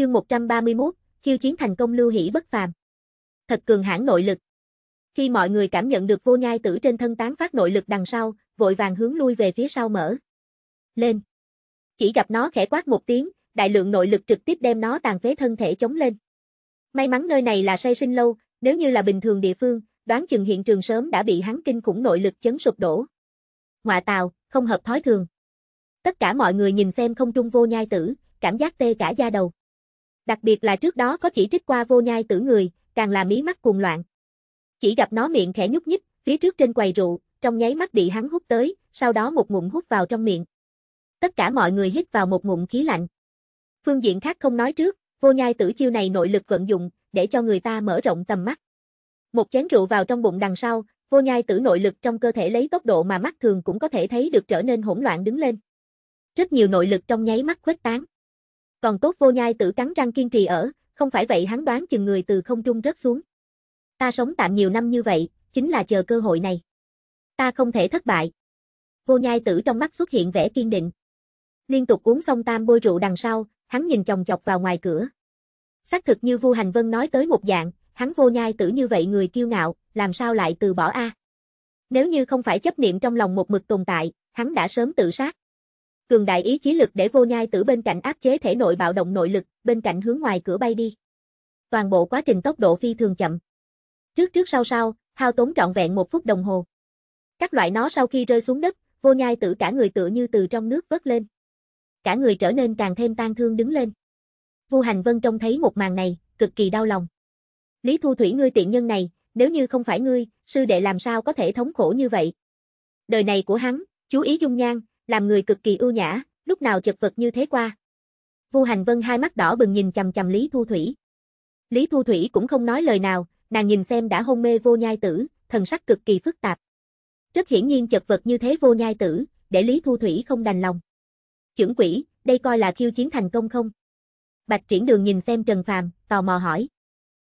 Chương 131, khiêu chiến thành công lưu hỷ bất phàm. Thật cường hãn nội lực. Khi mọi người cảm nhận được vô nhai tử trên thân tán phát nội lực đằng sau, vội vàng hướng lui về phía sau mở. Lên. Chỉ gặp nó khẽ quát một tiếng, đại lượng nội lực trực tiếp đem nó tàn phế thân thể chống lên. May mắn nơi này là say sinh lâu, nếu như là bình thường địa phương, đoán chừng hiện trường sớm đã bị hắn kinh khủng nội lực chấn sụp đổ. Ngoạ tào, không hợp thói thường. Tất cả mọi người nhìn xem không trung vô nhai tử, cảm giác tê cả da đầu. Đặc biệt là trước đó có chỉ trích qua vô nhai tử người, càng là mí mắt cuồng loạn. Chỉ gặp nó miệng khẽ nhúc nhích, phía trước trên quầy rượu, trong nháy mắt bị hắn hút tới, sau đó một ngụm hút vào trong miệng. Tất cả mọi người hít vào một ngụm khí lạnh. Phương diện khác không nói trước, vô nhai tử chiêu này nội lực vận dụng, để cho người ta mở rộng tầm mắt. Một chén rượu vào trong bụng đằng sau, vô nhai tử nội lực trong cơ thể lấy tốc độ mà mắt thường cũng có thể thấy được trở nên hỗn loạn đứng lên. Rất nhiều nội lực trong nháy mắt khuếch tán. Còn tốt vô nhai tử cắn răng kiên trì ở, không phải vậy hắn đoán chừng người từ không trung rớt xuống. Ta sống tạm nhiều năm như vậy, chính là chờ cơ hội này. Ta không thể thất bại. Vô nhai tử trong mắt xuất hiện vẻ kiên định. Liên tục uống xong tam bôi rượu đằng sau, hắn nhìn chồng chọc vào ngoài cửa. Xác thực như Vu Hành Vân nói tới một dạng, hắn vô nhai tử như vậy người kiêu ngạo, làm sao lại từ bỏ a? Nếu như không phải chấp niệm trong lòng một mực tồn tại, hắn đã sớm tự sát. Cường đại ý chí lực để vô nhai tử bên cạnh áp chế thể nội bạo động nội lực, bên cạnh hướng ngoài cửa bay đi. Toàn bộ quá trình tốc độ phi thường chậm. Trước trước sau sau, hao tốn trọn vẹn một phút đồng hồ. Các loại nó sau khi rơi xuống đất, vô nhai tử cả người tựa như từ trong nước vớt lên. Cả người trở nên càng thêm tan thương đứng lên. Vu Hành Vân trông thấy một màn này, cực kỳ đau lòng. Lý Thu Thủy ngươi tiện nhân này, nếu như không phải ngươi, sư đệ làm sao có thể thống khổ như vậy. Đời này của hắn, chú ý dung nhan, làm người cực kỳ ưu nhã, lúc nào chật vật như thế qua. Vu Hành Vân hai mắt đỏ bừng nhìn chằm chằm Lý Thu Thủy. Lý Thu Thủy cũng không nói lời nào, nàng nhìn xem đã hôn mê vô nhai tử, thần sắc cực kỳ phức tạp. Rất hiển nhiên chật vật như thế vô nhai tử, để Lý Thu Thủy không đành lòng. Chưởng quỷ, đây coi là khiêu chiến thành công không? Bạch triển đường nhìn xem Trần Phàm, tò mò hỏi.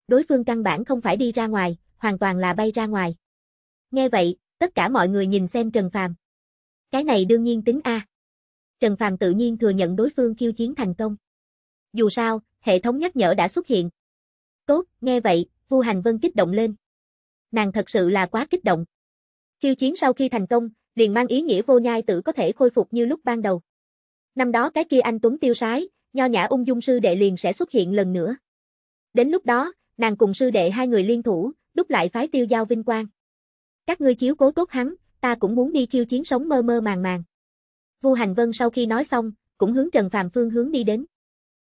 Đối phương căn bản không phải đi ra ngoài, hoàn toàn là bay ra ngoài. Nghe vậy, tất cả mọi người nhìn xem Trần Phàm. Cái này đương nhiên tính A. Trần Phàm tự nhiên thừa nhận đối phương khiêu chiến thành công. Dù sao, hệ thống nhắc nhở đã xuất hiện. Tốt, nghe vậy, Vu Hành Vân kích động lên. Nàng thật sự là quá kích động. Khiêu chiến sau khi thành công, liền mang ý nghĩa vô nhai tử có thể khôi phục như lúc ban đầu. Năm đó cái kia anh Tuấn tiêu sái, nho nhã ung dung sư đệ liền sẽ xuất hiện lần nữa. Đến lúc đó, nàng cùng sư đệ hai người liên thủ, đúc lại phái tiêu giao vinh quang. Các ngươi chiếu cố tốt hắn, ta cũng muốn đi khiêu chiến sống mơ mơ màng màng. Vu Hành Vân sau khi nói xong, cũng hướng Trần Phàm phương hướng đi đến.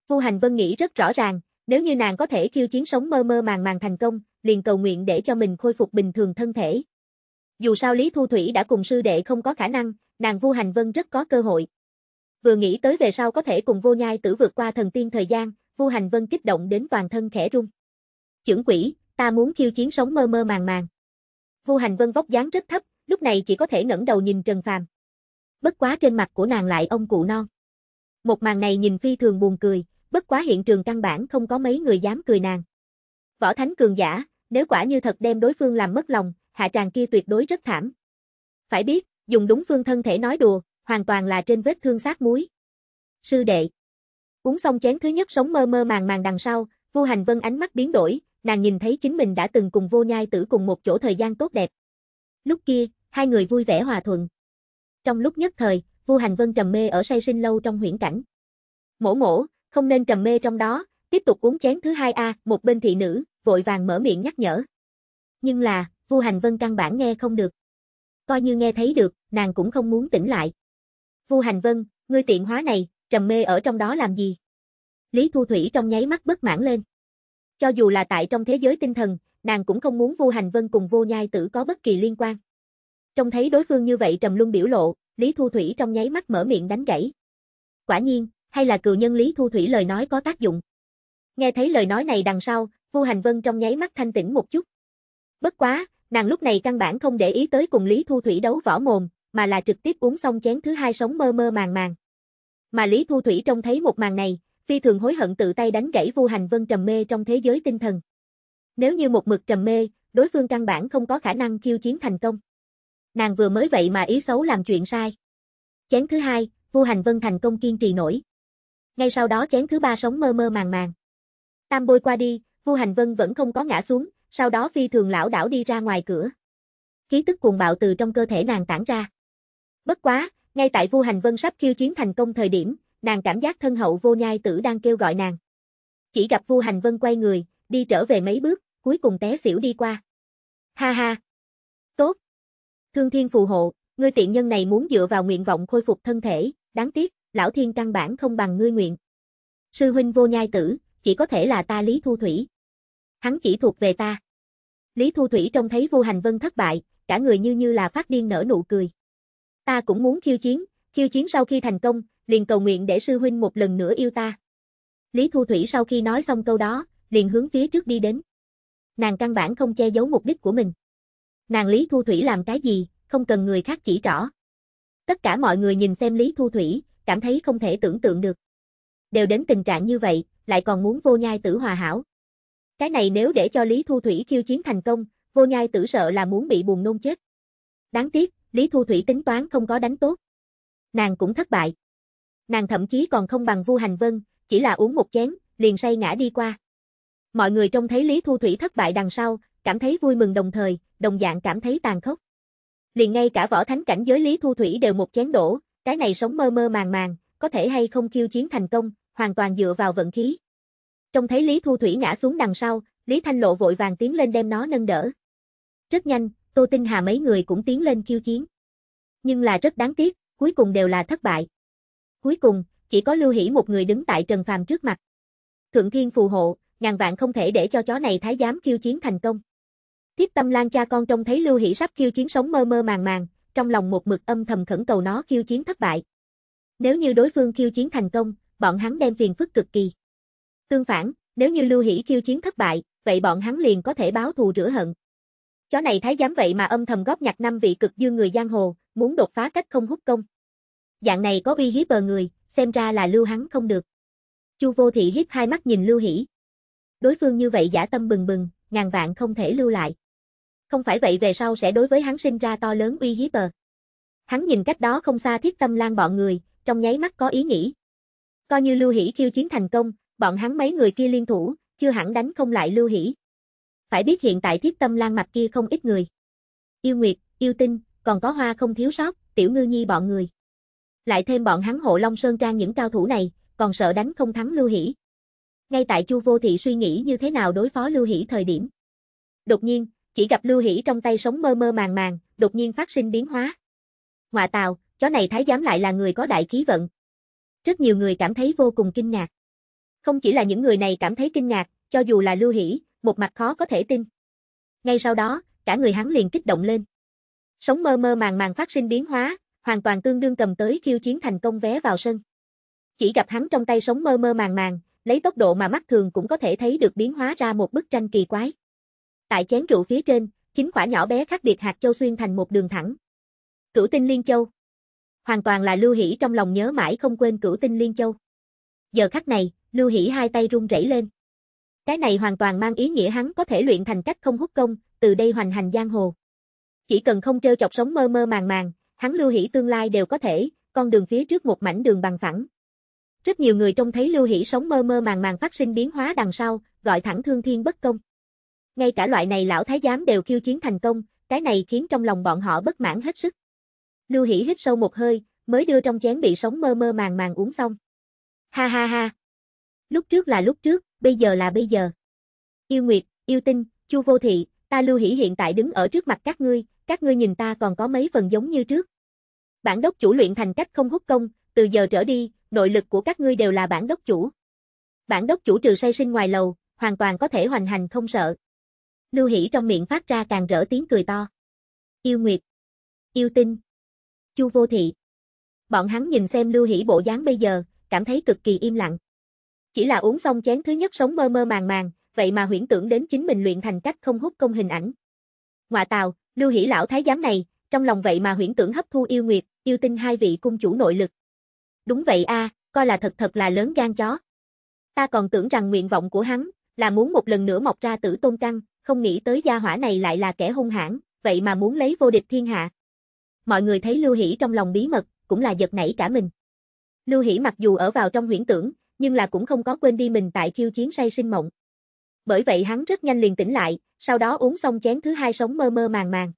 Vu Hành Vân nghĩ rất rõ ràng, nếu như nàng có thể khiêu chiến sống mơ mơ màng màng thành công, liền cầu nguyện để cho mình khôi phục bình thường thân thể. Dù sao Lý Thu Thủy đã cùng sư đệ không có khả năng, nàng Vu Hành Vân rất có cơ hội. Vừa nghĩ tới về sau có thể cùng vô nhai tử vượt qua thần tiên thời gian, Vu Hành Vân kích động đến toàn thân khẽ run. Chưởng quỷ, ta muốn khiêu chiến sống mơ mơ màng màng. Vu Hành Vân vóc dáng rất thấp, lúc này chỉ có thể ngẩng đầu nhìn Trần Phàm. Bất quá trên mặt của nàng lại ông cụ non. Một màn này nhìn phi thường buồn cười, bất quá hiện trường căn bản không có mấy người dám cười nàng. Võ Thánh cường giả, nếu quả như thật đem đối phương làm mất lòng, hạ tràng kia tuyệt đối rất thảm. Phải biết, dùng đúng phương thân thể nói đùa, hoàn toàn là trên vết thương sát muối. Sư đệ. Uống xong chén thứ nhất sống mơ mơ màng màng đằng sau, Vu Hành Vân ánh mắt biến đổi, nàng nhìn thấy chính mình đã từng cùng vô nhai tử cùng một chỗ thời gian tốt đẹp. Lúc kia, hai người vui vẻ hòa thuận. Trong lúc nhất thời, Vu Hành Vân trầm mê ở say sinh lâu trong huyễn cảnh. Mổ mổ, không nên trầm mê trong đó, tiếp tục uống chén thứ hai a, một bên thị nữ, vội vàng mở miệng nhắc nhở. Nhưng là, Vu Hành Vân căn bản nghe không được. Coi như nghe thấy được, nàng cũng không muốn tỉnh lại. Vu Hành Vân, ngươi tiện hóa này, trầm mê ở trong đó làm gì? Lý Thu Thủy trong nháy mắt bất mãn lên. Cho dù là tại trong thế giới tinh thần, nàng cũng không muốn Vu Hành Vân cùng Vô Nhai Tử có bất kỳ liên quan. Trông thấy đối phương như vậy trầm luân biểu lộ, Lý Thu Thủy trong nháy mắt mở miệng đánh gãy. Quả nhiên, hay là cựu nhân Lý Thu Thủy lời nói có tác dụng. Nghe thấy lời nói này đằng sau, Vu Hành Vân trong nháy mắt thanh tĩnh một chút. Bất quá, nàng lúc này căn bản không để ý tới cùng Lý Thu Thủy đấu võ mồm, mà là trực tiếp uống xong chén thứ hai sống mơ mơ màng màng. Mà Lý Thu Thủy trông thấy một màn này, phi thường hối hận tự tay đánh gãy Vu Hành Vân trầm mê trong thế giới tinh thần. Nếu như một mực trầm mê, đối phương căn bản không có khả năng khiêu chiến thành công. Nàng vừa mới vậy mà ý xấu làm chuyện sai. Chén thứ hai, Vu Hành Vân thành công kiên trì nổi. Ngay sau đó chén thứ ba sống mơ mơ màng màng. Tam bôi qua đi, Vu Hành Vân vẫn không có ngã xuống, sau đó phi thường lão đảo đi ra ngoài cửa. Khí tức cuồng bạo từ trong cơ thể nàng tản ra. Bất quá, ngay tại Vu Hành Vân sắp khiêu chiến thành công thời điểm, nàng cảm giác thân hậu vô nhai tử đang kêu gọi nàng. Chỉ gặp Vu Hành Vân quay người, đi trở về mấy bước, cuối cùng té xỉu đi qua. Ha ha! Thương thiên phù hộ, ngươi tiện nhân này muốn dựa vào nguyện vọng khôi phục thân thể, đáng tiếc, lão thiên căn bản không bằng ngươi nguyện. Sư huynh vô nhai tử, chỉ có thể là ta Lý Thu Thủy. Hắn chỉ thuộc về ta. Lý Thu Thủy trông thấy vô hành vân thất bại, cả người như như là phát điên nở nụ cười. Ta cũng muốn khiêu chiến, khiêu chiến sau khi thành công, liền cầu nguyện để sư huynh một lần nữa yêu ta. Lý Thu Thủy sau khi nói xong câu đó, liền hướng phía trước đi đến. Nàng căn bản không che giấu mục đích của mình. Nàng Lý Thu Thủy làm cái gì, không cần người khác chỉ rõ. Tất cả mọi người nhìn xem Lý Thu Thủy, cảm thấy không thể tưởng tượng được. Đều đến tình trạng như vậy, lại còn muốn vô nhai tử hòa hảo. Cái này nếu để cho Lý Thu Thủy khiêu chiến thành công, vô nhai tử sợ là muốn bị buồn nôn chết. Đáng tiếc, Lý Thu Thủy tính toán không có đánh tốt. Nàng cũng thất bại. Nàng thậm chí còn không bằng Vu Hành Vân, chỉ là uống một chén, liền say ngã đi qua. Mọi người trông thấy Lý Thu Thủy thất bại đằng sau, cảm thấy vui mừng đồng thời, đồng dạng cảm thấy tàn khốc. Liền ngay cả võ thánh cảnh giới Lý Thu Thủy đều một chén đổ, cái này sống mơ mơ màng màng, có thể hay không khiêu chiến thành công, hoàn toàn dựa vào vận khí. Trông thấy Lý Thu Thủy ngã xuống đằng sau, Lý Thanh Lộ vội vàng tiến lên đem nó nâng đỡ. Rất nhanh, Tô Tinh Hà mấy người cũng tiến lên khiêu chiến. Nhưng là rất đáng tiếc, cuối cùng đều là thất bại. Cuối cùng, chỉ có Lưu Hỷ một người đứng tại Trần Phàm trước mặt. Thượng Thiên phù hộ, ngàn vạn không thể để cho chó này thái giám khiêu chiến thành công thiết tâm lan cha con trông thấy Lưu Hỷ sắp khiêu chiến sống mơ mơ màng màng, trong lòng một mực âm thầm khẩn cầu nó khiêu chiến thất bại. Nếu như đối phương khiêu chiến thành công, bọn hắn đem phiền phức cực kỳ. Tương phản, nếu như Lưu Hỷ khiêu chiến thất bại, vậy bọn hắn liền có thể báo thù rửa hận. Chó này thái giám vậy mà âm thầm góp nhặt năm vị cực dương người giang hồ, muốn đột phá cách không hút công. Dạng này có uy hiếp bờ người, xem ra là lưu hắn không được. Chu vô thị hiếp hai mắt nhìn Lưu Hỷ. Đối phương như vậy giả tâm bừng bừng, ngàn vạn không thể lưu lại. Không phải vậy về sau sẽ đối với hắn sinh ra to lớn uy hiếp bờ. Hắn nhìn cách đó không xa thiết tâm lan bọn người, trong nháy mắt có ý nghĩ. Coi như Lưu Hỷ khiêu chiến thành công, bọn hắn mấy người kia liên thủ, chưa hẳn đánh không lại Lưu Hỷ. Phải biết hiện tại thiết tâm lan mặt kia không ít người. Yêu Nguyệt, Yêu Tinh, còn có hoa không thiếu sót, tiểu ngư nhi bọn người. Lại thêm bọn hắn hộ Long Sơn Trang những cao thủ này, còn sợ đánh không thắng Lưu Hỷ. Ngay tại Chu Vô Thị suy nghĩ như thế nào đối phó Lưu Hỷ thời điểm. Đột nhiên, chỉ gặp Lưu Hỷ trong tay sống mơ mơ màng màng, đột nhiên phát sinh biến hóa. Ngoạ tào, chó này thái giám lại là người có đại khí vận. Rất nhiều người cảm thấy vô cùng kinh ngạc. Không chỉ là những người này cảm thấy kinh ngạc, cho dù là Lưu Hỷ, một mặt khó có thể tin. Ngay sau đó, cả người hắn liền kích động lên. Sống mơ mơ màng màng phát sinh biến hóa, hoàn toàn tương đương cầm tới khiêu chiến thành công vé vào sân. Chỉ gặp hắn trong tay sống mơ mơ màng màng, lấy tốc độ mà mắt thường cũng có thể thấy được biến hóa ra một bức tranh kỳ quái. Tại chén rượu phía trên, chính quả nhỏ bé khác biệt hạt châu xuyên thành một đường thẳng. Cửu tinh liên châu. Hoàn toàn là Lưu Hỷ trong lòng nhớ mãi không quên cửu tinh liên châu. Giờ khắc này, Lưu Hỷ hai tay run rẩy lên. Cái này hoàn toàn mang ý nghĩa hắn có thể luyện thành cách không hút công, từ đây hoành hành giang hồ. Chỉ cần không trêu chọc sống mơ mơ màng màng, hắn Lưu Hỷ tương lai đều có thể, con đường phía trước một mảnh đường bằng phẳng. Rất nhiều người trông thấy Lưu Hỷ sống mơ mơ màng màng phát sinh biến hóa đằng sau, gọi thẳng thương thiên bất công. Ngay cả loại này lão thái giám đều khiêu chiến thành công, cái này khiến trong lòng bọn họ bất mãn hết sức. Lưu Hỷ hít sâu một hơi, mới đưa trong chén bị sống mơ mơ màng màng uống xong. Ha ha ha. Lúc trước là lúc trước, bây giờ là bây giờ. Yêu Nguyệt, Yêu Tinh, Chu Vô Thị, ta Lưu Hỷ hiện tại đứng ở trước mặt các ngươi, các ngươi nhìn ta còn có mấy phần giống như trước. Bản đốc chủ luyện thành cách không hút công, từ giờ trở đi, nội lực của các ngươi đều là bản đốc chủ. Bản đốc chủ trừ say sinh ngoài lầu, hoàn toàn có thể hoành hành không sợ. Lưu Hỷ trong miệng phát ra càng rỡ tiếng cười to. Yêu Nguyệt, Yêu Tinh, Chu Vô Thị. Bọn hắn nhìn xem Lưu Hỷ bộ dáng bây giờ, cảm thấy cực kỳ im lặng. Chỉ là uống xong chén thứ nhất sống mơ mơ màng màng, vậy mà huyễn tưởng đến chính mình luyện thành cách không hút công hình ảnh. Ngoại tào, Lưu Hỷ lão thái giám này, trong lòng vậy mà huyễn tưởng hấp thu yêu nguyệt, yêu tinh hai vị cung chủ nội lực. Đúng vậy a, coi là thật thật là lớn gan chó. Ta còn tưởng rằng nguyện vọng của hắn là muốn một lần nữa mọc ra tử tôn căn, không nghĩ tới gia hỏa này lại là kẻ hung hãn, vậy mà muốn lấy vô địch thiên hạ. Mọi người thấy Lưu Hỷ trong lòng bí mật, cũng là giật nảy cả mình. Lưu Hỷ mặc dù ở vào trong huyễn tưởng, nhưng là cũng không có quên đi mình tại khiêu chiến say sinh mộng. Bởi vậy hắn rất nhanh liền tỉnh lại, sau đó uống xong chén thứ hai sống mơ mơ màng màng.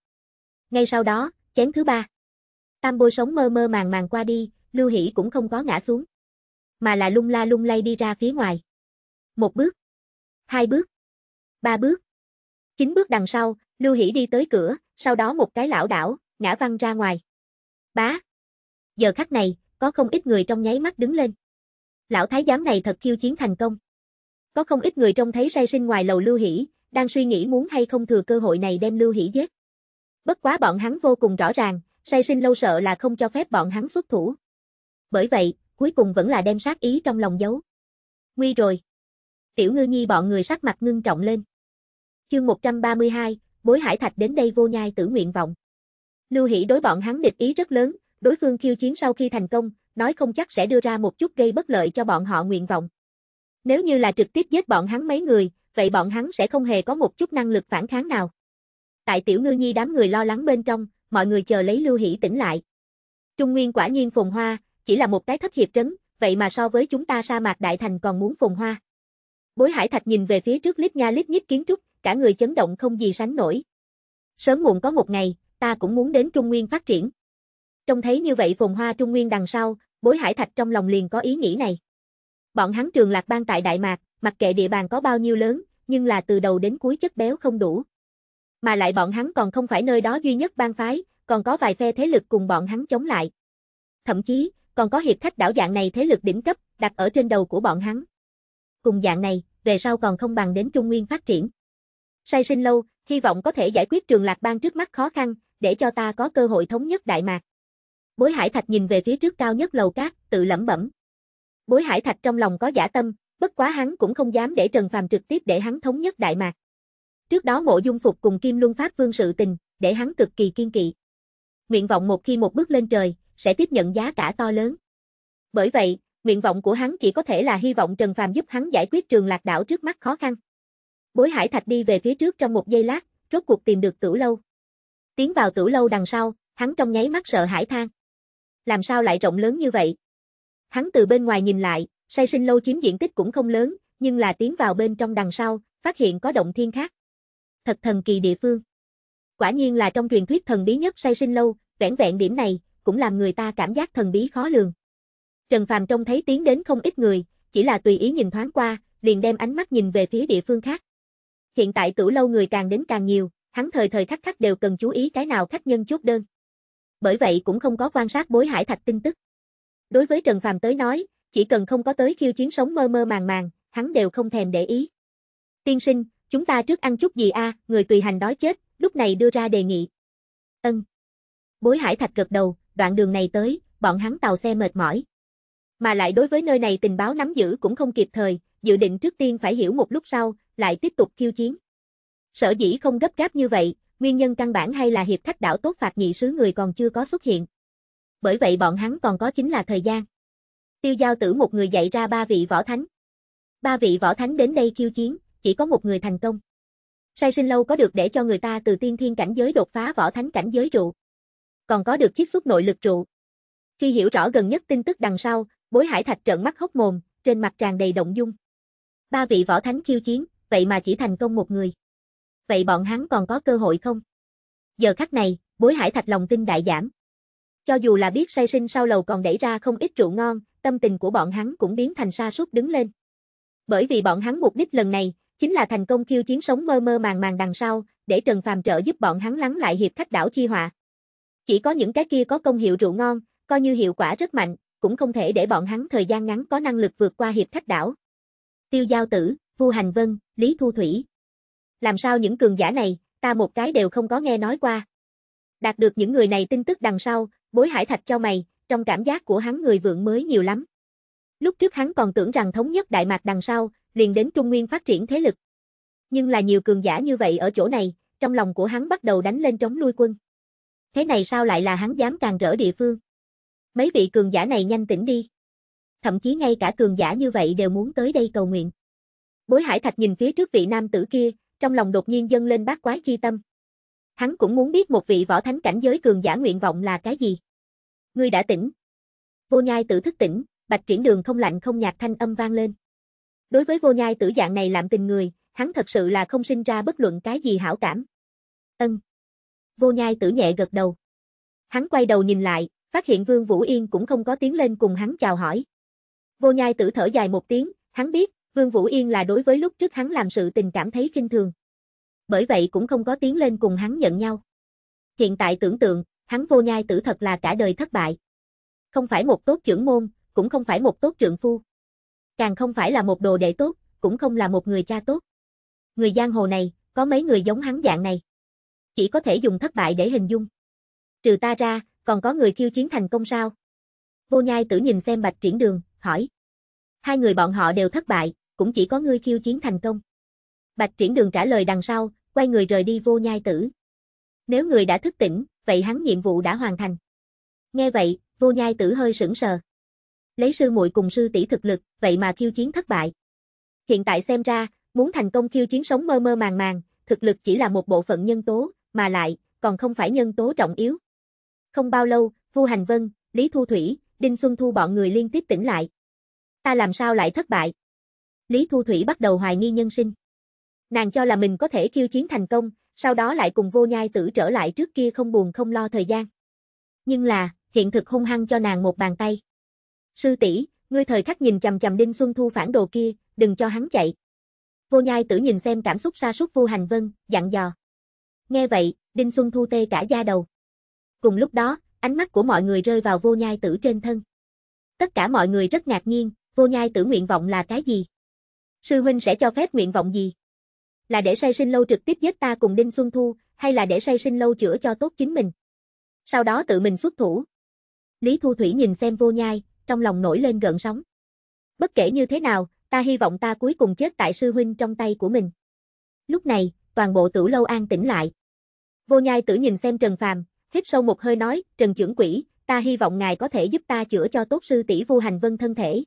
Ngay sau đó, chén thứ ba. Tam bôi sống mơ mơ màng màng qua đi, Lưu Hỷ cũng không có ngã xuống, mà là lung la lung lay đi ra phía ngoài. Một bước, hai bước, ba bước. Chín bước đằng sau, Lưu Hỷ đi tới cửa, sau đó một cái lão đảo, ngã văng ra ngoài. Bá. Giờ khắc này, có không ít người trong nháy mắt đứng lên. Lão thái giám này thật khiêu chiến thành công. Có không ít người trông thấy say sinh ngoài lầu Lưu Hỷ, đang suy nghĩ muốn hay không thừa cơ hội này đem Lưu Hỷ giết. Bất quá bọn hắn vô cùng rõ ràng, say sinh lâu sợ là không cho phép bọn hắn xuất thủ. Bởi vậy, cuối cùng vẫn là đem sát ý trong lòng giấu. Nguy rồi. Tiểu ngư nhi bọn người sắc mặt ngưng trọng lên. Chương 132, bối hải thạch đến đây vô nhai tử nguyện vọng. Lưu Hỷ đối bọn hắn địch ý rất lớn, đối phương khiêu chiến sau khi thành công, nói không chắc sẽ đưa ra một chút gây bất lợi cho bọn họ nguyện vọng. Nếu như là trực tiếp giết bọn hắn mấy người, vậy bọn hắn sẽ không hề có một chút năng lực phản kháng nào. Tại tiểu ngư nhi đám người lo lắng bên trong, mọi người chờ lấy Lưu Hỷ tỉnh lại. Trung Nguyên quả nhiên phồn hoa, chỉ là một cái thất hiệp trấn, vậy mà so với chúng ta sa mạc đại thành còn muốn phồn hoa. Bối Hải Thạch nhìn về phía trước lít nha lít nhít kiến trúc, cả người chấn động không gì sánh nổi. Sớm muộn có một ngày, ta cũng muốn đến Trung Nguyên phát triển. Trông thấy như vậy phồn hoa Trung Nguyên đằng sau, Bối Hải Thạch trong lòng liền có ý nghĩ này. Bọn hắn trường lạc ban tại Đại Mạc, mặc kệ địa bàn có bao nhiêu lớn, nhưng là từ đầu đến cuối chất béo không đủ. Mà lại bọn hắn còn không phải nơi đó duy nhất bang phái, còn có vài phe thế lực cùng bọn hắn chống lại. Thậm chí, còn có hiệp khách đảo dạng này thế lực đỉnh cấp, đặt ở trên đầu của bọn hắn. Cùng dạng này, về sau còn không bằng đến Trung Nguyên phát triển. Say sinh lâu, hy vọng có thể giải quyết trường lạc bang trước mắt khó khăn, để cho ta có cơ hội thống nhất Đại Mạc. Bối Hải Thạch nhìn về phía trước cao nhất lầu cát, tự lẩm bẩm. Bối Hải Thạch trong lòng có giả tâm, bất quá hắn cũng không dám để Trần Phàm trực tiếp để hắn thống nhất Đại Mạc. Trước đó mộ dung phục cùng Kim Luân Pháp Vương sự tình, để hắn cực kỳ kiên kỵ. Nguyện vọng một khi một bước lên trời, sẽ tiếp nhận giá cả to lớn. Bởi vậy, nguyện vọng của hắn chỉ có thể là hy vọng Trần Phàm giúp hắn giải quyết trường lạc đảo trước mắt khó khăn. Bối Hải Thạch đi về phía trước trong một giây lát, rốt cuộc tìm được tử lâu. Tiến vào tử lâu đằng sau, hắn trong nháy mắt sợ hãi than. Làm sao lại rộng lớn như vậy? Hắn từ bên ngoài nhìn lại, say sinh lâu chiếm diện tích cũng không lớn, nhưng là tiến vào bên trong đằng sau, phát hiện có động thiên khác. Thật thần kỳ địa phương. Quả nhiên là trong truyền thuyết thần bí nhất say sinh lâu, vẻn vẹn điểm này, cũng làm người ta cảm giác thần bí khó lường. Trần Phàm trông thấy tiến đến không ít người, chỉ là tùy ý nhìn thoáng qua, liền đem ánh mắt nhìn về phía địa phương khác. Hiện tại tử lâu người càng đến càng nhiều, hắn thời thời khắc khắc đều cần chú ý cái nào khách nhân chốt đơn. Bởi vậy cũng không có quan sát bối hải thạch tin tức. Đối với Trần Phàm tới nói, chỉ cần không có tới khiêu chiến sống mơ mơ màng màng, hắn đều không thèm để ý. Tiên sinh, chúng ta trước ăn chút gì a? người tùy hành đói chết, lúc này đưa ra đề nghị. Ân. Bối hải thạch gật đầu, đoạn đường này tới, bọn hắn tàu xe mệt mỏi. Mà lại đối với nơi này tình báo nắm giữ cũng không kịp thời, dự định trước tiên phải hiểu một lúc sau, lại tiếp tục khiêu chiến. Sở dĩ không gấp gáp như vậy, nguyên nhân căn bản hay là hiệp khách đảo tốt phạt nhị sứ người còn chưa có xuất hiện. Bởi vậy bọn hắn còn có chính là thời gian. Tiêu giao tử một người dạy ra ba vị võ thánh. Ba vị võ thánh đến đây khiêu chiến, chỉ có một người thành công. Sai sinh lâu có được để cho người ta từ tiên thiên cảnh giới đột phá võ thánh cảnh giới trụ. Còn có được chiết xuất nội lực trụ. Khi hiểu rõ gần nhất tin tức đằng sau, bối hải thạch trợn mắt hốc mồm, trên mặt tràn đầy động dung. Ba vị võ thánh khiêu chiến, vậy mà chỉ thành công một người. Vậy bọn hắn còn có cơ hội không? Giờ khắc này, bối hải thạch lòng tin đại giảm. Cho dù là biết say sinh sau lầu còn đẩy ra không ít rượu ngon, tâm tình của bọn hắn cũng biến thành sa sút đứng lên. Bởi vì bọn hắn mục đích lần này, chính là thành công khiêu chiến sống mơ mơ màng màng đằng sau, để Trần Phàm trợ giúp bọn hắn lắng lại hiệp khách đảo chi họa. Chỉ có những cái kia có công hiệu rượu ngon, coi như hiệu quả rất mạnh, cũng không thể để bọn hắn thời gian ngắn có năng lực vượt qua hiệp khách đảo. Tiêu Giao Tử, Vu Hành Vân, Lý Thu Thủy. Làm sao những cường giả này, ta một cái đều không có nghe nói qua. Đạt được những người này tin tức đằng sau, bối hải thạch cho mày, trong cảm giác của hắn người vượng mới nhiều lắm. Lúc trước hắn còn tưởng rằng thống nhất Đại Mạc đằng sau, liền đến Trung Nguyên phát triển thế lực. Nhưng là nhiều cường giả như vậy ở chỗ này, trong lòng của hắn bắt đầu đánh lên trống lui quân. Thế này sao lại là hắn dám càng rỡ địa phương? Mấy vị cường giả này nhanh tỉnh đi. Thậm chí ngay cả cường giả như vậy đều muốn tới đây cầu nguyện. Bối Hải Thạch nhìn phía trước vị nam tử kia, trong lòng đột nhiên dâng lên bát quái chi tâm. Hắn cũng muốn biết một vị võ thánh cảnh giới cường giả nguyện vọng là cái gì. Ngươi đã tỉnh. Vô nhai tử thức tỉnh, Bạch triển đường không lạnh không nhạt thanh âm vang lên. Đối với vô nhai tử dạng này làm tình người, hắn thật sự là không sinh ra bất luận cái gì hảo cảm. Ân. Vô nhai tử nhẹ gật đầu. Hắn quay đầu nhìn lại, phát hiện Vương Vũ Yên cũng không có tiếng lên cùng hắn chào hỏi. Vô nhai tử thở dài một tiếng, hắn biết, Vương Vũ Yên là đối với lúc trước hắn làm sự tình cảm thấy kinh thường. Bởi vậy cũng không có tiến lên cùng hắn nhận nhau. Hiện tại tưởng tượng, hắn vô nhai tử thật là cả đời thất bại. Không phải một tốt trưởng môn, cũng không phải một tốt trượng phu. Càng không phải là một đồ đệ tốt, cũng không là một người cha tốt. Người giang hồ này, có mấy người giống hắn dạng này. Chỉ có thể dùng thất bại để hình dung. Trừ ta ra, còn có người khiêu chiến thành công sao? Vô nhai tử nhìn xem bạch triển đường, hỏi. Hai người bọn họ đều thất bại, cũng chỉ có ngươi khiêu chiến thành công. Bạch triển đường trả lời đằng sau, quay người rời đi vô nhai tử. Nếu người đã thức tỉnh, vậy hắn nhiệm vụ đã hoàn thành. Nghe vậy, vô nhai tử hơi sững sờ. Lấy sư muội cùng sư tỷ thực lực, vậy mà khiêu chiến thất bại. Hiện tại xem ra, muốn thành công khiêu chiến sống mơ mơ màng màng, thực lực chỉ là một bộ phận nhân tố, mà lại, còn không phải nhân tố trọng yếu. Không bao lâu, Vu Hành Vân, Lý Thu Thủy, Đinh Xuân Thu bọn người liên tiếp tỉnh lại. Ta làm sao lại thất bại? Lý Thu Thủy bắt đầu hoài nghi nhân sinh. Nàng cho là mình có thể khiêu chiến thành công, sau đó lại cùng vô nhai tử trở lại trước kia không buồn không lo thời gian. Nhưng là, hiện thực hung hăng cho nàng một bàn tay. Sư tỷ, ngươi thời khắc nhìn chầm chầm Đinh Xuân Thu phản đồ kia, đừng cho hắn chạy. Vô nhai tử nhìn xem cảm xúc sa sút vô hành vân, dặn dò. Nghe vậy, Đinh Xuân Thu tê cả da đầu. Cùng lúc đó, ánh mắt của mọi người rơi vào vô nhai tử trên thân. Tất cả mọi người rất ngạc nhiên, vô nhai tử nguyện vọng là cái gì? Sư huynh sẽ cho phép nguyện vọng gì? Là để say sinh lâu trực tiếp giết ta cùng Đinh Xuân Thu, hay là để say sinh lâu chữa cho tốt chính mình? Sau đó tự mình xuất thủ. Lý Thu Thủy nhìn xem vô nhai, trong lòng nổi lên gợn sóng. Bất kể như thế nào, ta hy vọng ta cuối cùng chết tại sư huynh trong tay của mình. Lúc này, toàn bộ tử lâu an tĩnh lại. Vô nhai tử nhìn xem Trần Phàm, hít sâu một hơi nói, Trần trưởng quỷ, ta hy vọng ngài có thể giúp ta chữa cho tốt sư tỷ Vu Hành Vân thân thể.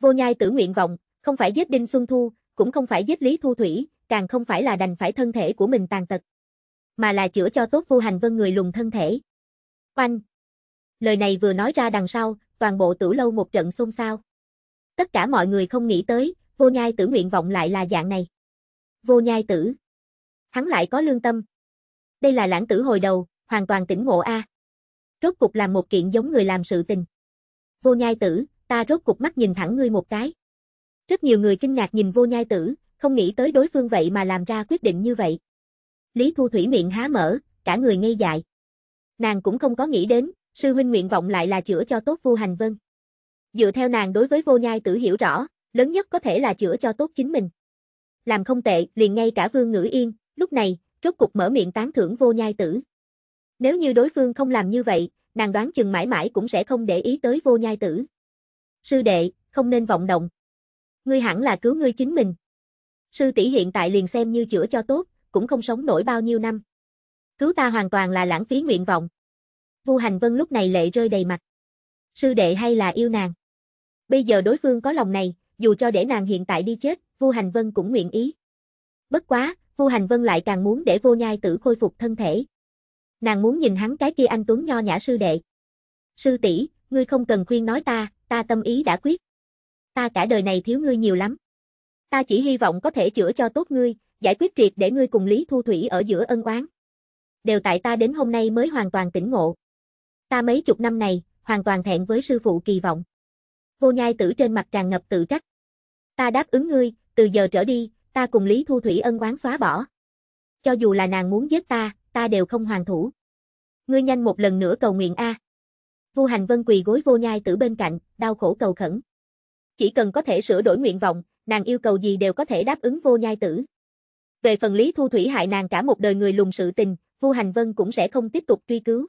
Vô nhai tử nguyện vọng, không phải giết Đinh Xuân Thu, cũng không phải giết Lý Thu Thủy, càng không phải là đành phải thân thể của mình tàn tật, mà là chữa cho tốt Vu Hành Vân người lùng thân thể. Oanh! Lời này vừa nói ra đằng sau, toàn bộ tử lâu một trận xôn xao. Tất cả mọi người không nghĩ tới, vô nhai tử nguyện vọng lại là dạng này. Vô nhai tử. Hắn lại có lương tâm. Đây là lãng tử hồi đầu, hoàn toàn tỉnh ngộ A. Rốt cục làm một kiện giống người làm sự tình. Vô nhai tử, ta rốt cục mắt nhìn thẳng ngươi một cái. Rất nhiều người kinh ngạc nhìn vô nhai tử, không nghĩ tới đối phương vậy mà làm ra quyết định như vậy. Lý Thu Thủy miệng há mở, cả người ngây dại. Nàng cũng không có nghĩ đến, sư huynh nguyện vọng lại là chữa cho tốt vô hành vân. Dựa theo nàng đối với vô nhai tử hiểu rõ, lớn nhất có thể là chữa cho tốt chính mình. Làm không tệ, liền ngay cả vương ngữ yên, lúc này, rốt cục mở miệng tán thưởng vô nhai tử. Nếu như đối phương không làm như vậy, nàng đoán chừng mãi mãi cũng sẽ không để ý tới vô nhai tử. Sư đệ, không nên vọng động. Ngươi hẳn là cứu ngươi chính mình. Sư tỷ hiện tại liền xem như chữa cho tốt, cũng không sống nổi bao nhiêu năm. Cứu ta hoàn toàn là lãng phí nguyện vọng. Vu Hành Vân lúc này lệ rơi đầy mặt. Sư đệ hay là yêu nàng? Bây giờ đối phương có lòng này, dù cho để nàng hiện tại đi chết, Vu Hành Vân cũng nguyện ý. Bất quá, Vu Hành Vân lại càng muốn để vô nhai tử khôi phục thân thể. Nàng muốn nhìn hắn cái kia anh Tuấn nho nhã sư đệ. Sư tỷ, ngươi không cần khuyên nói ta, ta tâm ý đã quyết. Ta cả đời này thiếu ngươi nhiều lắm. Ta chỉ hy vọng có thể chữa cho tốt ngươi, giải quyết triệt để ngươi cùng Lý Thu Thủy ở giữa ân oán. Đều tại ta đến hôm nay mới hoàn toàn tỉnh ngộ. Ta mấy chục năm này, hoàn toàn thẹn với sư phụ kỳ vọng. Vô nhai tử trên mặt tràn ngập tự trách. Ta đáp ứng ngươi, từ giờ trở đi, ta cùng Lý Thu Thủy ân oán xóa bỏ. Cho dù là nàng muốn giết ta, ta đều không hoàn thủ. Ngươi nhanh một lần nữa cầu nguyện a. Vu Hành Vân quỳ gối vô nhai tử bên cạnh, đau khổ cầu khẩn. Chỉ cần có thể sửa đổi nguyện vọng, nàng yêu cầu gì đều có thể đáp ứng vô nhai tử. Về phần Lý Thu Thủy hại nàng cả một đời người lùng sự tình, Vu Hành Vân cũng sẽ không tiếp tục truy cứu.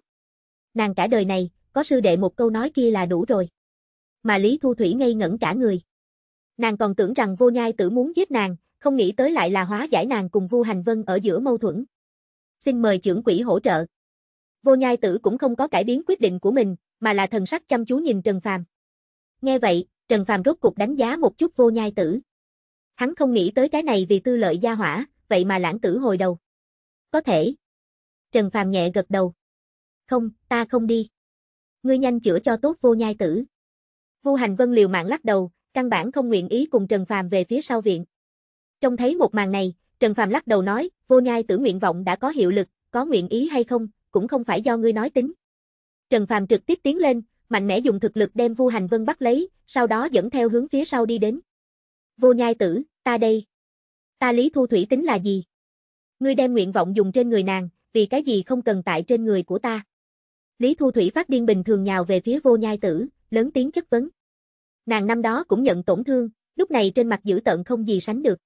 Nàng cả đời này, có sư đệ một câu nói kia là đủ rồi. Mà Lý Thu Thủy ngây ngẩn cả người. Nàng còn tưởng rằng vô nhai tử muốn giết nàng, không nghĩ tới lại là hóa giải nàng cùng Vu Hành Vân ở giữa mâu thuẫn. Xin mời trưởng quỹ hỗ trợ. Vô nhai tử cũng không có cải biến quyết định của mình, mà là thần sắc chăm chú nhìn Trần Phàm. Nghe vậy, Trần Phàm rốt cục đánh giá một chút vô nhai tử. Hắn không nghĩ tới cái này vì tư lợi gia hỏa, vậy mà lãng tử hồi đầu. Có thể. Trần Phàm nhẹ gật đầu. Không, ta không đi. Ngươi nhanh chữa cho tốt vô nhai tử. Vu Hành Vân liều mạng lắc đầu, căn bản không nguyện ý cùng Trần Phàm về phía sau viện. Trông thấy một màn này, Trần Phàm lắc đầu nói, vô nhai tử nguyện vọng đã có hiệu lực, có nguyện ý hay không, cũng không phải do ngươi nói tính. Trần Phàm trực tiếp tiến lên, mạnh mẽ dùng thực lực đem Vu Hành Vân bắt lấy, sau đó dẫn theo hướng phía sau đi đến. Vô nhai tử, ta đây. Ta Lý Thu Thủy tính là gì? Ngươi đem nguyện vọng dùng trên người nàng, vì cái gì không cần tại trên người của ta? Lý Thu Thủy phát điên bình thường nhào về phía vô nhai tử, lớn tiếng chất vấn. Nàng năm đó cũng nhận tổn thương, lúc này trên mặt dữ tợn không gì sánh được.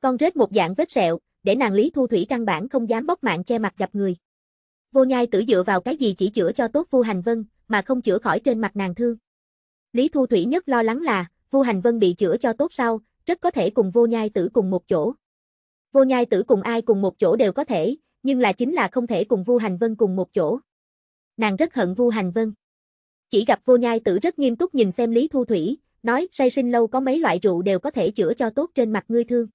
Con rết một dạng vết sẹo, để nàng Lý Thu Thủy căn bản không dám bóc mạng che mặt gặp người. Vô nhai tử dựa vào cái gì chỉ chữa cho tốt Vu Hành Vân, mà không chữa khỏi trên mặt nàng thương. Lý Thu Thủy nhất lo lắng là, Vu Hành Vân bị chữa cho tốt sau, rất có thể cùng vô nhai tử cùng một chỗ. Vô nhai tử cùng ai cùng một chỗ đều có thể, nhưng là chính là không thể cùng Vu Hành Vân cùng một chỗ. Nàng rất hận Vu Hành Vân. Chỉ gặp vô nhai tử rất nghiêm túc nhìn xem Lý Thu Thủy, nói say sinh lâu có mấy loại rượu đều có thể chữa cho tốt trên mặt ngươi thương.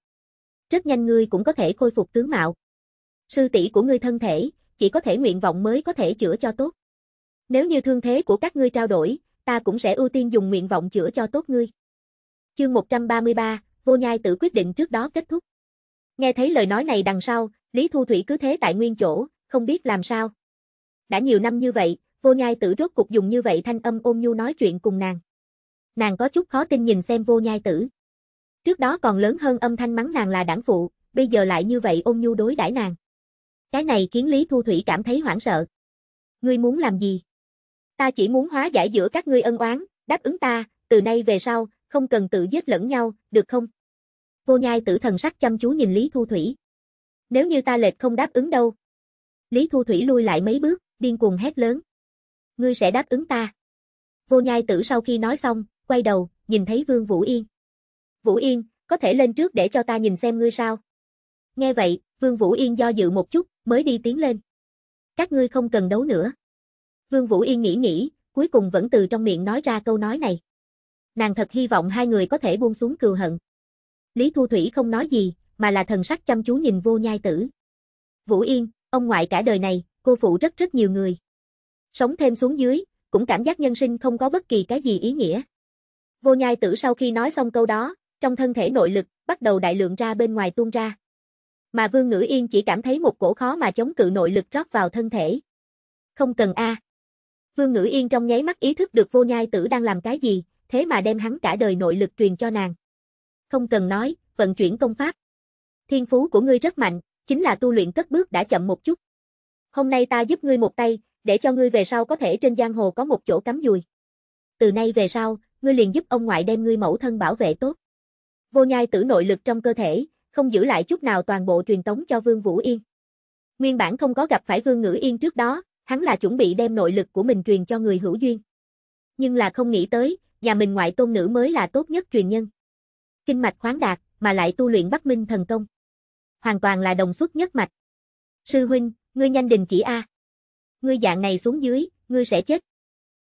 Rất nhanh ngươi cũng có thể khôi phục tướng mạo. Sư tỷ của ngươi thân thể, chỉ có thể nguyện vọng mới có thể chữa cho tốt. Nếu như thương thế của các ngươi trao đổi, ta cũng sẽ ưu tiên dùng nguyện vọng chữa cho tốt ngươi. Chương 133, vô nhai tử quyết định trước đó kết thúc. Nghe thấy lời nói này đằng sau, Lý Thu Thủy cứ thế tại nguyên chỗ, không biết làm sao. Đã nhiều năm như vậy, vô nhai tử rốt cục dùng như vậy thanh âm ôn nhu nói chuyện cùng nàng. Nàng có chút khó tin nhìn xem vô nhai tử. Trước đó còn lớn hơn âm thanh mắng nàng là đảng phụ, bây giờ lại như vậy ôn nhu đối đãi nàng. Cái này khiến Lý Thu Thủy cảm thấy hoảng sợ. Ngươi muốn làm gì? Ta chỉ muốn hóa giải giữa các ngươi ân oán, đáp ứng ta, từ nay về sau, không cần tự giết lẫn nhau, được không? Vô nhai tử thần sắc chăm chú nhìn Lý Thu Thủy. Nếu như ta lệch không đáp ứng đâu. Lý Thu Thủy lui lại mấy bước, điên cuồng hét lớn. Ngươi sẽ đáp ứng ta. Vô nhai tử sau khi nói xong, quay đầu, nhìn thấy Vương Vũ Yên. Vũ Yên, có thể lên trước để cho ta nhìn xem ngươi sao? Nghe vậy, Vương Vũ Yên do dự một chút, mới đi tiến lên. Các ngươi không cần đấu nữa. Vương Vũ Yên nghĩ nghĩ, cuối cùng vẫn từ trong miệng nói ra câu nói này. Nàng thật hy vọng hai người có thể buông xuống cừu hận. Lý Thu Thủy không nói gì, mà là thần sắc chăm chú nhìn vô nhai tử. Vũ Yên, ông ngoại cả đời này, cô phụ rất rất nhiều người. Sống thêm xuống dưới, cũng cảm giác nhân sinh không có bất kỳ cái gì ý nghĩa. Vô nhai tử sau khi nói xong câu đó, trong thân thể nội lực, bắt đầu đại lượng ra bên ngoài tuôn ra. Mà Vương Ngữ Yên chỉ cảm thấy một cổ khó mà chống cự nội lực rót vào thân thể. Không cần a. Vương Ngữ Yên trong nháy mắt ý thức được vô nhai tử đang làm cái gì, thế mà đem hắn cả đời nội lực truyền cho nàng. Không cần nói, vận chuyển công pháp. Thiên phú của ngươi rất mạnh, chính là tu luyện cất bước đã chậm một chút. Hôm nay ta giúp ngươi một tay, để cho ngươi về sau có thể trên giang hồ có một chỗ cắm dùi. Từ nay về sau, ngươi liền giúp ông ngoại đem ngươi mẫu thân bảo vệ tốt. Vô nhai tử nội lực trong cơ thể, không giữ lại chút nào toàn bộ truyền tống cho Vương Vũ Yên. Nguyên bản không có gặp phải Vương Ngữ Yên trước đó, hắn là chuẩn bị đem nội lực của mình truyền cho người hữu duyên. Nhưng là không nghĩ tới, nhà mình ngoại tôn nữ mới là tốt nhất truyền nhân. Kinh mạch khoáng đạt, mà lại tu luyện Bắc Minh thần công. Hoàn toàn là đồng xuất nhất mạch. Sư huynh, ngươi nhanh đình chỉ a. Ngươi dạng này xuống dưới, ngươi sẽ chết.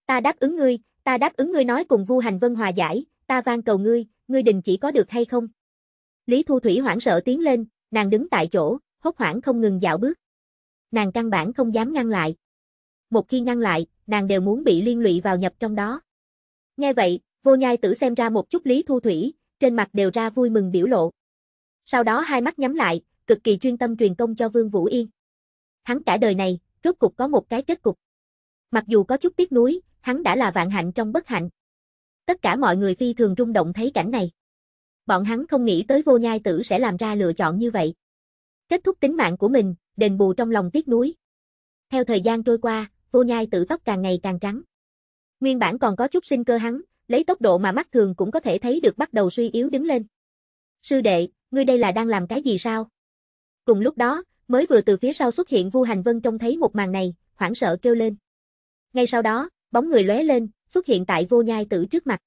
Ta đáp ứng ngươi, ta đáp ứng ngươi nói cùng Vu Hành Vân hòa giải, ta van cầu ngươi, ngươi đình chỉ có được hay không? Lý Thu Thủy hoảng sợ tiến lên, nàng đứng tại chỗ, hốt hoảng không ngừng dạo bước. Nàng căn bản không dám ngăn lại. Một khi ngăn lại, nàng đều muốn bị liên lụy vào nhập trong đó. Nghe vậy, vô nhai tử xem ra một chút Lý Thu Thủy, trên mặt đều ra vui mừng biểu lộ. Sau đó hai mắt nhắm lại, cực kỳ chuyên tâm truyền công cho Vương Vũ Yên. Hắn cả đời này, rốt cục có một cái kết cục. Mặc dù có chút tiếc nuối, hắn đã là vạn hạnh trong bất hạnh. Tất cả mọi người phi thường rung động thấy cảnh này. Bọn hắn không nghĩ tới vô nhai tử sẽ làm ra lựa chọn như vậy. Kết thúc tính mạng của mình, đền bù trong lòng tiếc nuối. Theo thời gian trôi qua, vô nhai tử tóc càng ngày càng trắng. Nguyên bản còn có chút sinh cơ hắn, lấy tốc độ mà mắt thường cũng có thể thấy được bắt đầu suy yếu đứng lên. Sư đệ, ngươi đây là đang làm cái gì sao? Cùng lúc đó, mới vừa từ phía sau xuất hiện Vu Hành Vân trông thấy một màn này, hoảng sợ kêu lên. Ngay sau đó, bóng người lóe lên, xuất hiện tại vô nhai tử trước mặt.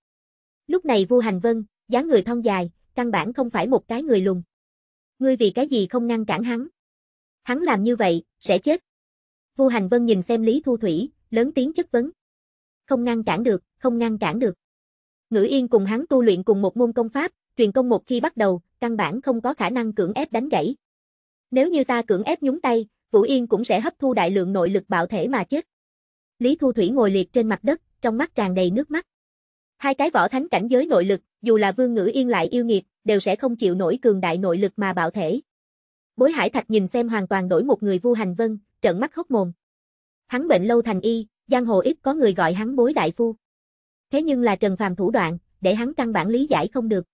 Lúc này Vu Hành Vân, dáng người thon dài, căn bản không phải một cái người lùn. Ngươi vì cái gì không ngăn cản hắn? Hắn làm như vậy, sẽ chết. Vu Hành Vân nhìn xem Lý Thu Thủy, lớn tiếng chất vấn. Không ngăn cản được, không ngăn cản được. Ngữ Yên cùng hắn tu luyện cùng một môn công pháp, truyền công một khi bắt đầu, căn bản không có khả năng cưỡng ép đánh gãy. Nếu như ta cưỡng ép nhúng tay, Vũ Yên cũng sẽ hấp thu đại lượng nội lực bạo thể mà chết. Lý Thu Thủy ngồi liệt trên mặt đất, trong mắt tràn đầy nước mắt. Hai cái võ thánh cảnh giới nội lực, dù là Vương Ngữ Yên lại yêu nghiệt, đều sẽ không chịu nổi cường đại nội lực mà bạo thể. Bối Hải Thạch nhìn xem hoàn toàn đổi một người Vu Hành Vân, trợn mắt hốc mồm. Hắn bệnh lâu thành y, giang hồ ít có người gọi hắn bối đại phu. Thế nhưng là Trần Phàm thủ đoạn, để hắn căn bản lý giải không được.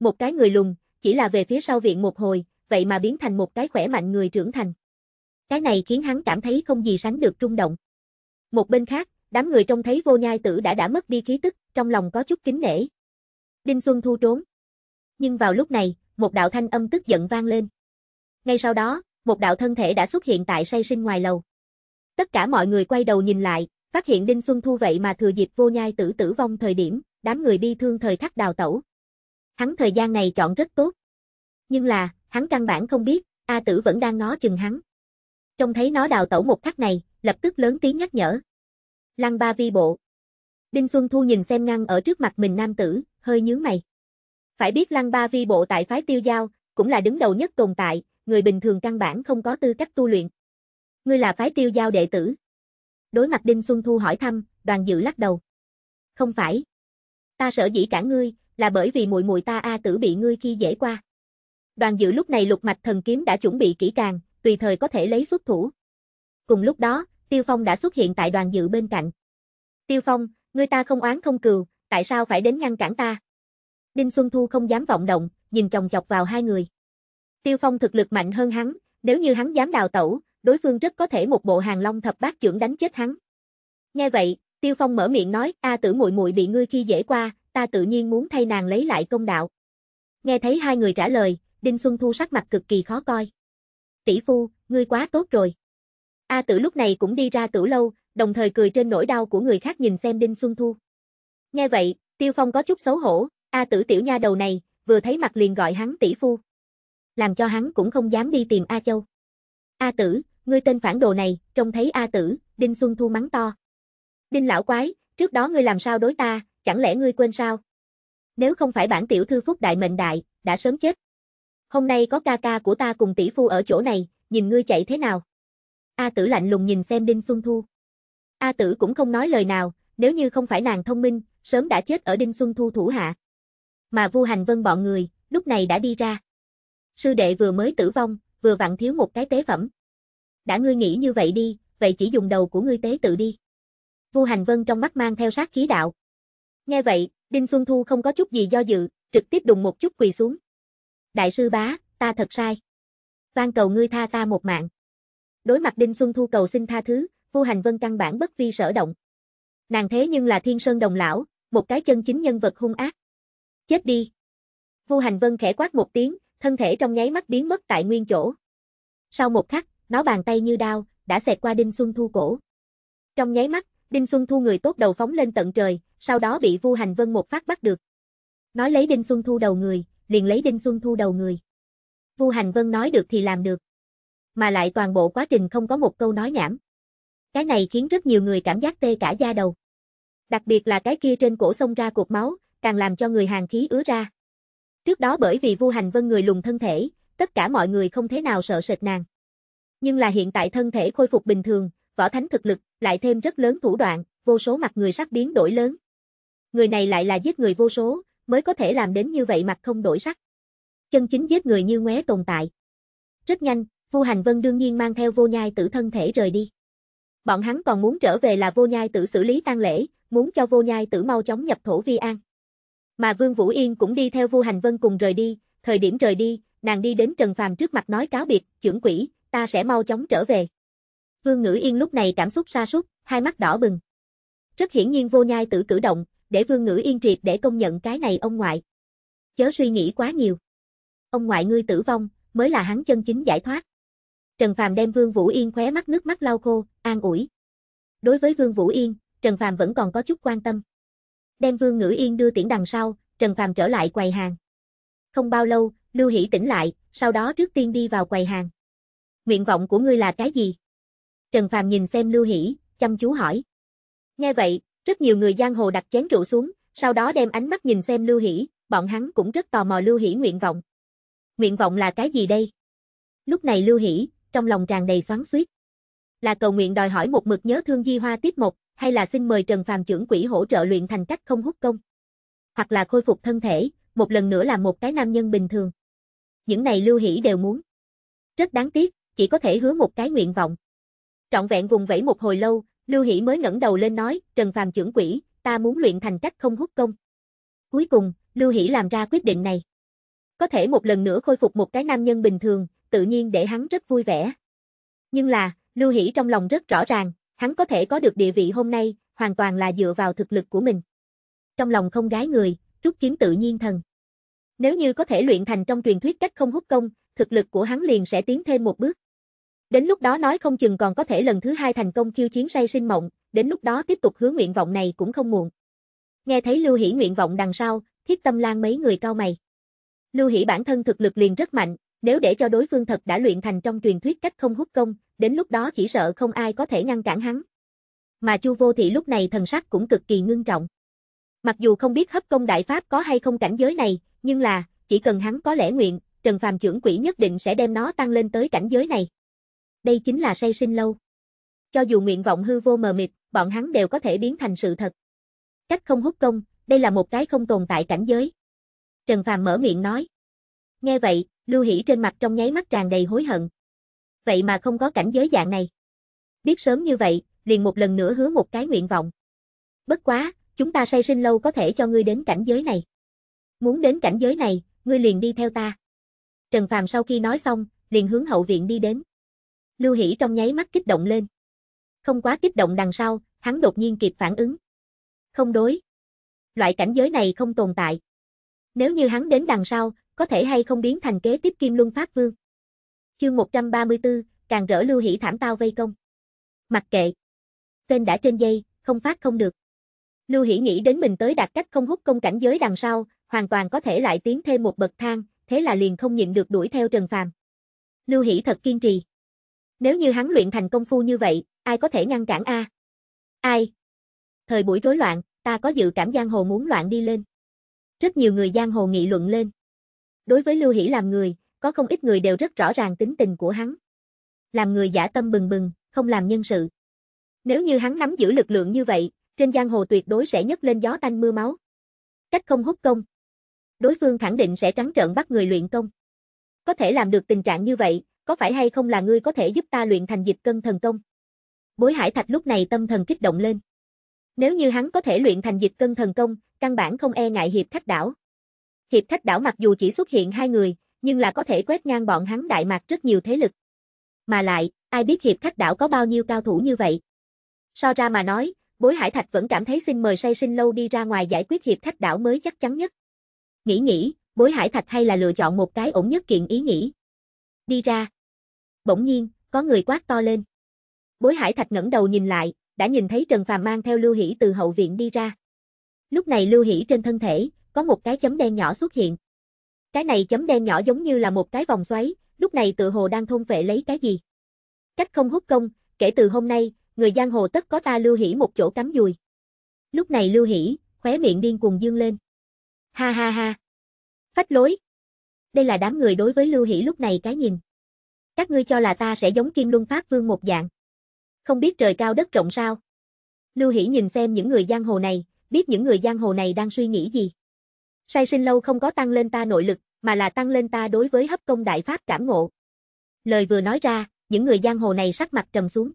Một cái người lùn, chỉ là về phía sau viện một hồi, vậy mà biến thành một cái khỏe mạnh người trưởng thành. Cái này khiến hắn cảm thấy không gì sánh được trung động. Một bên khác, đám người trông thấy vô nhai tử đã đã mất đi khí tức, trong lòng có chút kính nể. Đinh Xuân Thu trốn. Nhưng vào lúc này, một đạo thanh âm tức giận vang lên. Ngay sau đó, một đạo thân thể đã xuất hiện tại say sinh ngoài lầu. Tất cả mọi người quay đầu nhìn lại, phát hiện Đinh Xuân Thu vậy mà thừa dịp vô nhai tử tử vong thời điểm, đám người bi thương thời khắc đào tẩu. Hắn thời gian này chọn rất tốt. Nhưng là, hắn căn bản không biết, A tử vẫn đang ngó chừng hắn. Trông thấy nó đào tẩu một khắc này, lập tức lớn tiếng nhắc nhở. Lăng ba vi bộ. Đinh Xuân Thu nhìn xem ngăn ở trước mặt mình nam tử, hơi nhướng mày. Phải biết lăng ba vi bộ tại phái tiêu giao, cũng là đứng đầu nhất tồn tại, người bình thường căn bản không có tư cách tu luyện. Ngươi là phái tiêu giao đệ tử. Đối mặt Đinh Xuân Thu hỏi thăm, đoàn dự lắc đầu. Không phải. Ta sợ dĩ cả ngươi, là bởi vì muội muội ta A tử bị ngươi khi dễ qua. Đoàn dự lúc này lục mạch thần kiếm đã chuẩn bị kỹ càng, tùy thời có thể lấy xuất thủ. Cùng lúc đó, Tiêu Phong đã xuất hiện tại đoàn dự bên cạnh. Tiêu Phong, ngươi ta không oán không cừu, tại sao phải đến ngăn cản ta? Đinh Xuân Thu không dám vọng động, nhìn chồng chọc vào hai người. Tiêu Phong thực lực mạnh hơn hắn, nếu như hắn dám đào tẩu, đối phương rất có thể một bộ hàng long thập bát trưởng đánh chết hắn. Nghe vậy, Tiêu Phong mở miệng nói, "A Tử muội muội bị ngươi khi dễ qua, ta tự nhiên muốn thay nàng lấy lại công đạo." Nghe thấy hai người trả lời, Đinh Xuân Thu sắc mặt cực kỳ khó coi. "Tỷ phu, ngươi quá tốt rồi." A Tử lúc này cũng đi ra tử lâu, đồng thời cười trên nỗi đau của người khác nhìn xem Đinh Xuân Thu. Nghe vậy, Tiêu Phong có chút xấu hổ, A Tử tiểu nha đầu này, vừa thấy mặt liền gọi hắn tỷ phu. Làm cho hắn cũng không dám đi tìm A Châu. A Tử, ngươi tên phản đồ này, trông thấy A Tử, Đinh Xuân Thu mắng to. Đinh lão quái, trước đó ngươi làm sao đối ta, chẳng lẽ ngươi quên sao? Nếu không phải bản tiểu thư phúc đại mệnh đại, đã sớm chết. Hôm nay có ca ca của ta cùng tỷ phu ở chỗ này, nhìn ngươi chạy thế nào? A tử lạnh lùng nhìn xem Đinh Xuân Thu. A tử cũng không nói lời nào, nếu như không phải nàng thông minh, sớm đã chết ở Đinh Xuân Thu thủ hạ. Mà Vu Hành Vân bọn người, lúc này đã đi ra. Sư đệ vừa mới tử vong, vừa vặn thiếu một cái tế phẩm. Đã ngươi nghĩ như vậy đi, vậy chỉ dùng đầu của ngươi tế tự đi. Vu Hành Vân trong mắt mang theo sát khí đạo. Nghe vậy, Đinh Xuân Thu không có chút gì do dự, trực tiếp đùng một chút quỳ xuống. Đại sư bá, ta thật sai. Van cầu ngươi tha ta một mạng. Đối mặt Đinh Xuân Thu cầu xin tha thứ, Vu Hành Vân căn bản bất vi sở động. Nàng thế nhưng là thiên sơn đồng lão, một cái chân chính nhân vật hung ác. Chết đi. Vu Hành Vân khẽ quát một tiếng, thân thể trong nháy mắt biến mất tại nguyên chỗ. Sau một khắc, nó bàn tay như đao, đã xẹt qua Đinh Xuân Thu cổ. Trong nháy mắt, Đinh Xuân Thu người tốt đầu phóng lên tận trời, sau đó bị Vu Hành Vân một phát bắt được. Nói lấy Đinh Xuân Thu đầu người, liền lấy Đinh Xuân Thu đầu người. Vu Hành Vân nói được thì làm được mà lại toàn bộ quá trình không có một câu nói nhảm. Cái này khiến rất nhiều người cảm giác tê cả da đầu. Đặc biệt là cái kia trên cổ sông ra cột máu, càng làm cho người hàng khí ứa ra. Trước đó bởi vì Vu Hành Vân người lùng thân thể, tất cả mọi người không thế nào sợ sệt nàng. Nhưng là hiện tại thân thể khôi phục bình thường, võ thánh thực lực, lại thêm rất lớn thủ đoạn, vô số mặt người sắc biến đổi lớn. Người này lại là giết người vô số, mới có thể làm đến như vậy mặt không đổi sắc. Chân chính giết người như ngoé tồn tại. Rất nhanh, Vu Hành Vân đương nhiên mang theo vô nhai tử thân thể rời đi. Bọn hắn còn muốn trở về là vô nhai tử xử lý tang lễ, muốn cho vô nhai tử mau chóng nhập thổ vi an. Mà Vương Vũ Yên cũng đi theo Vu Hành Vân cùng rời đi, thời điểm rời đi, nàng đi đến Trần Phàm trước mặt nói cáo biệt, trưởng quỷ, ta sẽ mau chóng trở về. Vương Ngữ Yên lúc này cảm xúc sa sút, hai mắt đỏ bừng. Rất hiển nhiên vô nhai tử cử động, để Vương Ngữ Yên triệt để công nhận cái này ông ngoại. Chớ suy nghĩ quá nhiều. Ông ngoại ngươi tử vong, mới là hắn chân chính giải thoát. Trần Phàm đem Vương Vũ Yên khóe mắt nước mắt lau khô, an ủi. Đối với Vương Vũ Yên, Trần Phàm vẫn còn có chút quan tâm. Đem Vương Ngữ Yên đưa tiễn đằng sau, Trần Phàm trở lại quầy hàng. Không bao lâu, Lưu Hỷ tỉnh lại, sau đó trước tiên đi vào quầy hàng. Nguyện vọng của ngươi là cái gì? Trần Phàm nhìn xem Lưu Hỷ, chăm chú hỏi. Nghe vậy, rất nhiều người giang hồ đặt chén rượu xuống, sau đó đem ánh mắt nhìn xem Lưu Hỷ, bọn hắn cũng rất tò mò Lưu Hỷ nguyện vọng. Nguyện vọng là cái gì đây? Lúc này Lưu Hỷ, trong lòng tràn đầy xoắn xuýt. Là cầu nguyện đòi hỏi một mực nhớ thương Di Hoa tiếp một, hay là xin mời Trần Phàm trưởng quỹ hỗ trợ luyện thành cách không hút công? hoặc là khôi phục thân thể, một lần nữa làm một cái nam nhân bình thường. Những này Lưu Hỷ đều muốn. Rất đáng tiếc, chỉ có thể hứa một cái nguyện vọng. Trọn vẹn vùng vẫy một hồi lâu, Lưu Hỷ mới ngẩng đầu lên nói, Trần Phàm trưởng quỹ, ta muốn luyện thành cách không hút công. Cuối cùng, Lưu Hỷ làm ra quyết định này. Có thể một lần nữa khôi phục một cái nam nhân bình thường, tự nhiên để hắn rất vui vẻ. Nhưng là, Lưu Hỷ trong lòng rất rõ ràng, hắn có thể có được địa vị hôm nay, hoàn toàn là dựa vào thực lực của mình. Trong lòng không gái người, rút kiếm tự nhiên thần. Nếu như có thể luyện thành trong truyền thuyết cách không hút công, thực lực của hắn liền sẽ tiến thêm một bước. Đến lúc đó nói không chừng còn có thể lần thứ hai thành công khiêu chiến say sinh mộng, đến lúc đó tiếp tục hướng nguyện vọng này cũng không muộn. Nghe thấy Lưu Hỷ nguyện vọng đằng sau, thiết tâm lan mấy người cao mày. Lưu Hỷ bản thân thực lực liền rất mạnh, nếu để cho đối phương thật đã luyện thành trong truyền thuyết cách không hút công, đến lúc đó chỉ sợ không ai có thể ngăn cản hắn. Mà Chu Vô Thị lúc này thần sắc cũng cực kỳ ngưng trọng. Mặc dù không biết hấp công đại pháp có hay không cảnh giới này, nhưng là, chỉ cần hắn có lẽ nguyện, Trần Phàm trưởng quỷ nhất định sẽ đem nó tăng lên tới cảnh giới này. Đây chính là say sinh lâu. Cho dù nguyện vọng hư vô mờ mịt, bọn hắn đều có thể biến thành sự thật. Cách không hút công, đây là một cái không tồn tại cảnh giới. Trần Phàm mở miệng nói. Nghe vậy, Lưu Hỷ trên mặt trong nháy mắt tràn đầy hối hận. Vậy mà không có cảnh giới dạng này. Biết sớm như vậy, liền một lần nữa hứa một cái nguyện vọng. Bất quá, chúng ta say sinh lâu có thể cho ngươi đến cảnh giới này. Muốn đến cảnh giới này, ngươi liền đi theo ta. Trần Phàm sau khi nói xong, liền hướng hậu viện đi đến. Lưu Hỷ trong nháy mắt kích động lên. Không quá kích động đằng sau, hắn đột nhiên kịp phản ứng. Không đối. Loại cảnh giới này không tồn tại. Nếu như hắn đến đằng sau, có thể hay không biến thành kế tiếp Kim Luân Pháp Vương. Chương 134, càng rỡ Lưu Hỷ thảm tao vây công. Mặc kệ. Tên đã trên dây, không phát không được. Lưu Hỷ nghĩ đến mình tới đạt cách không hút công cảnh giới đằng sau, hoàn toàn có thể lại tiến thêm một bậc thang, thế là liền không nhịn được đuổi theo Trần Phàm. Lưu Hỷ thật kiên trì. Nếu như hắn luyện thành công phu như vậy, ai có thể ngăn cản a? Ai? Thời buổi rối loạn, ta có dự cảm giang hồ muốn loạn đi lên. Rất nhiều người giang hồ nghị luận lên. Đối với Lưu Hỷ làm người, có không ít người đều rất rõ ràng tính tình của hắn. Làm người giả tâm bừng bừng, không làm nhân sự. Nếu như hắn nắm giữ lực lượng như vậy, trên giang hồ tuyệt đối sẽ nhấc lên gió tanh mưa máu. Cách không hút công. Đối phương khẳng định sẽ trắng trợn bắt người luyện công. Có thể làm được tình trạng như vậy, có phải hay không là ngươi có thể giúp ta luyện thành dịch cân thần công? Bối Hải Thạch lúc này tâm thần kích động lên. Nếu như hắn có thể luyện thành dịch cân thần công, căn bản không e ngại hiệp khách đảo. Hiệp khách đảo mặc dù chỉ xuất hiện hai người, nhưng là có thể quét ngang bọn hắn đại mạc rất nhiều thế lực. Mà lại, ai biết hiệp khách đảo có bao nhiêu cao thủ như vậy? So ra mà nói, bối hải thạch vẫn cảm thấy xin mời say sinh lâu đi ra ngoài giải quyết hiệp khách đảo mới chắc chắn nhất. Nghĩ nghĩ, bối hải thạch hay là lựa chọn một cái ổn nhất kiện ý nghĩ. Đi ra. Bỗng nhiên, có người quát to lên. Bối hải thạch ngẩng đầu nhìn lại, đã nhìn thấy Trần Phàm mang theo Lưu Hỷ từ hậu viện đi ra. Lúc này Lưu Hỷ trên thân thể, có một cái chấm đen nhỏ xuất hiện. Cái này chấm đen nhỏ giống như là một cái vòng xoáy, lúc này tự hồ đang thôn vệ lấy cái gì. Cách không hút công, kể từ hôm nay, người giang hồ tất có ta Lưu Hỷ một chỗ cắm dùi. Lúc này Lưu Hỷ, khóe miệng điên cuồng dương lên. Ha ha ha. Phách lối. Đây là đám người đối với Lưu Hỷ lúc này cái nhìn. Các ngươi cho là ta sẽ giống Kim Luân Pháp Vương một dạng. Không biết trời cao đất rộng sao. Lưu Hỷ nhìn xem những người giang hồ này, biết những người giang hồ này đang suy nghĩ gì. Sai sinh lâu không có tăng lên ta nội lực, mà là tăng lên ta đối với hấp công đại pháp cảm ngộ. Lời vừa nói ra, những người giang hồ này sắc mặt trầm xuống.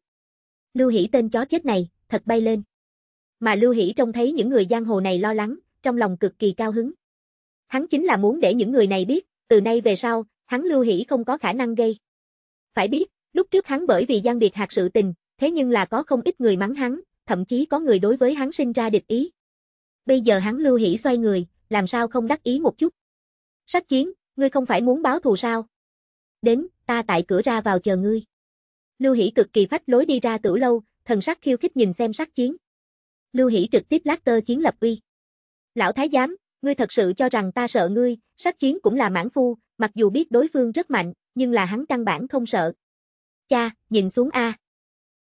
Lưu Hỷ tên chó chết này, thật bay lên. Mà Lưu Hỷ trông thấy những người giang hồ này lo lắng, trong lòng cực kỳ cao hứng. Hắn chính là muốn để những người này biết, từ nay về sau, hắn Lưu Hỷ không có khả năng gây. Phải biết, lúc trước hắn bởi vì gian biệt hạt sự tình, thế nhưng là có không ít người mắng hắn, thậm chí có người đối với hắn sinh ra địch ý. Bây giờ hắn Lưu Hỷ xoay người, làm sao không đắc ý một chút. Sách chiến, ngươi không phải muốn báo thù sao? Đến, ta tại cửa ra vào chờ ngươi. Lưu Hỷ cực kỳ phách lối đi ra tử lâu, thần sắc khiêu khích nhìn xem sắc chiến. Lưu Hỷ trực tiếp lát tơ chiến lập uy. Lão thái giám, ngươi thật sự cho rằng ta sợ ngươi, sắc chiến cũng là mãn phu, mặc dù biết đối phương rất mạnh, nhưng là hắn căn bản không sợ. Cha, nhìn xuống A.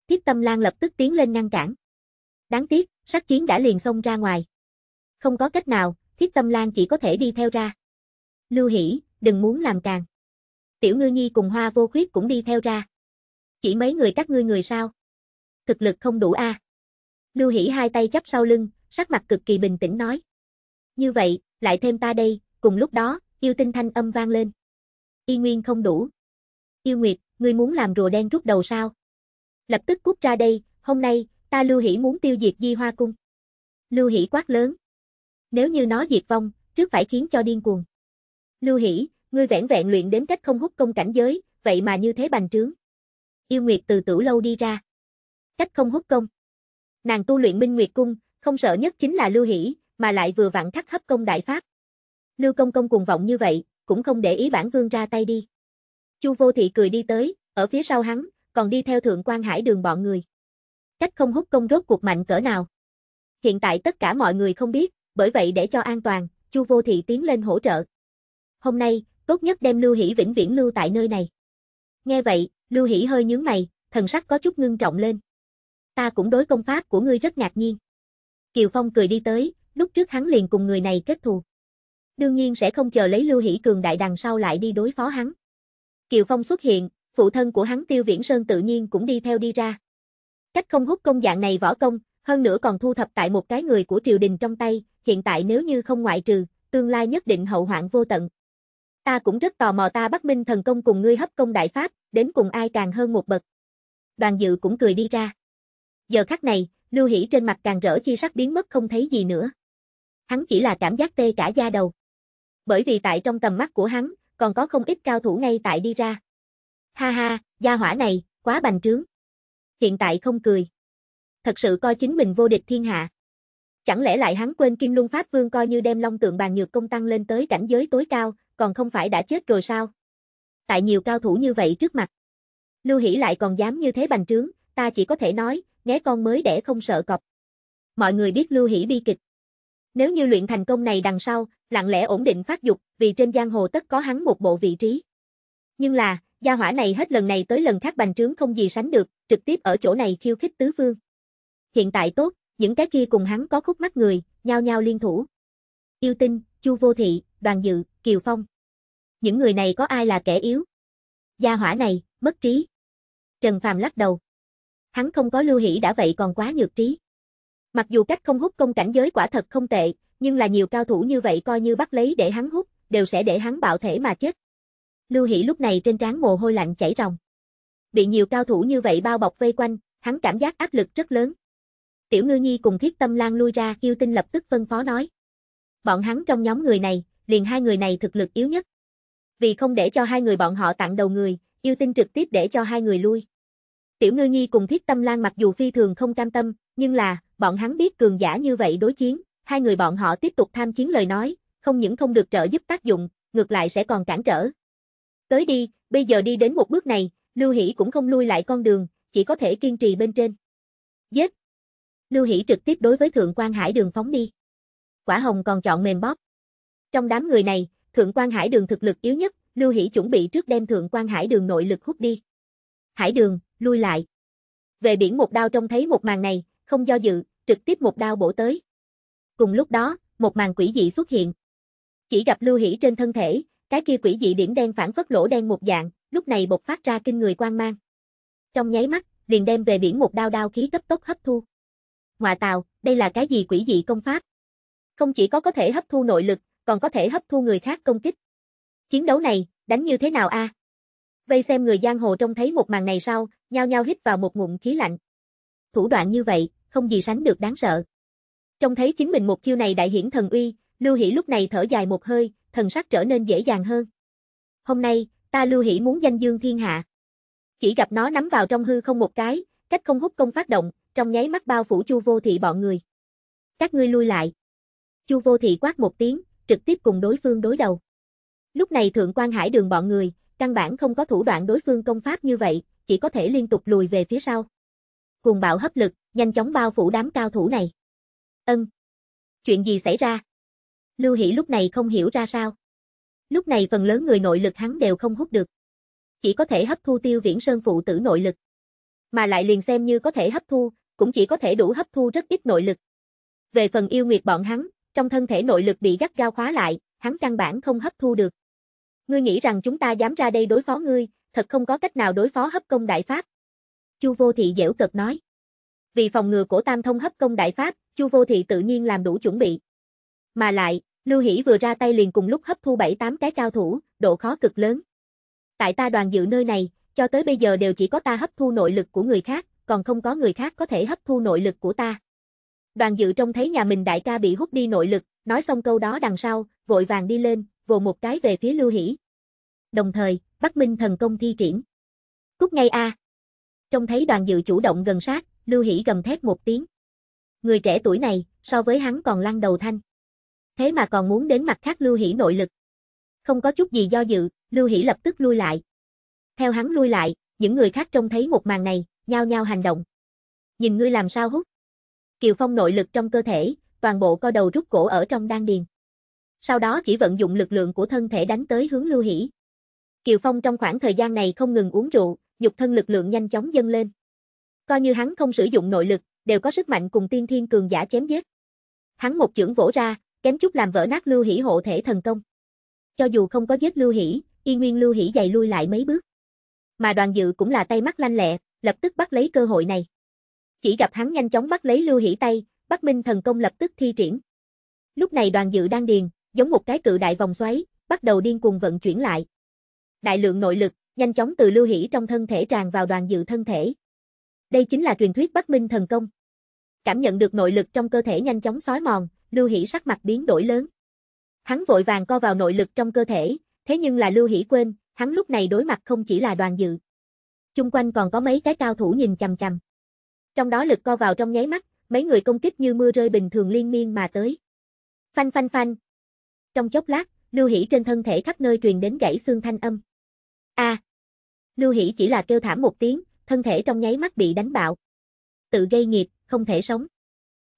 Thiết tâm lan lập tức tiến lên ngăn cản. Đáng tiếc, sắc chiến đã liền xông ra ngoài. Không có cách nào, thiết tâm lan chỉ có thể đi theo ra. Lưu Hỷ, đừng muốn làm càng. Tiểu ngư nhi cùng hoa vô khuyết cũng đi theo ra. Chỉ mấy người các ngươi người sao? Thực lực không đủ a. Lưu Hỷ hai tay chắp sau lưng, sắc mặt cực kỳ bình tĩnh nói. Như vậy, lại thêm ta đây, cùng lúc đó, yêu tinh thanh âm vang lên. Y nguyên không đủ. Yêu Nguyệt, ngươi muốn làm rùa đen rút đầu sao? Lập tức cút ra đây, hôm nay, ta Lưu Hỷ muốn tiêu diệt Di Hoa Cung. Lưu Hỷ quát lớn. Nếu như nó diệt vong, trước phải khiến cho điên cuồng. Lưu Hỷ, ngươi vẻn vẹn luyện đến cách không hút công cảnh giới, vậy mà như thế bành trướng. Yêu Nguyệt từ tử lâu đi ra. Cách không hút công. Nàng tu luyện Minh Nguyệt cung, không sợ nhất chính là Lưu Hỷ, mà lại vừa vặn thắt hấp công đại pháp. Lưu Công công cuồng vọng như vậy, cũng không để ý bản vương ra tay đi. Chu Vô Thị cười đi tới, ở phía sau hắn, còn đi theo thượng quan hải đường bọn người. Cách không hút công rốt cuộc mạnh cỡ nào. Hiện tại tất cả mọi người không biết, bởi vậy để cho an toàn, Chu Vô Thị tiến lên hỗ trợ. Hôm nay, tốt nhất đem Lưu Hỷ vĩnh viễn lưu tại nơi này. Nghe vậy, Lưu Hỷ hơi nhướng mày, thần sắc có chút ngưng trọng lên. Ta cũng đối công pháp của ngươi rất ngạc nhiên. Kiều Phong cười đi tới, lúc trước hắn liền cùng người này kết thù. Đương nhiên sẽ không chờ lấy Lưu Hỷ cường đại đằng sau lại đi đối phó hắn. Kiều Phong xuất hiện, phụ thân của hắn Tiêu Viễn Sơn tự nhiên cũng đi theo đi ra. Cách không hút công dạng này võ công, hơn nữa còn thu thập tại một cái người của triều đình trong tay, hiện tại nếu như không ngoại trừ, tương lai nhất định hậu hoạn vô tận. Ta cũng rất tò mò ta Bắc Minh thần công cùng ngươi hấp công đại pháp, đến cùng ai càng hơn một bậc. Đoàn dự cũng cười đi ra. Giờ khắc này, Lưu Hỷ trên mặt càng rỡ chi sắc biến mất không thấy gì nữa. Hắn chỉ là cảm giác tê cả da đầu. Bởi vì tại trong tầm mắt của hắn, còn có không ít cao thủ ngay tại đi ra. Ha ha, gia hỏa này, quá bành trướng. Hiện tại không cười. Thật sự coi chính mình vô địch thiên hạ. Chẳng lẽ lại hắn quên Kim Luân Pháp Vương coi như đem long tượng bàn nhược công tăng lên tới cảnh giới tối cao, còn không phải đã chết rồi sao? Tại nhiều cao thủ như vậy trước mặt. Lưu Hỷ lại còn dám như thế bành trướng, ta chỉ có thể nói, nghe con mới để không sợ cọp. Mọi người biết Lưu Hỷ bi kịch. Nếu như luyện thành công này đằng sau, lặng lẽ ổn định phát dục, vì trên giang hồ tất có hắn một bộ vị trí. Nhưng là, gia hỏa này hết lần này tới lần khác bành trướng không gì sánh được, trực tiếp ở chỗ này khiêu khích tứ phương. Hiện tại tốt, những cái kia cùng hắn có khúc mắt người, nhao nhao liên thủ. Yêu tinh, Chu Vô Thị, Đoàn Dự, Kiều Phong. Những người này có ai là kẻ yếu? Gia hỏa này, mất trí. Trần Phàm lắc đầu. Hắn không có lưu hỷ đã vậy còn quá nhược trí. Mặc dù cách không hút công cảnh giới quả thật không tệ, nhưng là nhiều cao thủ như vậy coi như bắt lấy để hắn hút, đều sẽ để hắn bạo thể mà chết. Lưu Hỷ lúc này trên trán mồ hôi lạnh chảy ròng. Bị nhiều cao thủ như vậy bao bọc vây quanh, hắn cảm giác áp lực rất lớn. Tiểu Ngư Nhi cùng Thiết Tâm Lan lui ra, yêu tinh lập tức phân phó nói. Bọn hắn trong nhóm người này, liền hai người này thực lực yếu nhất. Vì không để cho hai người bọn họ tặng đầu người, yêu tinh trực tiếp để cho hai người lui. Tiểu Ngư Nhi cùng Thiết Tâm Lan mặc dù phi thường không cam tâm, nhưng là, bọn hắn biết cường giả như vậy đối chiến, hai người bọn họ tiếp tục tham chiến lời nói, không những không được trợ giúp tác dụng, ngược lại sẽ còn cản trở. Tới đi, bây giờ đi đến một bước này, Lưu Hỷ cũng không lui lại con đường, chỉ có thể kiên trì bên trên. Giết! Lưu Hỷ trực tiếp đối với Thượng quan Hải đường phóng đi. Quả hồng còn chọn mềm bóp. Trong đám người này, Thượng quan Hải đường thực lực yếu nhất, Lưu Hỷ chuẩn bị trước đem Thượng quan Hải đường nội lực hút đi. Hải đường, lui lại. Về biển một đao trông thấy một màn này, không do dự, trực tiếp một đao bổ tới. Cùng lúc đó, một màn quỷ dị xuất hiện. Chỉ gặp Lưu Hỷ trên thân thể, cái kia quỷ dị điểm đen phản phất lỗ đen một dạng, lúc này bộc phát ra kinh người quang mang. Trong nháy mắt, liền đem về biển một đao đao khí cấp tốc hấp thu. Ngoại tào, đây là cái gì quỷ dị công pháp? Không chỉ có có thể hấp thu nội lực, còn có thể hấp thu người khác công kích. Chiến đấu này, đánh như thế nào a? Vây xem người giang hồ trông thấy một màn này sau, nhao nhao hít vào một ngụm khí lạnh. Thủ đoạn như vậy, không gì sánh được đáng sợ. Trông thấy chính mình một chiêu này đại hiển thần uy, Lưu Hỷ lúc này thở dài một hơi, thần sắc trở nên dễ dàng hơn. Hôm nay, ta Lưu Hỷ muốn danh dương thiên hạ. Chỉ gặp nó nắm vào trong hư không một cái, cách không hút công phát động, trong nháy mắt bao phủ Chu Vô Thị bọn người. Các ngươi lui lại. Chu Vô Thị quát một tiếng, trực tiếp cùng đối phương đối đầu. Lúc này Thượng quan Hải đường bọn người, căn bản không có thủ đoạn đối phương công pháp như vậy, chỉ có thể liên tục lùi về phía sau. Cùng bạo hấp lực, nhanh chóng bao phủ đám cao thủ này. Ân. Chuyện gì xảy ra? Lưu Hỷ lúc này không hiểu ra sao. Lúc này phần lớn người nội lực hắn đều không hút được. Chỉ có thể hấp thu tiêu viễn sơn phụ tử nội lực. Mà lại liền xem như có thể hấp thu, cũng chỉ có thể đủ hấp thu rất ít nội lực. Về phần yêu nguyệt bọn hắn, trong thân thể nội lực bị gắt gao khóa lại, hắn căn bản không hấp thu được. Ngươi nghĩ rằng chúng ta dám ra đây đối phó ngươi, thật không có cách nào đối phó hấp công đại pháp. Chu vô thị dễu cợt nói. Vì phòng ngừa cổ tam thông hấp công đại pháp, Chu vô thị tự nhiên làm đủ chuẩn bị. Mà lại, Lưu Hỷ vừa ra tay liền cùng lúc hấp thu 7-8 cái cao thủ, độ khó cực lớn. Tại ta đoàn dự nơi này, cho tới bây giờ đều chỉ có ta hấp thu nội lực của người khác, còn không có người khác có thể hấp thu nội lực của ta. Đoàn dự trông thấy nhà mình đại ca bị hút đi nội lực, nói xong câu đó đằng sau, vội vàng đi lên, vồ một cái về phía Lưu Hỷ. Đồng thời, Bắc Minh thần công thi triển. Cút ngay a. Trông thấy đoàn dự chủ động gần sát, Lưu Hỷ gầm thét một tiếng. Người trẻ tuổi này, so với hắn còn lăn đầu thanh. Thế mà còn muốn đến mặt khác Lưu Hỷ nội lực. Không có chút gì do dự, Lưu Hỷ lập tức lui lại. Theo hắn lui lại, những người khác trông thấy một màn này, nhao nhao hành động. Nhìn ngươi làm sao hút. Kiều Phong nội lực trong cơ thể, toàn bộ co đầu rút cổ ở trong đan điền. Sau đó chỉ vận dụng lực lượng của thân thể đánh tới hướng Lưu Hỷ. Kiều Phong trong khoảng thời gian này không ngừng uống rượu, dục thân lực lượng nhanh chóng dâng lên. Coi như hắn không sử dụng nội lực, đều có sức mạnh cùng tiên thiên cường giả chém giết. Hắn một chưởng vỗ ra, kém chút làm vỡ nát Lưu Hỷ hộ thể thần công. Cho dù không có giết Lưu Hỷ, y nguyên Lưu Hỷ dày lui lại mấy bước. Mà đoàn dự cũng là tay mắt lanh lẹ, lập tức bắt lấy cơ hội này. Chỉ gặp hắn nhanh chóng bắt lấy Lưu Hỷ tay, Bắc Minh thần công lập tức thi triển. Lúc này đoàn dự đang điền, giống một cái cự đại vòng xoáy, bắt đầu điên cuồng vận chuyển lại. Đại lượng nội lực, nhanh chóng từ Lưu Hỷ trong thân thể tràn vào đoàn dự thân thể. Đây chính là truyền thuyết Bắc Minh thần công. Cảm nhận được nội lực trong cơ thể nhanh chóng xói mòn, Lưu Hỷ sắc mặt biến đổi lớn. Hắn vội vàng co vào nội lực trong cơ thể, thế nhưng là Lưu Hỷ quên, hắn lúc này đối mặt không chỉ là đoàn dự. Chung quanh còn có mấy cái cao thủ nhìn chằm chằm. Trong đó lực co vào trong nháy mắt, mấy người công kích như mưa rơi bình thường liên miên mà tới. Phanh phanh phanh. Trong chốc lát, Lưu Hỷ trên thân thể khắp nơi truyền đến gãy xương thanh âm. A. Lưu Hỷ chỉ là kêu thảm một tiếng, thân thể trong nháy mắt bị đánh bạo. Tự gây nghiệp, không thể sống.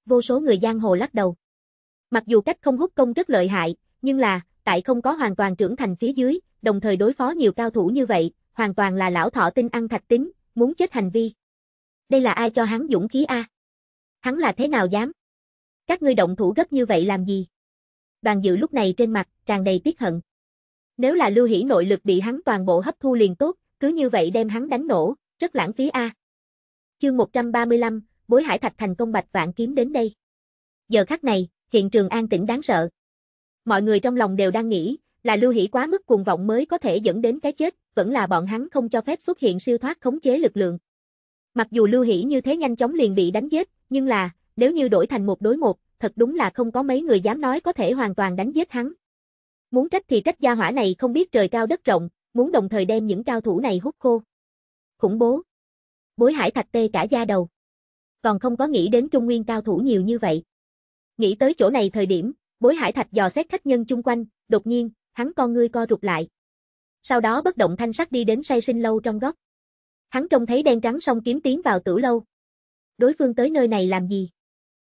Vô số người giang hồ lắc đầu. Mặc dù cách không hút công rất lợi hại, nhưng là, tại không có hoàn toàn trưởng thành phía dưới, đồng thời đối phó nhiều cao thủ như vậy, hoàn toàn là lão thọ tinh ăn thạch tính, muốn chết hành vi. Đây là ai cho hắn dũng khí a? Hắn là thế nào dám? Các ngươi động thủ gấp như vậy làm gì? Đoàn dự lúc này trên mặt, tràn đầy tiếc hận. Nếu là lưu hỷ nội lực bị hắn toàn bộ hấp thu liền tốt, cứ như vậy đem hắn đánh nổ, rất lãng phí a. Chương 135, bối hải thạch thành công bạch vạn kiếm đến đây. Giờ khắc này, hiện trường an tĩnh đáng sợ. Mọi người trong lòng đều đang nghĩ, là Lưu Hỷ quá mức cuồng vọng mới có thể dẫn đến cái chết, vẫn là bọn hắn không cho phép xuất hiện siêu thoát khống chế lực lượng. Mặc dù Lưu Hỷ như thế nhanh chóng liền bị đánh giết, nhưng là, nếu như đổi thành một đối một, thật đúng là không có mấy người dám nói có thể hoàn toàn đánh giết hắn. Muốn trách thì trách gia hỏa này không biết trời cao đất rộng, muốn đồng thời đem những cao thủ này hút khô. Khủng bố. Bối hải thạch tê cả da đầu. Còn không có nghĩ đến trung nguyên cao thủ nhiều như vậy. Nghĩ tới chỗ này thời điểm, bối hải thạch dò xét khách nhân chung quanh, đột nhiên, hắn con ngươi co rụt lại. Sau đó bất động thanh sắc đi đến say sinh lâu trong góc. Hắn trông thấy đen trắng song kiếm tiến vào tử lâu. Đối phương tới nơi này làm gì?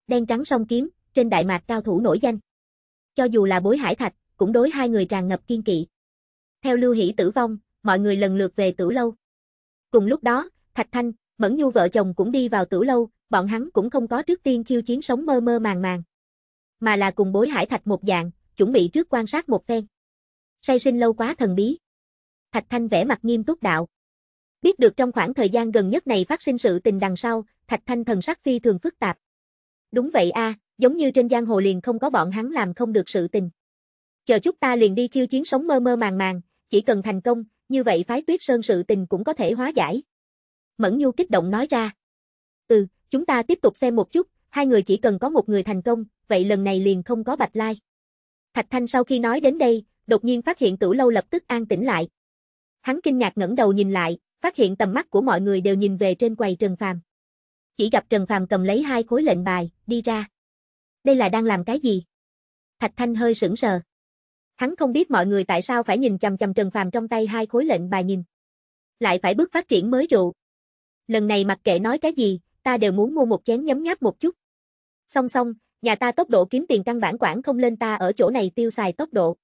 Đen trắng song kiếm, trên đại mạc cao thủ nổi danh. Cho dù là bối hải thạch, cũng đối hai người tràn ngập kiên kỵ. Theo Lưu Hỷ tử vong, mọi người lần lượt về tử lâu. Cùng lúc đó, Thạch Thanh, Mẫn Nhu vợ chồng cũng đi vào tử lâu, bọn hắn cũng không có trước tiên khiêu chiến sống mơ mơ màng màng. Mà là cùng bối hải thạch một dạng, chuẩn bị trước quan sát một phen. Say sinh lâu quá thần bí. Thạch Thanh vẽ mặt nghiêm túc đạo. Biết được trong khoảng thời gian gần nhất này phát sinh sự tình đằng sau, Thạch Thanh thần sắc phi thường phức tạp. Đúng vậy a, giống như trên giang hồ liền không có bọn hắn làm không được sự tình. Chờ chút ta liền đi khiêu chiến sống mơ mơ màng màng, chỉ cần thành công, như vậy phái tuyết sơn sự tình cũng có thể hóa giải. Mẫn Nhu kích động nói ra. Ừ, chúng ta tiếp tục xem một chút, hai người chỉ cần có một người thành công, vậy lần này liền không có bạch lai. Thạch Thanh sau khi nói đến đây, đột nhiên phát hiện tử lâu lập tức an tĩnh lại. Hắn kinh ngạc ngẩng đầu nhìn lại, phát hiện tầm mắt của mọi người đều nhìn về trên quầy Trần Phàm. Chỉ gặp Trần Phàm cầm lấy hai khối lệnh bài, đi ra. Đây là đang làm cái gì? Thạch Thanh hơi sững sờ. Hắn không biết mọi người tại sao phải nhìn chằm chằm Trần Phàm trong tay hai khối lệnh bài nhìn. Lại phải bước phát triển mới rượu. Lần này mặc kệ nói cái gì, ta đều muốn mua một chén nhấm nháp một chút. Song song, nhà ta tốc độ kiếm tiền căn bản quản không lên ta ở chỗ này tiêu xài tốc độ.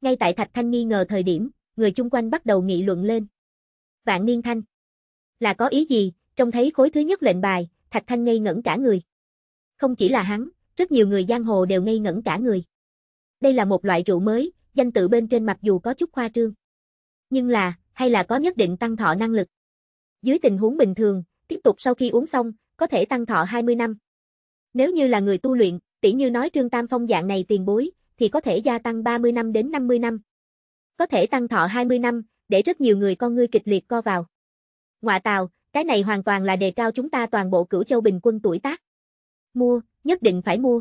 Ngay tại Thạch Thanh nghi ngờ thời điểm, người chung quanh bắt đầu nghị luận lên. Vạn Niên Thanh. Là có ý gì, trông thấy khối thứ nhất lệnh bài, Thạch Thanh ngây ngẩn cả người. Không chỉ là hắn, rất nhiều người giang hồ đều ngây ngẩn cả người. Đây là một loại rượu mới, danh tự bên trên mặc dù có chút khoa trương. Nhưng là, hay là có nhất định tăng thọ năng lực. Dưới tình huống bình thường, tiếp tục sau khi uống xong, có thể tăng thọ 20 năm. Nếu như là người tu luyện, tỉ như nói Trương Tam Phong dạng này tiền bối, thì có thể gia tăng 30 năm đến 50 năm. Có thể tăng thọ 20 năm, để rất nhiều người con ngươi kịch liệt co vào. Ngoại tào, cái này hoàn toàn là đề cao chúng ta toàn bộ cửu châu bình quân tuổi tác. Mua, nhất định phải mua.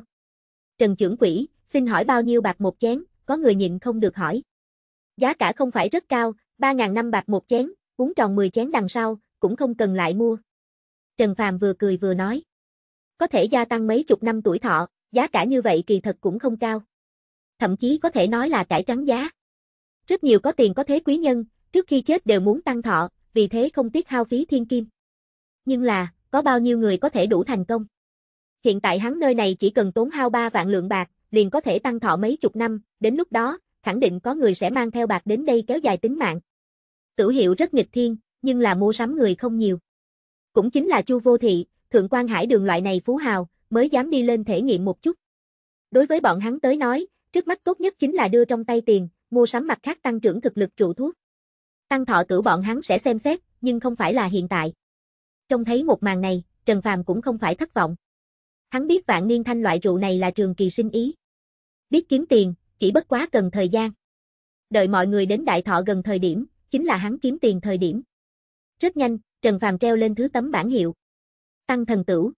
Trần trưởng quỹ, xin hỏi bao nhiêu bạc một chén, có người nhịn không được hỏi. Giá cả không phải rất cao, 3.000 năm bạc một chén, uống tròn 10 chén đằng sau, cũng không cần lại mua. Trần Phàm vừa cười vừa nói. Có thể gia tăng mấy chục năm tuổi thọ, giá cả như vậy kỳ thật cũng không cao. Thậm chí có thể nói là cải trắng giá. Rất nhiều có tiền có thế quý nhân, trước khi chết đều muốn tăng thọ, vì thế không tiếc hao phí thiên kim. Nhưng là, có bao nhiêu người có thể đủ thành công? Hiện tại hắn nơi này chỉ cần tốn hao 3 vạn lượng bạc, liền có thể tăng thọ mấy chục năm, đến lúc đó, khẳng định có người sẽ mang theo bạc đến đây kéo dài tính mạng. Tử hiệu rất nghịch thiên, nhưng là mua sắm người không nhiều. Cũng chính là Chu Vô Thị, Thượng quan Hải đường loại này phú hào, mới dám đi lên thể nghiệm một chút. Đối với bọn hắn tới nói, trước mắt tốt nhất chính là đưa trong tay tiền, mua sắm mặt khác tăng trưởng thực lực trụ thuốc. Tăng thọ tử bọn hắn sẽ xem xét, nhưng không phải là hiện tại. Trông thấy một màn này, Trần Phàm cũng không phải thất vọng. Hắn biết vạn niên thanh loại rượu này là trường kỳ sinh ý. Biết kiếm tiền, chỉ bất quá cần thời gian. Đợi mọi người đến đại thọ gần thời điểm, chính là hắn kiếm tiền thời điểm. Rất nhanh, Trần Phàm treo lên thứ tấm bản hiệu. Tăng thần tử.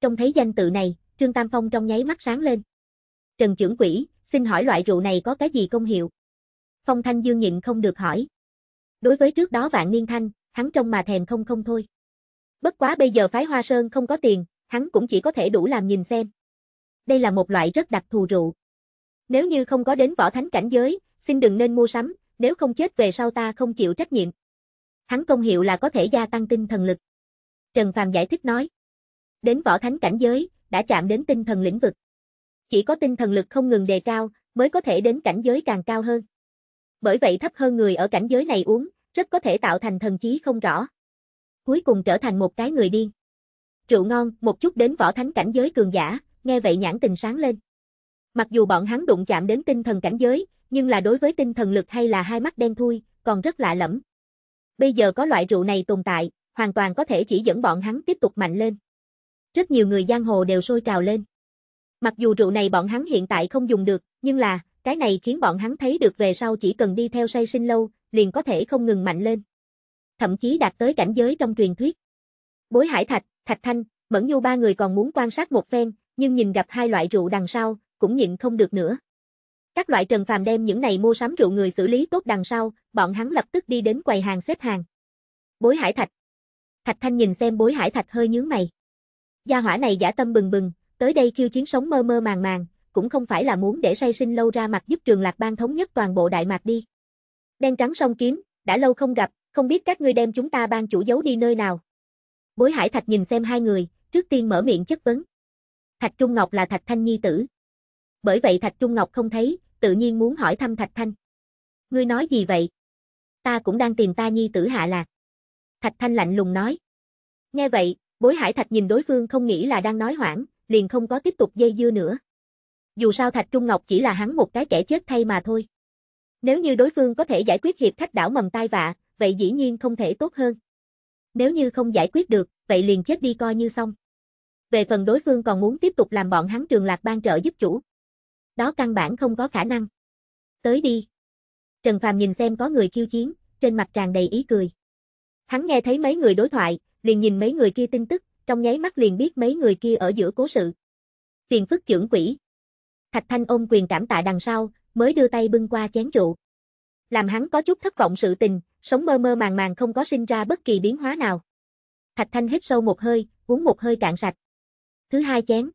Trông thấy danh tự này, Trương Tam Phong trong nháy mắt sáng lên. Trần trưởng quỹ, xin hỏi loại rượu này có cái gì công hiệu? Phong Thanh Dương nhịn không được hỏi. Đối với trước đó vạn niên thanh, hắn trông mà thèm không không thôi. Bất quá bây giờ phái Hoa Sơn không có tiền, hắn cũng chỉ có thể đủ làm nhìn xem. Đây là một loại rất đặc thù rượu. Nếu như không có đến võ thánh cảnh giới, xin đừng nên mua sắm, nếu không chết về sau ta không chịu trách nhiệm. Hắn công hiệu là có thể gia tăng tinh thần lực. Trần Phàm giải thích nói. Đến võ thánh cảnh giới, đã chạm đến tinh thần lĩnh vực. Chỉ có tinh thần lực không ngừng đề cao, mới có thể đến cảnh giới càng cao hơn. Bởi vậy thấp hơn người ở cảnh giới này uống, rất có thể tạo thành thần trí không rõ. Cuối cùng trở thành một cái người điên. Rượu ngon, một chút đến võ thánh cảnh giới cường giả, nghe vậy nhãn tình sáng lên. Mặc dù bọn hắn đụng chạm đến tinh thần cảnh giới, nhưng là đối với tinh thần lực hay là hai mắt đen thui, còn rất lạ lẫm. Bây giờ có loại rượu này tồn tại, hoàn toàn có thể chỉ dẫn bọn hắn tiếp tục mạnh lên. Rất nhiều người giang hồ đều sôi trào lên. Mặc dù rượu này bọn hắn hiện tại không dùng được, nhưng là, cái này khiến bọn hắn thấy được về sau chỉ cần đi theo say sinh lâu, liền có thể không ngừng mạnh lên. Thậm chí đạt tới cảnh giới trong truyền thuyết. Bối Hải Thạch, Thạch Thanh, Mẫn Nhu ba người còn muốn quan sát một phen, nhưng nhìn gặp hai loại rượu đằng sau, cũng nhịn không được nữa. Các loại Trần Phàm đem những này mua sắm rượu người xử lý tốt đằng sau, bọn hắn lập tức đi đến quầy hàng xếp hàng. Bối Hải Thạch. Thạch Thanh nhìn xem Bối Hải Thạch hơi nhướng mày. Gia hỏa này giả tâm bừng bừng, tới đây kêu chiến sống mơ mơ màng màng, cũng không phải là muốn để say sinh lâu ra mặt giúp trường lạc bang thống nhất toàn bộ Đại Mạc đi. Đen trắng song kiếm, đã lâu không gặp, không biết các ngươi đem chúng ta ban chủ giấu đi nơi nào. Bối Hải Thạch nhìn xem hai người, trước tiên mở miệng chất vấn. Thạch Trung Ngọc là Thạch Thanh Nhi tử. Bởi vậy Thạch Trung Ngọc không thấy, tự nhiên muốn hỏi thăm Thạch Thanh. Ngươi nói gì vậy? Ta cũng đang tìm ta Nhi tử hạ lạc. Thạch Thanh lạnh lùng nói. Nghe vậy, bối hải Thạch nhìn đối phương không nghĩ là đang nói hoảng, liền không có tiếp tục dây dưa nữa. Dù sao Thạch Trung Ngọc chỉ là hắn một cái kẻ chết thay mà thôi. Nếu như đối phương có thể giải quyết hiệp khách đảo mầm tai vạ, vậy dĩ nhiên không thể tốt hơn. Nếu như không giải quyết được, vậy liền chết đi coi như xong. Về phần đối phương còn muốn tiếp tục làm bọn hắn trường lạc ban trợ giúp chủ. Đó căn bản không có khả năng. Tới đi. Trần Phàm nhìn xem có người khiêu chiến, trên mặt tràn đầy ý cười. Hắn nghe thấy mấy người đối thoại, liền nhìn mấy người kia tin tức, trong nháy mắt liền biết mấy người kia ở giữa cố sự. Phiền phức trưởng quỷ. Thạch Thanh ôm quyền cảm tạ đằng sau, mới đưa tay bưng qua chén rượu. Làm hắn có chút thất vọng sự tình, sống mơ mơ màng màng không có sinh ra bất kỳ biến hóa nào. Thạch Thanh hít sâu một hơi, uống một hơi cạn sạch. Thứ hai chén.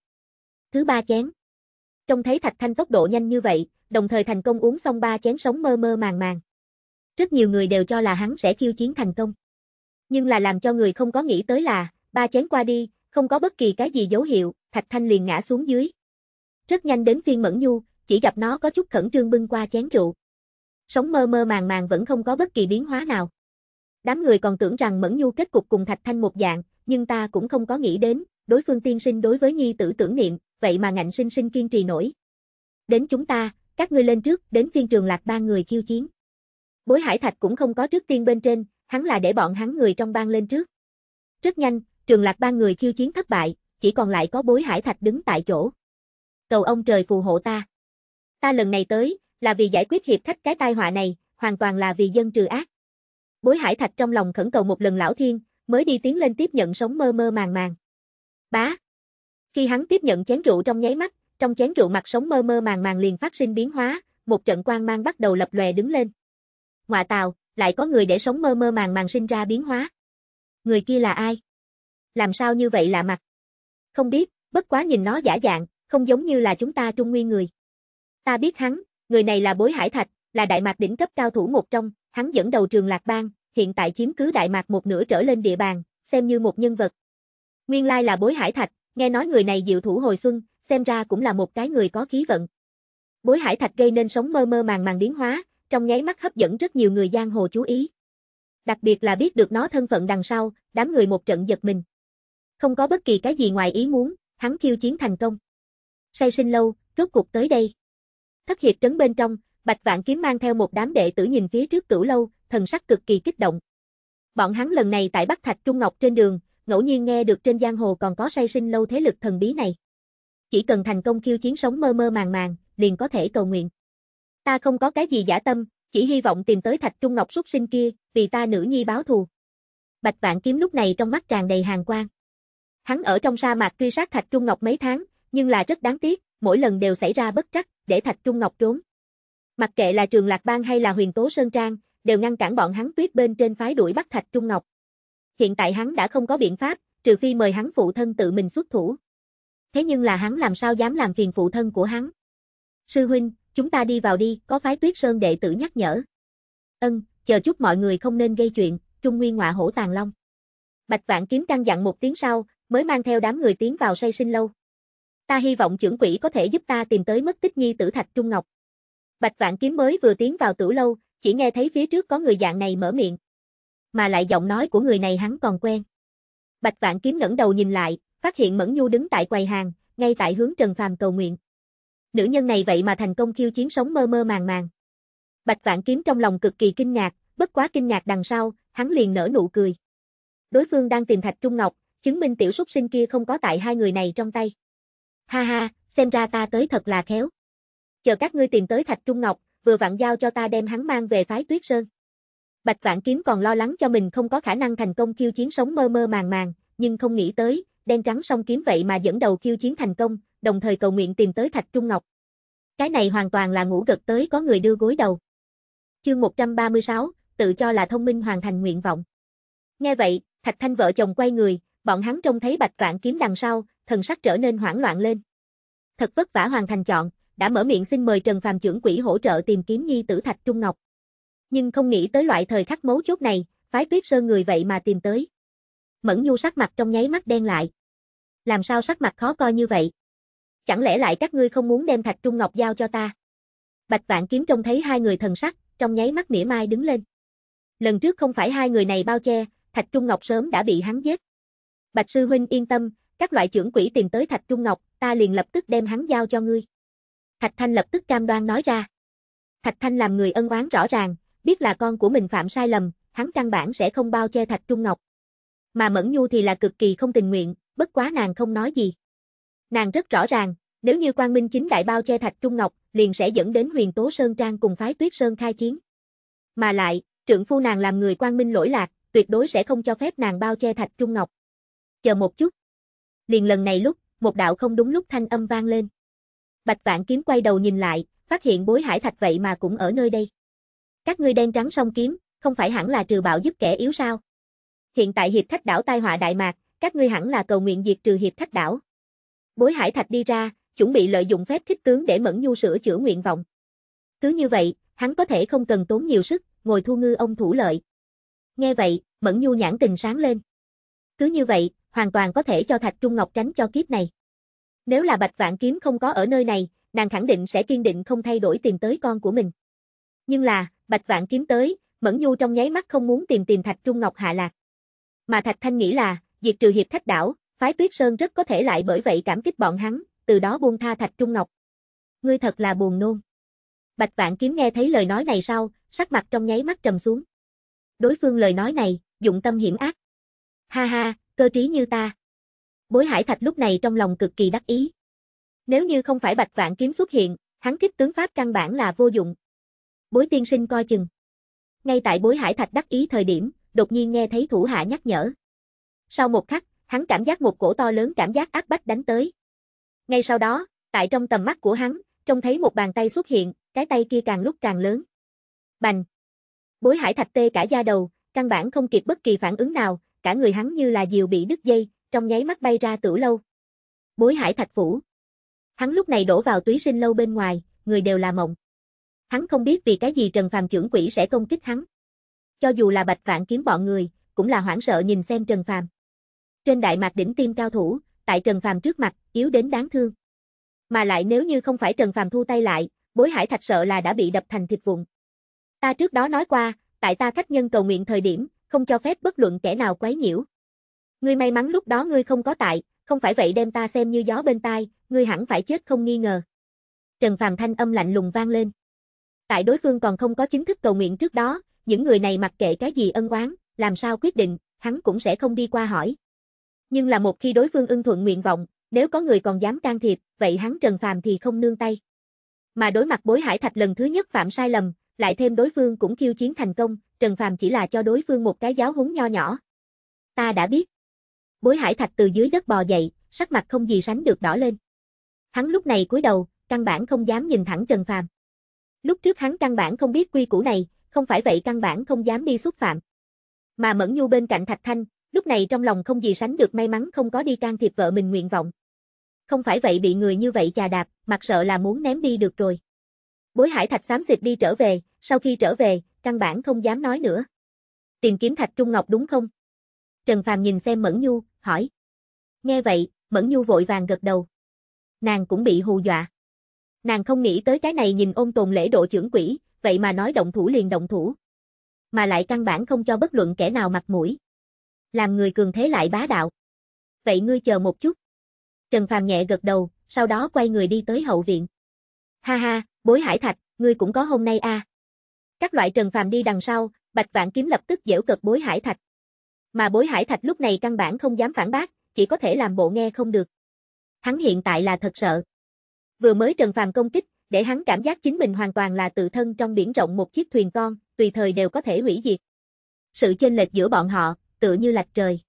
Thứ ba chén. Trông thấy Thạch Thanh tốc độ nhanh như vậy, đồng thời thành công uống xong ba chén sống mơ mơ màng màng. Rất nhiều người đều cho là hắn sẽ khiêu chiến thành công. Nhưng là làm cho người không có nghĩ tới là, ba chén qua đi, không có bất kỳ cái gì dấu hiệu, Thạch Thanh liền ngã xuống dưới. Rất nhanh đến phiên Mẫn Nhu, chỉ gặp nó có chút khẩn trương bưng qua chén rượu. Sống mơ mơ màng màng vẫn không có bất kỳ biến hóa nào. Đám người còn tưởng rằng Mẫn Nhu kết cục cùng Thạch Thanh một dạng, nhưng ta cũng không có nghĩ đến, đối phương tiên sinh đối với nhi tử tưởng niệm, vậy mà ngạnh sinh sinh kiên trì nổi. Đến chúng ta, các ngươi lên trước, đến phiên trường lạc ba người khiêu chiến. Bối Hải Thạch cũng không có trước tiên bên trên, hắn là để bọn hắn người trong bang lên trước. Rất nhanh, trường lạc ba người khiêu chiến thất bại, chỉ còn lại có bối Hải Thạch đứng tại chỗ. Cầu ông trời phù hộ ta. Ta lần này tới, là vì giải quyết hiệp khách cái tai họa này, hoàn toàn là vì dân trừ ác. Bối hải thạch trong lòng khẩn cầu một lần lão thiên, mới đi tiến lên tiếp nhận sống mơ mơ màng màng. Bá. Khi hắn tiếp nhận chén rượu trong nháy mắt, trong chén rượu mặt sống mơ mơ màng màng liền phát sinh biến hóa, một trận quang mang bắt đầu lập lòe đứng lên. Ngoại tào, lại có người để sống mơ mơ màng màng sinh ra biến hóa. Người kia là ai? Làm sao như vậy lạ mặt? Không biết, bất quá nhìn nó giả dạng, không giống như là chúng ta trung nguyên người. Ta biết hắn, người này là bối hải thạch, là đại mạc đỉnh cấp cao thủ một trong, hắn dẫn đầu trường lạc bang, hiện tại chiếm cứ đại mạc một nửa trở lên địa bàn, xem như một nhân vật. Nguyên lai là bối hải thạch, nghe nói người này diệu thủ hồi xuân, xem ra cũng là một cái người có khí vận. Bối hải thạch gây nên sống mơ mơ màng màng biến hóa, trong nháy mắt hấp dẫn rất nhiều người giang hồ chú ý. Đặc biệt là biết được nó thân phận đằng sau, đám người một trận giật mình. Không có bất kỳ cái gì ngoài ý muốn, hắn khiêu chiến thành công. Say sinh lâu, rốt cuộc tới đây. Thất hiệp trấn bên trong, Bạch Vạn Kiếm mang theo một đám đệ tử nhìn phía trước cửu lâu, thần sắc cực kỳ kích động. Bọn hắn lần này tại Bắc Thạch Trung Ngọc trên đường, ngẫu nhiên nghe được trên giang hồ còn có say sinh lâu thế lực thần bí này. Chỉ cần thành công khiêu chiến sống mơ mơ màng màng, liền có thể cầu nguyện. Ta không có cái gì giả tâm, chỉ hy vọng tìm tới Thạch Trung Ngọc súc sinh kia, vì ta nữ nhi báo thù. Bạch Vạn Kiếm lúc này trong mắt tràn đầy hàng quang. Hắn ở trong sa mạc truy sát Thạch Trung Ngọc mấy tháng, nhưng là rất đáng tiếc, mỗi lần đều xảy ra bất trắc, để Thạch Trung Ngọc trốn. Mặc kệ là Trường Lạc Bang hay là Huyền Tố Sơn Trang, đều ngăn cản bọn hắn tuyết bên trên phái đuổi bắt Thạch Trung Ngọc. Hiện tại hắn đã không có biện pháp, trừ phi mời hắn phụ thân tự mình xuất thủ. Thế nhưng là hắn làm sao dám làm phiền phụ thân của hắn? Sư huynh, chúng ta đi vào đi, có phái tuyết sơn đệ tử nhắc nhở. Ân, chờ chút mọi người không nên gây chuyện, Trung Nguyên ngọa hổ tàn long. Bạch Vạn Kiếm căn dặn một tiếng sau, mới mang theo đám người tiến vào say sinh lâu. Ta hy vọng trưởng quỷ có thể giúp ta tìm tới mất tích nhi tử Thạch Trung Ngọc. Bạch Vạn Kiếm mới vừa tiến vào tử lâu, chỉ nghe thấy phía trước có người dạng này mở miệng. Mà lại giọng nói của người này hắn còn quen. Bạch Vạn Kiếm ngẩng đầu nhìn lại, phát hiện Mẫn Nhu đứng tại quầy hàng, ngay tại hướng Trần Phàm cầu nguyện. Nữ nhân này vậy mà thành công khiêu chiến sống mơ mơ màng màng. Bạch Vạn Kiếm trong lòng cực kỳ kinh ngạc, bất quá kinh ngạc đằng sau, hắn liền nở nụ cười. Đối phương đang tìm Thạch Trung Ngọc, chứng minh tiểu súc sinh kia không có tại hai người này trong tay. Ha ha, xem ra ta tới thật là khéo. Chờ các ngươi tìm tới Thạch Trung Ngọc, vừa vặn giao cho ta đem hắn mang về phái Tuyết Sơn. Bạch Vạn Kiếm còn lo lắng cho mình không có khả năng thành công khiêu chiến sống mơ mơ màng màng, nhưng không nghĩ tới, đen trắng song kiếm vậy mà dẫn đầu khiêu chiến thành công, đồng thời cầu nguyện tìm tới Thạch Trung Ngọc. Cái này hoàn toàn là ngủ gật tới có người đưa gối đầu. Chương 136, tự cho là thông minh hoàn thành nguyện vọng. Nghe vậy, Thạch Thanh vợ chồng quay người, bọn hắn trông thấy Bạch Vạn Kiếm đằng sau, thần sắc trở nên hoảng loạn lên. Thật vất vả hoàn thành chọn, đã mở miệng xin mời Trần Phàm trưởng quỹ hỗ trợ tìm kiếm nhi tử Thạch Trung Ngọc. Nhưng không nghĩ tới loại thời khắc mấu chốt này, phái Tuyết Sơn người vậy mà tìm tới. Mẫn Nhu sắc mặt trong nháy mắt đen lại. Làm sao sắc mặt khó coi như vậy? Chẳng lẽ lại các ngươi không muốn đem Thạch Trung Ngọc giao cho ta? Bạch Vạn Kiếm trông thấy hai người thần sắc, trong nháy mắt mỉa mai đứng lên. Lần trước không phải hai người này bao che, Thạch Trung Ngọc sớm đã bị hắn giết. Bạch sư huynh yên tâm, các loại trưởng quỷ tìm tới Thạch Trung Ngọc, ta liền lập tức đem hắn giao cho ngươi. Thạch Thanh lập tức cam đoan nói ra. Thạch Thanh làm người ân oán rõ ràng, biết là con của mình phạm sai lầm, hắn căn bản sẽ không bao che Thạch Trung Ngọc. Mà Mẫn Nhu thì là cực kỳ không tình nguyện, bất quá nàng không nói gì. Nàng rất rõ ràng, nếu như Quang Minh chính đại bao che Thạch Trung Ngọc, liền sẽ dẫn đến Huyền Tố Sơn Trang cùng phái Tuyết Sơn khai chiến. Mà lại, trưởng phu nàng làm người Quang Minh lỗi lạc, tuyệt đối sẽ không cho phép nàng bao che Thạch Trung Ngọc. Chờ một chút. Liền lần này lúc, một đạo không đúng lúc thanh âm vang lên. Bạch Vạn Kiếm quay đầu nhìn lại, phát hiện bối hải thạch vậy mà cũng ở nơi đây. Các ngươi đen trắng song kiếm, không phải hẳn là trừ bạo giúp kẻ yếu sao? Hiện tại hiệp khách đảo tai họa đại mạc, các ngươi hẳn là cầu nguyện diệt trừ hiệp khách đảo. Bối hải thạch đi ra, chuẩn bị lợi dụng phép khích tướng để Mẫn Nhu sửa chữa nguyện vọng. Cứ như vậy, hắn có thể không cần tốn nhiều sức, ngồi thu ngư ông thủ lợi. Nghe vậy, Mẫn Nhu nhãn tình sáng lên. Cứ như vậy, hoàn toàn có thể cho Thạch Trung Ngọc tránh cho kiếp này. Nếu là Bạch Vạn Kiếm không có ở nơi này, nàng khẳng định sẽ kiên định không thay đổi tìm tới con của mình. Nhưng là, Bạch Vạn Kiếm tới, Mẫn Nhu trong nháy mắt không muốn tìm tìm Thạch Trung Ngọc hạ lạc. Mà Thạch Thanh nghĩ là, diệt trừ hiệp khách đảo, phái Tuyết Sơn rất có thể lại bởi vậy cảm kích bọn hắn, từ đó buông tha Thạch Trung Ngọc. Ngươi thật là buồn nôn. Bạch Vạn Kiếm nghe thấy lời nói này sau, sắc mặt trong nháy mắt trầm xuống. Đối phương lời nói này, dụng tâm hiểm ác. Ha ha, cơ trí như ta. Bối Hải Thạch lúc này trong lòng cực kỳ đắc ý. Nếu như không phải Bạch Vạn Kiếm xuất hiện, hắn kích tướng pháp căn bản là vô dụng. Bối tiên sinh coi chừng. Ngay tại bối hải thạch đắc ý thời điểm, đột nhiên nghe thấy thủ hạ nhắc nhở. Sau một khắc, hắn cảm giác một cổ to lớn cảm giác áp bách đánh tới. Ngay sau đó, tại trong tầm mắt của hắn, trông thấy một bàn tay xuất hiện, cái tay kia càng lúc càng lớn. Bành! Bối hải thạch tê cả da đầu, căn bản không kịp bất kỳ phản ứng nào, cả người hắn như là diều bị đứt dây, trong nháy mắt bay ra tử lâu. Bối hải thạch phủ. Hắn lúc này đổ vào túy sinh lâu bên ngoài, người đều là mộng. Hắn không biết vì cái gì Trần Phàm trưởng quỷ sẽ công kích hắn. Cho dù là bạch vạn kiếm bọn người, cũng là hoảng sợ nhìn xem Trần Phàm. Trên đại mạc đỉnh tim cao thủ, tại Trần Phàm trước mặt, yếu đến đáng thương. Mà lại nếu như không phải Trần Phàm thu tay lại, bối hải thạch sợ là đã bị đập thành thịt vụn. Ta trước đó nói qua, tại ta khách nhân cầu nguyện thời điểm, không cho phép bất luận kẻ nào quấy nhiễu. Ngươi may mắn lúc đó ngươi không có tại, không phải vậy đem ta xem như gió bên tai, ngươi hẳn phải chết không nghi ngờ. Trần Phàm thanh âm lạnh lùng vang lên. Tại đối phương còn không có chính thức cầu nguyện trước đó, những người này mặc kệ cái gì ân oán, làm sao quyết định, hắn cũng sẽ không đi qua hỏi. Nhưng là một khi đối phương ưng thuận nguyện vọng, nếu có người còn dám can thiệp, vậy hắn Trần Phàm thì không nương tay. Mà đối mặt bối hải thạch lần thứ nhất phạm sai lầm, lại thêm đối phương cũng khiêu chiến thành công, Trần Phàm chỉ là cho đối phương một cái giáo huấn nho nhỏ. Ta đã biết. Bối hải thạch từ dưới đất bò dậy, sắc mặt không gì sánh được đỏ lên. Hắn lúc này cúi đầu, căn bản không dám nhìn thẳng Trần Phàm. Lúc trước hắn căn bản không biết quy củ này, không phải vậy căn bản không dám đi xúc phạm. Mà Mẫn Nhu bên cạnh Thạch Thanh, lúc này trong lòng không gì sánh được may mắn không có đi can thiệp vợ mình nguyện vọng. Không phải vậy bị người như vậy chà đạp, mặt sợ là muốn ném đi được rồi. Bối hải thạch xám xịt đi trở về, sau khi trở về, căn bản không dám nói nữa. Tìm kiếm thạch trung ngọc đúng không? Trần Phàm nhìn xem Mẫn Nhu, hỏi. Nghe vậy, Mẫn Nhu vội vàng gật đầu. Nàng cũng bị hù dọa. Nàng không nghĩ tới cái này nhìn ôn tồn lễ độ trưởng quỷ, vậy mà nói động thủ liền động thủ. Mà lại căn bản không cho bất luận kẻ nào mặt mũi. Làm người cường thế lại bá đạo. Vậy ngươi chờ một chút. Trần Phàm nhẹ gật đầu, sau đó quay người đi tới hậu viện. Ha ha, bối hải thạch, ngươi cũng có hôm nay a. À. Các loại Trần Phàm đi đằng sau, Bạch Vạn Kiếm lập tức giễu cợt bối hải thạch. Mà bối hải thạch lúc này căn bản không dám phản bác, chỉ có thể làm bộ nghe không được. Hắn hiện tại là thật sợ. Vừa mới Trần Phàm công kích, để hắn cảm giác chính mình hoàn toàn là tự thân trong biển rộng một chiếc thuyền con, tùy thời đều có thể hủy diệt. Sự chênh lệch giữa bọn họ, tựa như lạch trời.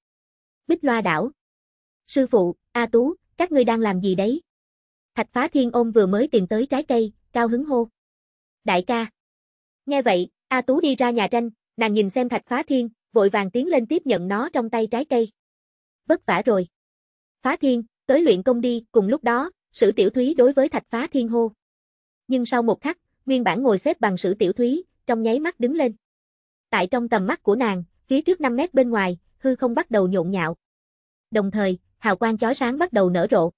Bích Loa đảo. Sư phụ, A Tú, các ngươi đang làm gì đấy? Thạch Phá Thiên ôm vừa mới tìm tới trái cây, cao hứng hô. Đại ca. Nghe vậy, A Tú đi ra nhà tranh, nàng nhìn xem Thạch Phá Thiên, vội vàng tiến lên tiếp nhận nó trong tay trái cây. Vất vả rồi. Phá Thiên, tới luyện công đi, cùng lúc đó, Sử Tiểu Thúy đối với Thạch Phá Thiên hô. Nhưng sau một khắc, nguyên bản ngồi xếp bằng Sử Tiểu Thúy, trong nháy mắt đứng lên. Tại trong tầm mắt của nàng, phía trước 5 mét bên ngoài, hư không bắt đầu nhộn nhạo. Đồng thời, hào quang chói sáng bắt đầu nở rộ.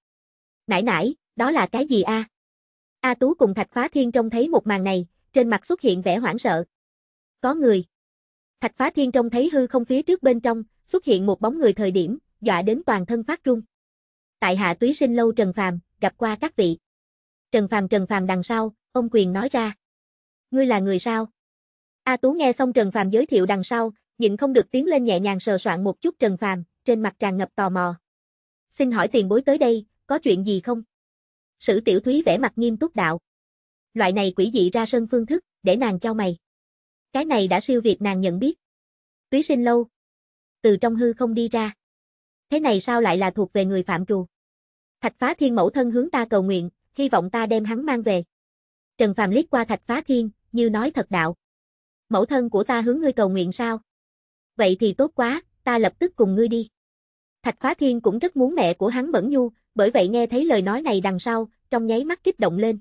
Nãy nãy, đó là cái gì a? A Tú cùng Thạch Phá Thiên trông thấy một màn này, trên mặt xuất hiện vẻ hoảng sợ. Có người. Thạch Phá Thiên trông thấy hư không phía trước bên trong, xuất hiện một bóng người thời điểm, dọa đến toàn thân phát run. Tại hạ túy sinh lâu Trần Phàm, gặp qua các vị. Trần Phàm Trần Phàm đằng sau, ông quyền nói ra. Ngươi là người sao? A Tú nghe xong Trần Phàm giới thiệu đằng sau, nhịn không được tiến lên nhẹ nhàng sờ soạn một chút Trần Phàm, trên mặt tràn ngập tò mò. Xin hỏi tiền bối tới đây, có chuyện gì không? Sử tiểu thúy vẻ mặt nghiêm túc đạo. Loại này quỷ dị ra sân phương thức, để nàng cho mày. Cái này đã siêu việt nàng nhận biết. Túy sinh lâu. Từ trong hư không đi ra. Thế này sao lại là thuộc về người phạm trù? Thạch phá thiên mẫu thân hướng ta cầu nguyện, hy vọng ta đem hắn mang về. Trần Phàm liếc qua thạch phá thiên, như nói thật đạo. Mẫu thân của ta hướng ngươi cầu nguyện sao? Vậy thì tốt quá, ta lập tức cùng ngươi đi. Thạch phá thiên cũng rất muốn mẹ của hắn Mẫn Nhu, bởi vậy nghe thấy lời nói này đằng sau, trong nháy mắt kích động lên.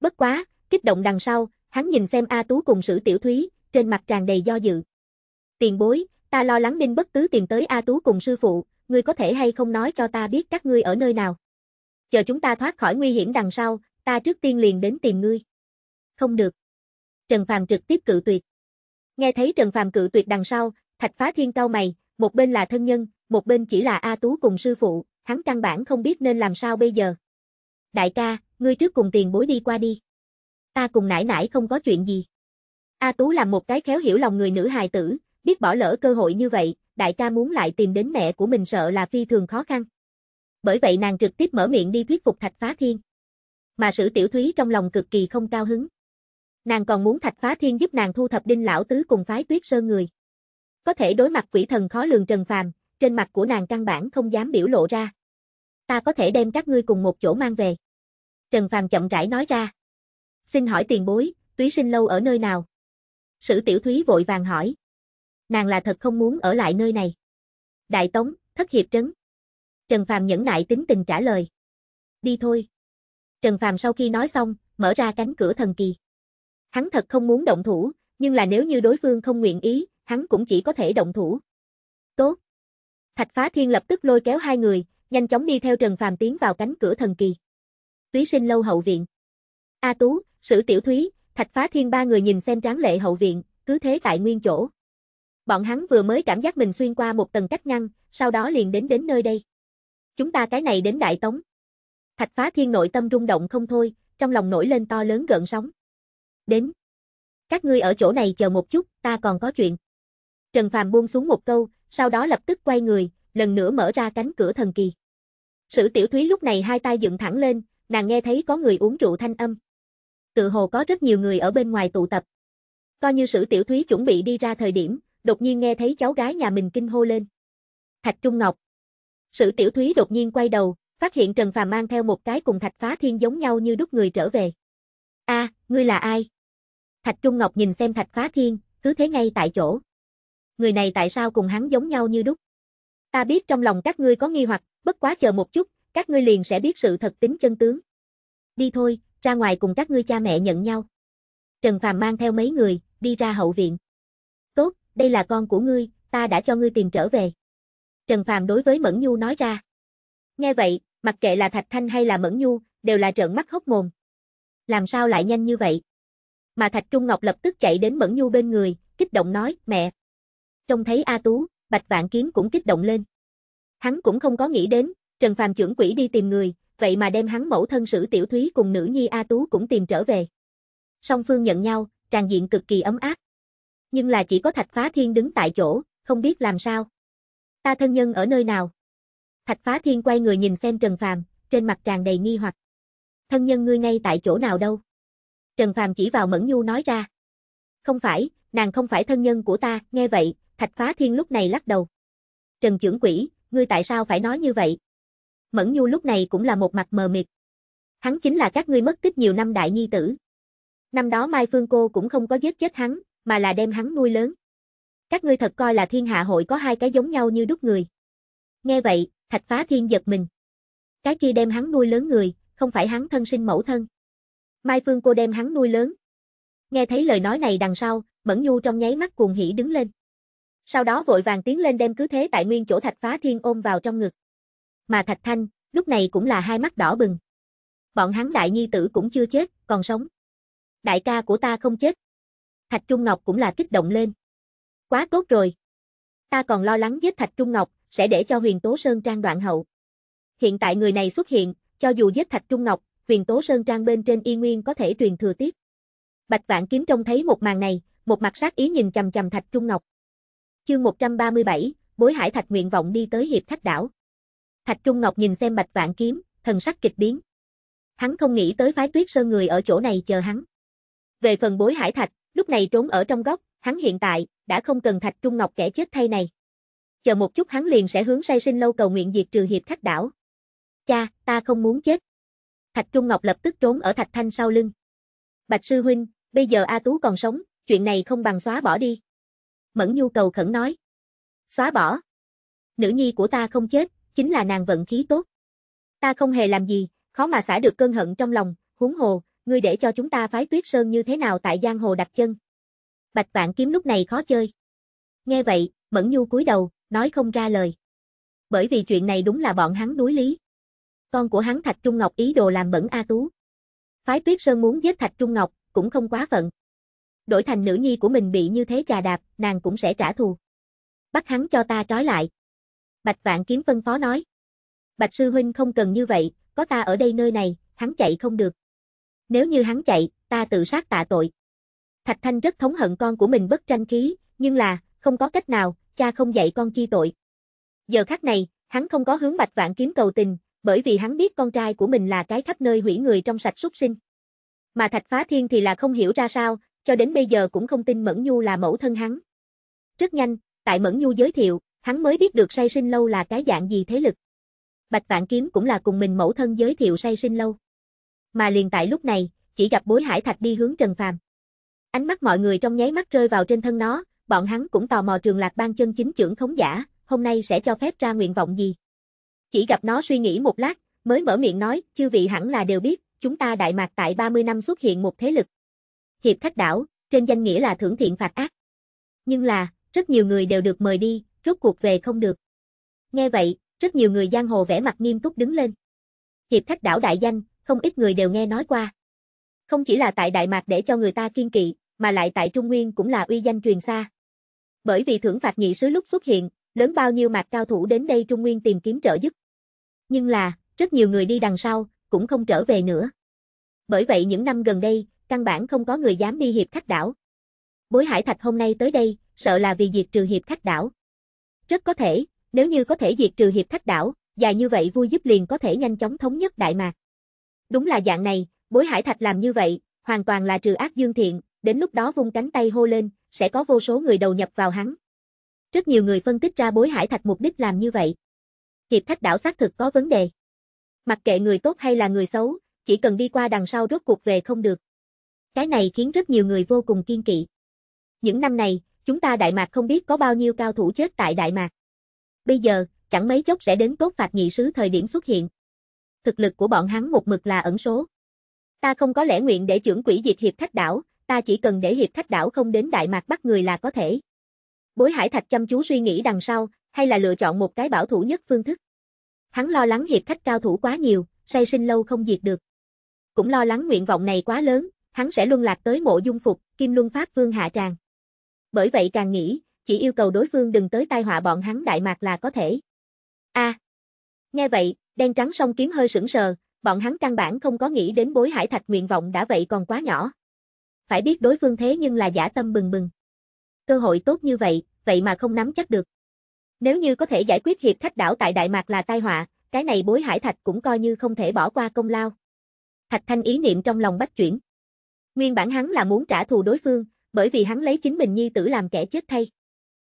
Bất quá, kích động đằng sau, hắn nhìn xem A Tú cùng Sử Tiểu Thúy, trên mặt tràn đầy do dự. Tiền bối, ta lo lắng Ninh Bất Tứ tìm tới A Tú cùng sư phụ, ngươi có thể hay không nói cho ta biết các ngươi ở nơi nào? Chờ chúng ta thoát khỏi nguy hiểm đằng sau, ta trước tiên liền đến tìm ngươi. Không được. Trần Phàm trực tiếp cự tuyệt. Nghe thấy Trần Phàm cự tuyệt đằng sau, Thạch Phá Thiên cao mày, một bên là thân nhân, một bên chỉ là A Tú cùng sư phụ, hắn căn bản không biết nên làm sao bây giờ. Đại ca, ngươi trước cùng tiền bối đi qua đi. Ta cùng nãi nãi không có chuyện gì. A Tú làm một cái khéo hiểu lòng người nữ hài tử, biết bỏ lỡ cơ hội như vậy, đại ca muốn lại tìm đến mẹ của mình sợ là phi thường khó khăn. Bởi vậy nàng trực tiếp mở miệng đi thuyết phục Thạch Phá Thiên. Mà sử tiểu thúy trong lòng cực kỳ không cao hứng. Nàng còn muốn thạch phá thiên giúp nàng thu thập đinh lão tứ cùng phái tuyết sơn người. Có thể đối mặt quỷ thần khó lường trần phàm, trên mặt của nàng căn bản không dám biểu lộ ra. Ta có thể đem các ngươi cùng một chỗ mang về. Trần Phàm chậm rãi nói ra. Xin hỏi tiền bối, túy sinh lâu ở nơi nào? Sử tiểu thúy vội vàng hỏi. Nàng là thật không muốn ở lại nơi này. Đại Tống, thất hiệp trấn. Trần Phàm nhẫn nại tính tình trả lời. Đi thôi. Trần Phàm sau khi nói xong, mở ra cánh cửa thần kỳ. Hắn thật không muốn động thủ, nhưng là nếu như đối phương không nguyện ý, hắn cũng chỉ có thể động thủ. Tốt. Thạch Phá Thiên lập tức lôi kéo hai người, nhanh chóng đi theo Trần Phàm tiến vào cánh cửa thần kỳ. Túy sinh lâu hậu viện. A Tú, Sử Tiểu Thúy, Thạch Phá Thiên ba người nhìn xem tráng lệ hậu viện, cứ thế tại nguyên chỗ. Bọn hắn vừa mới cảm giác mình xuyên qua một tầng cách ngăn, sau đó liền đến đến nơi đây. Chúng ta cái này đến Đại Tống. Thạch Phá Thiên nội tâm rung động không thôi, trong lòng nổi lên to lớn gợn sóng. Đến. Các ngươi ở chỗ này chờ một chút, ta còn có chuyện. Trần Phàm buông xuống một câu, sau đó lập tức quay người, lần nữa mở ra cánh cửa thần kỳ. Sử Tiểu Thúy lúc này hai tay dựng thẳng lên, nàng nghe thấy có người uống rượu thanh âm. Tự hồ có rất nhiều người ở bên ngoài tụ tập. Coi như Sử Tiểu Thúy chuẩn bị đi ra thời điểm, đột nhiên nghe thấy cháu gái nhà mình kinh hô lên. Thạch Trung Ngọc. Sử Tiểu Thúy đột nhiên quay đầu, phát hiện Trần Phàm mang theo một cái cùng Thạch Phá Thiên giống nhau như đúc người trở về. A, ngươi là ai? Thạch Trung Ngọc nhìn xem Thạch Phá Thiên, cứ thế ngay tại chỗ. Người này tại sao cùng hắn giống nhau như đúc? Ta biết trong lòng các ngươi có nghi hoặc, bất quá chờ một chút, các ngươi liền sẽ biết sự thật tính chân tướng. Đi thôi, ra ngoài cùng các ngươi cha mẹ nhận nhau. Trần Phàm mang theo mấy người, đi ra hậu viện. Tốt, đây là con của ngươi, ta đã cho ngươi tìm trở về. Trần Phàm đối với Mẫn Nhu nói ra. Nghe vậy, mặc kệ là Thạch Thanh hay là Mẫn Nhu, đều là trợn mắt hốc mồm. Làm sao lại nhanh như vậy? Mà Thạch Trung Ngọc lập tức chạy đến Mẫn Nhu bên người, kích động nói, mẹ. Trông thấy A Tú, Bạch Vạn Kiếm cũng kích động lên. Hắn cũng không có nghĩ đến, Trần Phàm trưởng quỷ đi tìm người, vậy mà đem hắn mẫu thân sử tiểu thúy cùng nữ nhi A Tú cũng tìm trở về. Song phương nhận nhau, tràn diện cực kỳ ấm áp. Nhưng là chỉ có Thạch Phá Thiên đứng tại chỗ, không biết làm sao. Ta thân nhân ở nơi nào? Thạch Phá Thiên quay người nhìn xem Trần Phàm, trên mặt tràn đầy nghi hoặc. Thân nhân ngươi ngay tại chỗ nào đâu? Trần Phàm chỉ vào Mẫn Nhu nói ra. Không phải, nàng không phải thân nhân của ta, nghe vậy, Thạch Phá Thiên lúc này lắc đầu. Trần trưởng quỷ, ngươi tại sao phải nói như vậy? Mẫn Nhu lúc này cũng là một mặt mờ mịt. Hắn chính là các ngươi mất tích nhiều năm đại nhi tử. Năm đó Mai Phương cô cũng không có giết chết hắn, mà là đem hắn nuôi lớn. Các ngươi thật coi là thiên hạ hội có hai cái giống nhau như đúc người. Nghe vậy, Thạch Phá Thiên giật mình. Cái kia đem hắn nuôi lớn người, không phải hắn thân sinh mẫu thân. Mai Phương cô đem hắn nuôi lớn. Nghe thấy lời nói này đằng sau, Mẫn Nhu trong nháy mắt cuồng hỉ đứng lên. Sau đó vội vàng tiến lên đem cứ thế tại nguyên chỗ Thạch Phá Thiên ôm vào trong ngực. Mà Thạch Thanh, lúc này cũng là hai mắt đỏ bừng. Bọn hắn đại nhi tử cũng chưa chết, còn sống. Đại ca của ta không chết. Thạch Trung Ngọc cũng là kích động lên. Quá tốt rồi. Ta còn lo lắng giết Thạch Trung Ngọc, sẽ để cho huyền tố Sơn Trang đoạn hậu. Hiện tại người này xuất hiện, cho dù giết Thạch Trung Ngọc, huyền tố Sơn Trang bên trên y nguyên có thể truyền thừa tiếp. Bạch Vạn Kiếm trông thấy một màn này, một mặt sát ý nhìn chầm chầm Thạch Trung Ngọc. Chương 137, Bối Hải Thạch nguyện vọng đi tới hiệp Thách đảo. Thạch Trung Ngọc nhìn xem Bạch Vạn Kiếm, thần sắc kịch biến. Hắn không nghĩ tới phái Tuyết Sơn người ở chỗ này chờ hắn. Về phần Bối Hải Thạch, lúc này trốn ở trong góc, hắn hiện tại đã không cần Thạch Trung Ngọc kẻ chết thay này. Chờ một chút hắn liền sẽ hướng say sinh lâu cầu nguyện diệt trừ hiệp khách đảo. Cha, ta không muốn chết. Thạch Trung Ngọc lập tức trốn ở Thạch Thanh sau lưng. Bạch sư huynh, bây giờ A Tú còn sống, chuyện này không bằng xóa bỏ đi. Mẫn nhu cầu khẩn nói. Xóa bỏ. Nữ nhi của ta không chết, chính là nàng vận khí tốt. Ta không hề làm gì, khó mà xả được cơn hận trong lòng, huống hồ, ngươi để cho chúng ta phái tuyết sơn như thế nào tại giang hồ đặt chân. Bạch vạn kiếm lúc này khó chơi. Nghe vậy, Mẫn Nhu cúi đầu, nói không ra lời. Bởi vì chuyện này đúng là bọn hắn đối lý. Con của hắn Thạch Trung Ngọc ý đồ làm bẩn A Tú. Phái Tuyết Sơn muốn giết Thạch Trung Ngọc, cũng không quá phận. Đổi thành nữ nhi của mình bị như thế trà đạp, nàng cũng sẽ trả thù. Bắt hắn cho ta trói lại. Bạch Vạn Kiếm phân phó nói. Bạch Sư Huynh không cần như vậy, có ta ở đây nơi này, hắn chạy không được. Nếu như hắn chạy, ta tự sát tạ tội. Thạch Thanh rất thống hận con của mình bất tranh khí, nhưng là, không có cách nào, cha không dạy con chi tội. Giờ khắc này, hắn không có hướng Bạch Vạn Kiếm cầu tình, bởi vì hắn biết con trai của mình là cái khắp nơi hủy người trong sạch súc sinh. Mà Thạch Phá Thiên thì là không hiểu ra sao, cho đến bây giờ cũng không tin Mẫn Nhu là mẫu thân hắn. Rất nhanh, tại Mẫn Nhu giới thiệu, hắn mới biết được say sinh lâu là cái dạng gì thế lực. Bạch Vạn Kiếm cũng là cùng mình mẫu thân giới thiệu say sinh lâu. Mà liền tại lúc này, chỉ gặp bối hải thạch đi hướng Trần Phàm. Ánh mắt mọi người trong nháy mắt rơi vào trên thân nó, bọn hắn cũng tò mò trường lạc ban chân chính trưởng khống giả, hôm nay sẽ cho phép ra nguyện vọng gì. Chỉ gặp nó suy nghĩ một lát, mới mở miệng nói, chư vị hẳn là đều biết, chúng ta Đại Mạc tại 30 năm xuất hiện một thế lực. Hiệp khách đảo, trên danh nghĩa là thưởng thiện phạt ác. Nhưng là, rất nhiều người đều được mời đi, rốt cuộc về không được. Nghe vậy, rất nhiều người giang hồ vẽ mặt nghiêm túc đứng lên. Hiệp khách đảo đại danh, không ít người đều nghe nói qua. Không chỉ là tại Đại Mạc để cho người ta kiên kỵ, mà lại tại Trung Nguyên cũng là uy danh truyền xa. Bởi vì thưởng phạt nhị sứ lúc xuất hiện, lớn bao nhiêu mạc cao thủ đến đây Trung Nguyên tìm kiếm trợ giúp. Nhưng là, rất nhiều người đi đằng sau, cũng không trở về nữa. Bởi vậy những năm gần đây, căn bản không có người dám đi hiệp khách đảo. Bối Hải Thạch hôm nay tới đây, sợ là vì diệt trừ hiệp khách đảo. Rất có thể, nếu như có thể diệt trừ hiệp khách đảo, dài như vậy vui giúp liền có thể nhanh chóng thống nhất Đại Mạc. Đúng là dạng này, bối Hải Thạch làm như vậy, hoàn toàn là trừ ác dương thiện, đến lúc đó vung cánh tay hô lên, sẽ có vô số người đầu nhập vào hắn. Rất nhiều người phân tích ra bối Hải Thạch mục đích làm như vậy. Hiệp khách đảo xác thực có vấn đề. Mặc kệ người tốt hay là người xấu, chỉ cần đi qua đằng sau rốt cuộc về không được. Cái này khiến rất nhiều người vô cùng kiên kỵ. Những năm này, chúng ta Đại Mạc không biết có bao nhiêu cao thủ chết tại Đại Mạc. Bây giờ, chẳng mấy chốc sẽ đến tốt phạt nhị sứ thời điểm xuất hiện. Thực lực của bọn hắn một mực là ẩn số. Ta không có lẽ nguyện để trưởng quỷ diệt hiệp khách đảo, ta chỉ cần để hiệp khách đảo không đến Đại Mạc bắt người là có thể. Bối Hải Thạch chăm chú suy nghĩ đằng sau, hay là lựa chọn một cái bảo thủ nhất phương thức. Hắn lo lắng hiệp khách cao thủ quá nhiều, say sinh lâu không diệt được. Cũng lo lắng nguyện vọng này quá lớn, hắn sẽ luân lạc tới mộ dung phục, kim luân pháp vương hạ tràng. Bởi vậy càng nghĩ, chỉ yêu cầu đối phương đừng tới tai họa bọn hắn đại mạc là có thể. A. nghe vậy, đen trắng song kiếm hơi sững sờ, bọn hắn căn bản không có nghĩ đến bối hải thạch nguyện vọng đã vậy còn quá nhỏ. Phải biết đối phương thế nhưng là giả tâm bừng bừng. Cơ hội tốt như vậy, vậy mà không nắm chắc được. Nếu như có thể giải quyết hiệp khách đảo tại Đại Mạc là tai họa, cái này bối hải thạch cũng coi như không thể bỏ qua công lao. Thạch thanh ý niệm trong lòng bách chuyển. Nguyên bản hắn là muốn trả thù đối phương, bởi vì hắn lấy chính mình nhi tử làm kẻ chết thay.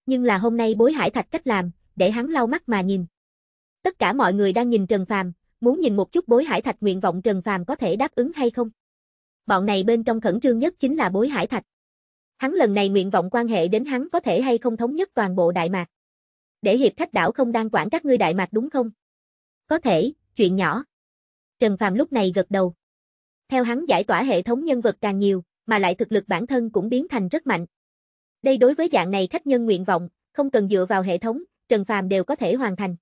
Nhưng là hôm nay bối hải thạch cách làm, để hắn lau mắt mà nhìn. Tất cả mọi người đang nhìn Trần Phàm, muốn nhìn một chút bối hải thạch nguyện vọng Trần Phàm có thể đáp ứng hay không. Bọn này bên trong khẩn trương nhất chính là bối hải thạch. Hắn lần này nguyện vọng quan hệ đến hắn có thể hay không thống nhất toàn bộ Đại Mạc. Để hiệp khách đảo không đang quản các ngươi Đại Mạc đúng không? Có thể, chuyện nhỏ. Trần Phàm lúc này gật đầu. Theo hắn giải tỏa hệ thống nhân vật càng nhiều, mà lại thực lực bản thân cũng biến thành rất mạnh. Đây đối với dạng này khách nhân nguyện vọng, không cần dựa vào hệ thống, Trần Phàm đều có thể hoàn thành.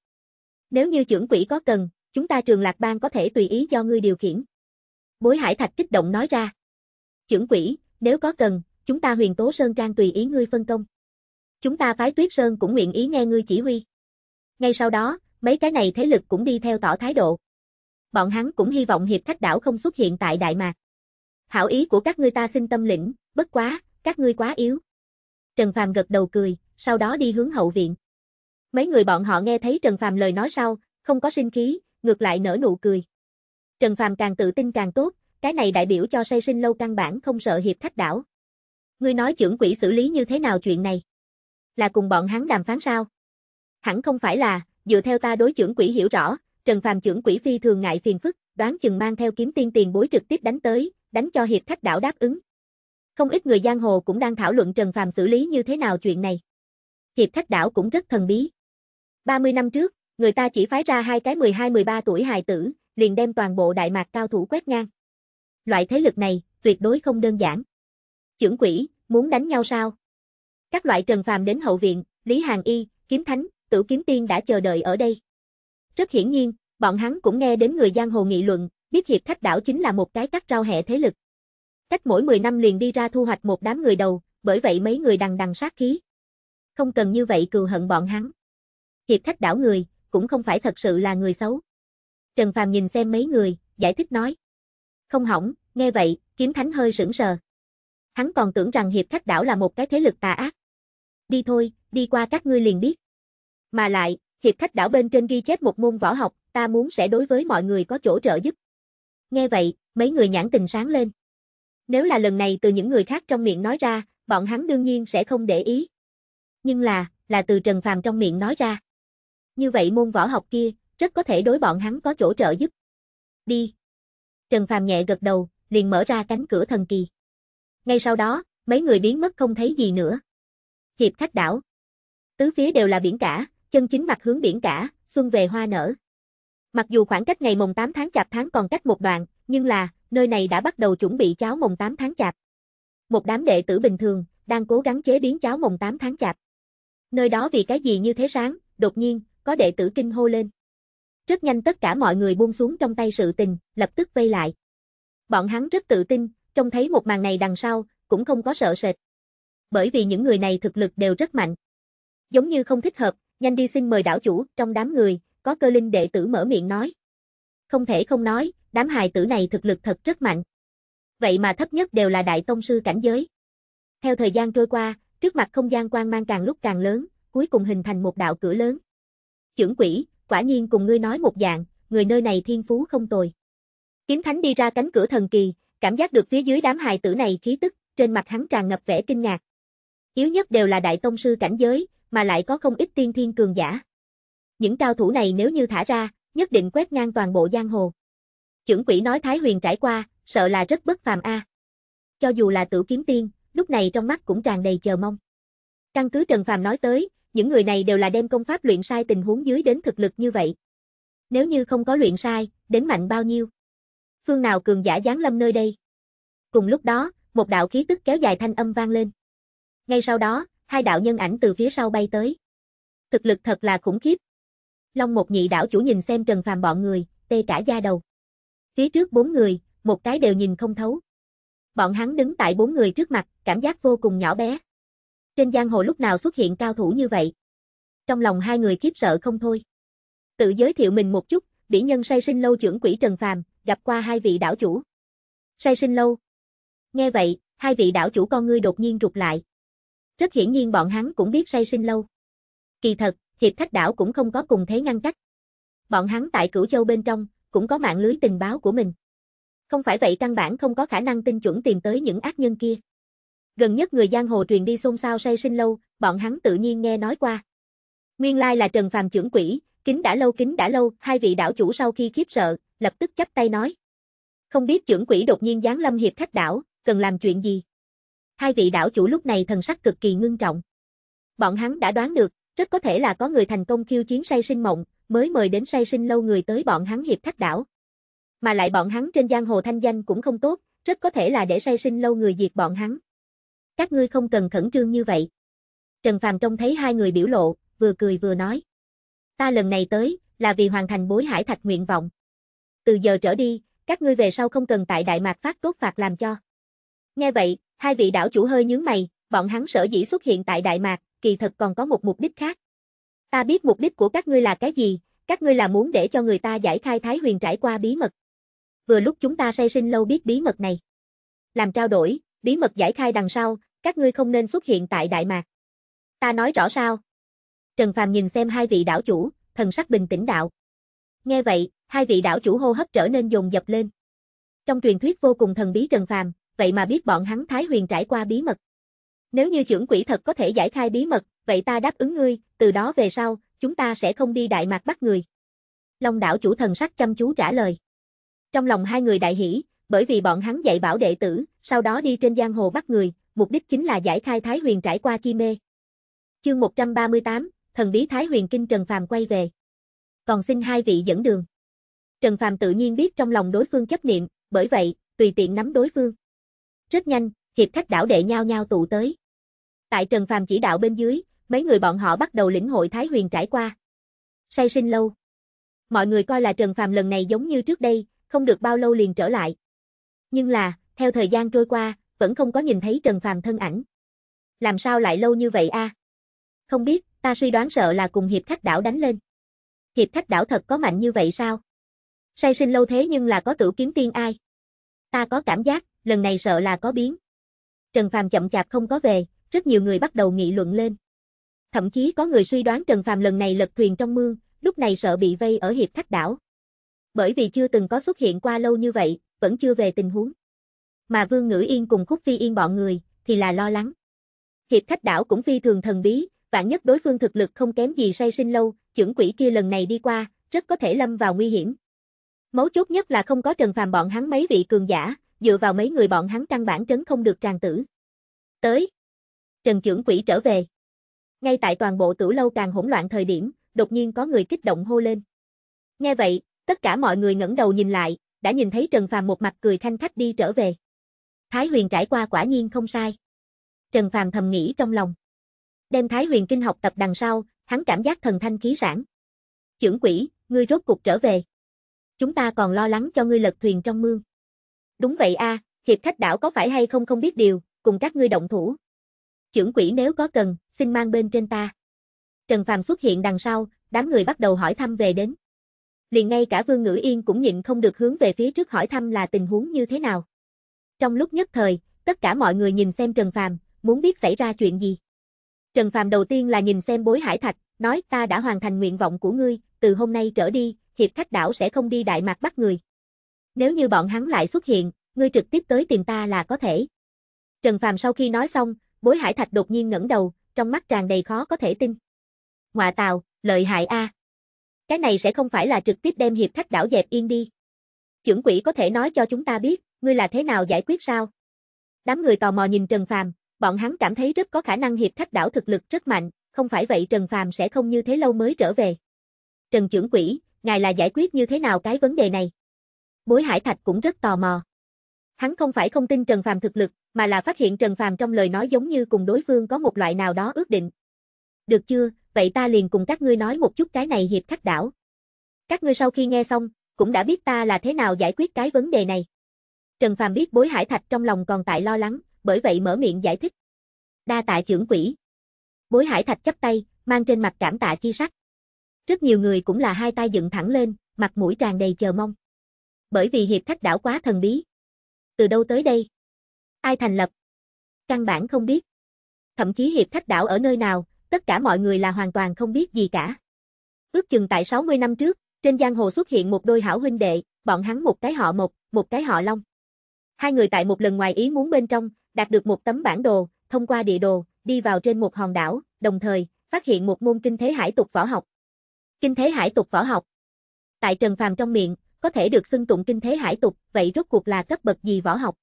Nếu như trưởng quỹ có cần, chúng ta trường lạc bang có thể tùy ý do ngươi điều khiển. Bối Hải Thạch kích động nói ra. Trưởng quỹ, nếu có cần, chúng ta huyền tố Sơn Trang tùy ý ngươi phân công. Chúng ta phái Tuyết Sơn cũng nguyện ý nghe ngươi chỉ huy. Ngay sau đó, mấy cái này thế lực cũng đi theo tỏ thái độ. Bọn hắn cũng hy vọng hiệp khách đảo không xuất hiện tại Đại Mạc. Hảo ý của các ngươi ta xin tâm lĩnh, bất quá, các ngươi quá yếu. Trần Phàm gật đầu cười, sau đó đi hướng hậu viện. Mấy người bọn họ nghe thấy Trần Phàm lời nói sau, không có sinh khí, ngược lại nở nụ cười. Trần Phàm càng tự tin càng tốt, cái này đại biểu cho say sinh lâu căn bản không sợ hiệp khách đảo. Ngươi nói trưởng quỹ xử lý như thế nào chuyện này? Là cùng bọn hắn đàm phán sao? Hẳn không phải là, dựa theo ta đối trưởng quỹ hiểu rõ, Trần Phàm trưởng quỹ phi thường ngại phiền phức, đoán chừng mang theo kiếm tiên tiền bối trực tiếp đánh tới, đánh cho hiệp khách đảo đáp ứng. Không ít người giang hồ cũng đang thảo luận Trần Phàm xử lý như thế nào chuyện này. Hiệp khách đảo cũng rất thần bí. 30 năm trước, người ta chỉ phái ra hai cái 12-13 tuổi hài tử, liền đem toàn bộ đại mạc cao thủ quét ngang. Loại thế lực này, tuyệt đối không đơn giản. Chưởng quỷ, muốn đánh nhau sao? Các loại Trần Phàm đến hậu viện, Lý Hàng Y, Kiếm Thánh, Tử Kiếm Tiên đã chờ đợi ở đây. Rất hiển nhiên, bọn hắn cũng nghe đến người giang hồ nghị luận, biết hiệp khách đảo chính là một cái cắt rau hẹ thế lực. Cách mỗi 10 năm liền đi ra thu hoạch một đám người đầu, bởi vậy mấy người đằng đằng sát khí. Không cần như vậy cừu hận bọn hắn. Hiệp khách đảo người, cũng không phải thật sự là người xấu. Trần Phàm nhìn xem mấy người, giải thích nói. Không hỏng, nghe vậy, kiếm thánh hơi sững sờ. Hắn còn tưởng rằng hiệp khách đảo là một cái thế lực tà ác. Đi thôi, đi qua các ngươi liền biết. Mà lại, Hiệp khách đảo bên trên ghi chép một môn võ học, ta muốn sẽ đối với mọi người có chỗ trợ giúp. Nghe vậy, mấy người nhãn tình sáng lên. Nếu là lần này từ những người khác trong miệng nói ra, bọn hắn đương nhiên sẽ không để ý. Nhưng là, là từ Trần Phàm trong miệng nói ra. Như vậy môn võ học kia, rất có thể đối bọn hắn có chỗ trợ giúp. Đi. Trần Phàm nhẹ gật đầu, liền mở ra cánh cửa thần kỳ. Ngay sau đó, mấy người biến mất không thấy gì nữa. Hiệp khách đảo. Tứ phía đều là biển cả, chân chính mặt hướng biển cả, xuân về hoa nở. Mặc dù khoảng cách ngày mùng 8 tháng chạp tháng còn cách một đoạn, nhưng là, nơi này đã bắt đầu chuẩn bị cháo mùng 8 tháng chạp. Một đám đệ tử bình thường, đang cố gắng chế biến cháo mùng 8 tháng chạp. Nơi đó vì cái gì như thế sáng, đột nhiên, có đệ tử kinh hô lên. Rất nhanh tất cả mọi người buông xuống trong tay sự tình, lập tức vây lại. Bọn hắn rất tự tin, trông thấy một màn này đằng sau, cũng không có sợ sệt. Bởi vì những người này thực lực đều rất mạnh. Giống như không thích hợp, nhanh đi xin mời đảo chủ, trong đám người, có cơ linh đệ tử mở miệng nói. Không thể không nói, đám hài tử này thực lực thật rất mạnh. Vậy mà thấp nhất đều là đại tông sư cảnh giới. Theo thời gian trôi qua, trước mặt không gian quang mang càng lúc càng lớn, cuối cùng hình thành một đạo cửa lớn. Chưởng quỷ, quả nhiên cùng ngươi nói một dạng, người nơi này thiên phú không tồi. Kiếm Thánh đi ra cánh cửa thần kỳ, cảm giác được phía dưới đám hài tử này khí tức, trên mặt hắn tràn ngập vẻ kinh ngạc. Yếu nhất đều là đại tông sư cảnh giới, mà lại có không ít tiên thiên cường giả. Những cao thủ này nếu như thả ra, nhất định quét ngang toàn bộ giang hồ. Chưởng quỷ nói Thái Huyền trải qua, sợ là rất bất phàm a. Cho dù là tử kiếm tiên, lúc này trong mắt cũng tràn đầy chờ mong. Căn cứ Trần Phàm nói tới, những người này đều là đem công pháp luyện sai tình huống dưới đến thực lực như vậy. Nếu như không có luyện sai, đến mạnh bao nhiêu? Phương nào cường giả giáng lâm nơi đây? Cùng lúc đó, một đạo khí tức kéo dài thanh âm vang lên. Ngay sau đó, hai đạo nhân ảnh từ phía sau bay tới. Thực lực thật là khủng khiếp. Long một nhị đảo chủ nhìn xem Trần Phàm bọn người, tê cả da đầu. Phía trước bốn người, một cái đều nhìn không thấu. Bọn hắn đứng tại bốn người trước mặt, cảm giác vô cùng nhỏ bé. Trên giang hồ lúc nào xuất hiện cao thủ như vậy? Trong lòng hai người khiếp sợ không thôi. Tự giới thiệu mình một chút, Vĩ nhân say sinh lâu trưởng quỷ Trần Phàm, gặp qua hai vị đảo chủ. Say sinh lâu. Nghe vậy, hai vị đảo chủ con ngươi đột nhiên rụt lại. Rất hiển nhiên bọn hắn cũng biết say sinh lâu. Kỳ thật, hiệp khách đảo cũng không có cùng thế ngăn cách. Bọn hắn tại cửu châu bên trong, cũng có mạng lưới tình báo của mình. Không phải vậy căn bản không có khả năng tinh chuẩn tìm tới những ác nhân kia. Gần nhất người giang hồ truyền đi xôn xao say sinh lâu, bọn hắn tự nhiên nghe nói qua. Nguyên lai là Trần Phàm trưởng quỷ, kính đã lâu kính đã lâu, hai vị đảo chủ sau khi khiếp sợ, lập tức chắp tay nói. Không biết trưởng quỷ đột nhiên giáng lâm hiệp khách đảo, cần làm chuyện gì? Hai vị đảo chủ lúc này thần sắc cực kỳ ngưng trọng. Bọn hắn đã đoán được, rất có thể là có người thành công khiêu chiến say sinh mộng, mới mời đến say sinh lâu người tới bọn hắn hiệp khách đảo. Mà lại bọn hắn trên giang hồ thanh danh cũng không tốt, rất có thể là để say sinh lâu người diệt bọn hắn. Các ngươi không cần khẩn trương như vậy. Trần Phàm trông thấy hai người biểu lộ, vừa cười vừa nói. Ta lần này tới, là vì hoàn thành bối hải thạch nguyện vọng. Từ giờ trở đi, các ngươi về sau không cần tại Đại Mạc phát tốt phạt làm cho. Nghe vậy, hai vị đảo chủ hơi nhướng mày, bọn hắn sở dĩ xuất hiện tại Đại Mạc, kỳ thật còn có một mục đích khác. Ta biết mục đích của các ngươi là cái gì, các ngươi là muốn để cho người ta giải khai Thái Huyền trải qua bí mật. Vừa lúc chúng ta say sinh lâu biết bí mật này. Làm trao đổi, bí mật giải khai đằng sau, các ngươi không nên xuất hiện tại Đại Mạc. Ta nói rõ sao? Trần Phàm nhìn xem hai vị đảo chủ, thần sắc bình tĩnh đạo. Nghe vậy, hai vị đảo chủ hô hấp trở nên dồn dập lên. Trong truyền thuyết vô cùng thần bí Trần Phàm, vậy mà biết bọn hắn Thái Huyền trải qua bí mật. Nếu như trưởng quỷ thật có thể giải khai bí mật, vậy ta đáp ứng ngươi, từ đó về sau, chúng ta sẽ không đi Đại Mạc bắt người. Long đảo chủ thần sắc chăm chú trả lời. Trong lòng hai người đại hỷ, bởi vì bọn hắn dạy bảo đệ tử, sau đó đi trên giang hồ bắt người, mục đích chính là giải khai Thái Huyền trải qua chi mê. Chương 138, thần bí Thái Huyền Kinh Trần Phàm quay về. Còn xin hai vị dẫn đường. Trần Phàm tự nhiên biết trong lòng đối phương chấp niệm, bởi vậy, tùy tiện nắm đối phương. Rất nhanh, hiệp khách đảo đệ nhau nhau tụ tới. Tại Trần Phàm chỉ đạo bên dưới, mấy người bọn họ bắt đầu lĩnh hội Thái Huyền trải qua. Say sinh lâu. Mọi người coi là Trần Phàm lần này giống như trước đây, không được bao lâu liền trở lại. Nhưng là, theo thời gian trôi qua, vẫn không có nhìn thấy Trần Phàm thân ảnh. Làm sao lại lâu như vậy a? Không biết, ta suy đoán sợ là cùng hiệp khách đảo đánh lên. Hiệp khách đảo thật có mạnh như vậy sao? Say sinh lâu thế nhưng là có tử kiếm tiên ai? Ta có cảm giác, lần này sợ là có biến. Trần Phàm chậm chạp không có về, rất nhiều người bắt đầu nghị luận lên. Thậm chí có người suy đoán Trần Phàm lần này lật thuyền trong mương, lúc này sợ bị vây ở hiệp khách đảo. Bởi vì chưa từng có xuất hiện qua lâu như vậy, vẫn chưa về tình huống. Mà Vương Ngữ Yên cùng Khúc Phi Yên bọn người, thì là lo lắng. Hiệp khách đảo cũng phi thường thần bí, vạn nhất đối phương thực lực không kém gì say sinh lâu, trưởng quỷ kia lần này đi qua, rất có thể lâm vào nguy hiểm. Mấu chốt nhất là không có Trần Phàm bọn hắn mấy vị cường giả, dựa vào mấy người bọn hắn căn bản trấn không được tràn tử. Tới. Trần trưởng quỷ trở về. Ngay tại toàn bộ tử lâu càng hỗn loạn thời điểm, đột nhiên có người kích động hô lên. Nghe vậy, tất cả mọi người ngẩng đầu nhìn lại, đã nhìn thấy Trần Phàm một mặt cười khanh khách đi trở về. Thái Huyền trải qua quả nhiên không sai. Trần Phàm thầm nghĩ trong lòng. Đem Thái Huyền kinh học tập đằng sau, hắn cảm giác thần thanh khí sản. Trưởng quỷ, ngươi rốt cục trở về. Chúng ta còn lo lắng cho ngươi lật thuyền trong mương. Đúng vậy a, hiệp khách đảo có phải hay không không biết điều, cùng các ngươi động thủ. Trưởng quỷ nếu có cần, xin mang bên trên ta. Trần Phàm xuất hiện đằng sau, đám người bắt đầu hỏi thăm về đến. Liền ngay cả Vương Ngữ Yên cũng nhịn không được hướng về phía trước hỏi thăm là tình huống như thế nào. Trong lúc nhất thời, tất cả mọi người nhìn xem Trần Phàm, muốn biết xảy ra chuyện gì. Trần Phàm đầu tiên là nhìn xem bối hải thạch, nói ta đã hoàn thành nguyện vọng của ngươi, từ hôm nay trở đi, hiệp khách đảo sẽ không đi Đại Mạc bắt người. Nếu như bọn hắn lại xuất hiện, ngươi trực tiếp tới tìm ta là có thể. Trần Phàm sau khi nói xong, bối hải thạch đột nhiên ngẩng đầu, trong mắt tràn đầy khó có thể tin. Ngoạ tào, lợi hại a. Cái này sẽ không phải là trực tiếp đem hiệp khách đảo dẹp yên đi. Chưởng quỷ có thể nói cho chúng ta biết, ngươi là thế nào giải quyết sao? Đám người tò mò nhìn Trần Phàm, bọn hắn cảm thấy rất có khả năng hiệp khách đảo thực lực rất mạnh, không phải vậy Trần Phàm sẽ không như thế lâu mới trở về. Trần trưởng quỷ, ngài là giải quyết như thế nào cái vấn đề này? Bối Hải Thạch cũng rất tò mò. Hắn không phải không tin Trần Phàm thực lực, mà là phát hiện Trần Phàm trong lời nói giống như cùng đối phương có một loại nào đó ước định. Được chưa, vậy ta liền cùng các ngươi nói một chút cái này hiệp khách đảo. Các ngươi sau khi nghe xong, cũng đã biết ta là thế nào giải quyết cái vấn đề này. Trần Phàm biết bối hải thạch trong lòng còn tại lo lắng, bởi vậy mở miệng giải thích. Đa tạ trưởng quỷ. Bối hải thạch chắp tay, mang trên mặt cảm tạ chi sắc. Rất nhiều người cũng là hai tay dựng thẳng lên, mặt mũi tràn đầy chờ mong. Bởi vì hiệp khách đảo quá thần bí. Từ đâu tới đây? Ai thành lập? Căn bản không biết. Thậm chí hiệp khách đảo ở nơi nào, tất cả mọi người là hoàn toàn không biết gì cả. Ước chừng tại 60 năm trước, trên giang hồ xuất hiện một đôi hảo huynh đệ, bọn hắn một cái họ Mộc, một cái họ Long. Hai người tại một lần ngoài ý muốn bên trong, đạt được một tấm bản đồ, thông qua địa đồ, đi vào trên một hòn đảo, đồng thời, phát hiện một môn kinh thế hải tục võ học. Kinh thế hải tục võ học. Tại Trần Phàm trong miệng, có thể được xưng tụng kinh thế hải tục, vậy rốt cuộc là cấp bậc gì võ học?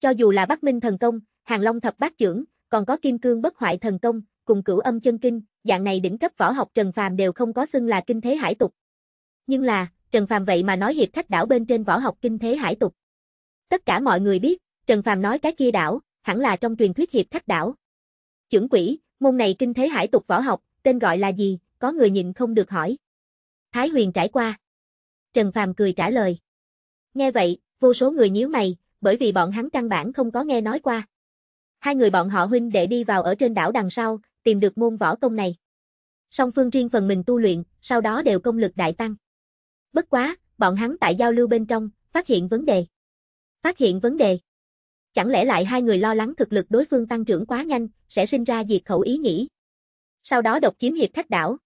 Cho dù là Bắc Minh thần công, Hàng Long thập bát trưởng, còn có Kim Cương bất hoại thần công, cùng cửu âm chân kinh, dạng này đỉnh cấp võ học Trần Phàm đều không có xưng là kinh thế hải tục. Nhưng là, Trần Phàm vậy mà nói hiệp khách đảo bên trên võ học kinh thế hải tục. Tất cả mọi người biết, Trần Phàm nói cái kia đảo, hẳn là trong truyền thuyết hiệp khách đảo. Chưởng quỷ, môn này kinh thế hải tục võ học, tên gọi là gì, có người nhịn không được hỏi. Thái huyền trải qua. Trần Phàm cười trả lời. Nghe vậy, vô số người nhíu mày, bởi vì bọn hắn căn bản không có nghe nói qua. Hai người bọn họ huynh đệ đi vào ở trên đảo đằng sau, tìm được môn võ công này. Song phương riêng phần mình tu luyện, sau đó đều công lực đại tăng. Bất quá, bọn hắn tại giao lưu bên trong, phát hiện vấn đề. Phát hiện vấn đề. Chẳng lẽ lại hai người lo lắng thực lực đối phương tăng trưởng quá nhanh, sẽ sinh ra diệt khẩu ý nghĩ. Sau đó độc chiếm hiệp khách đảo.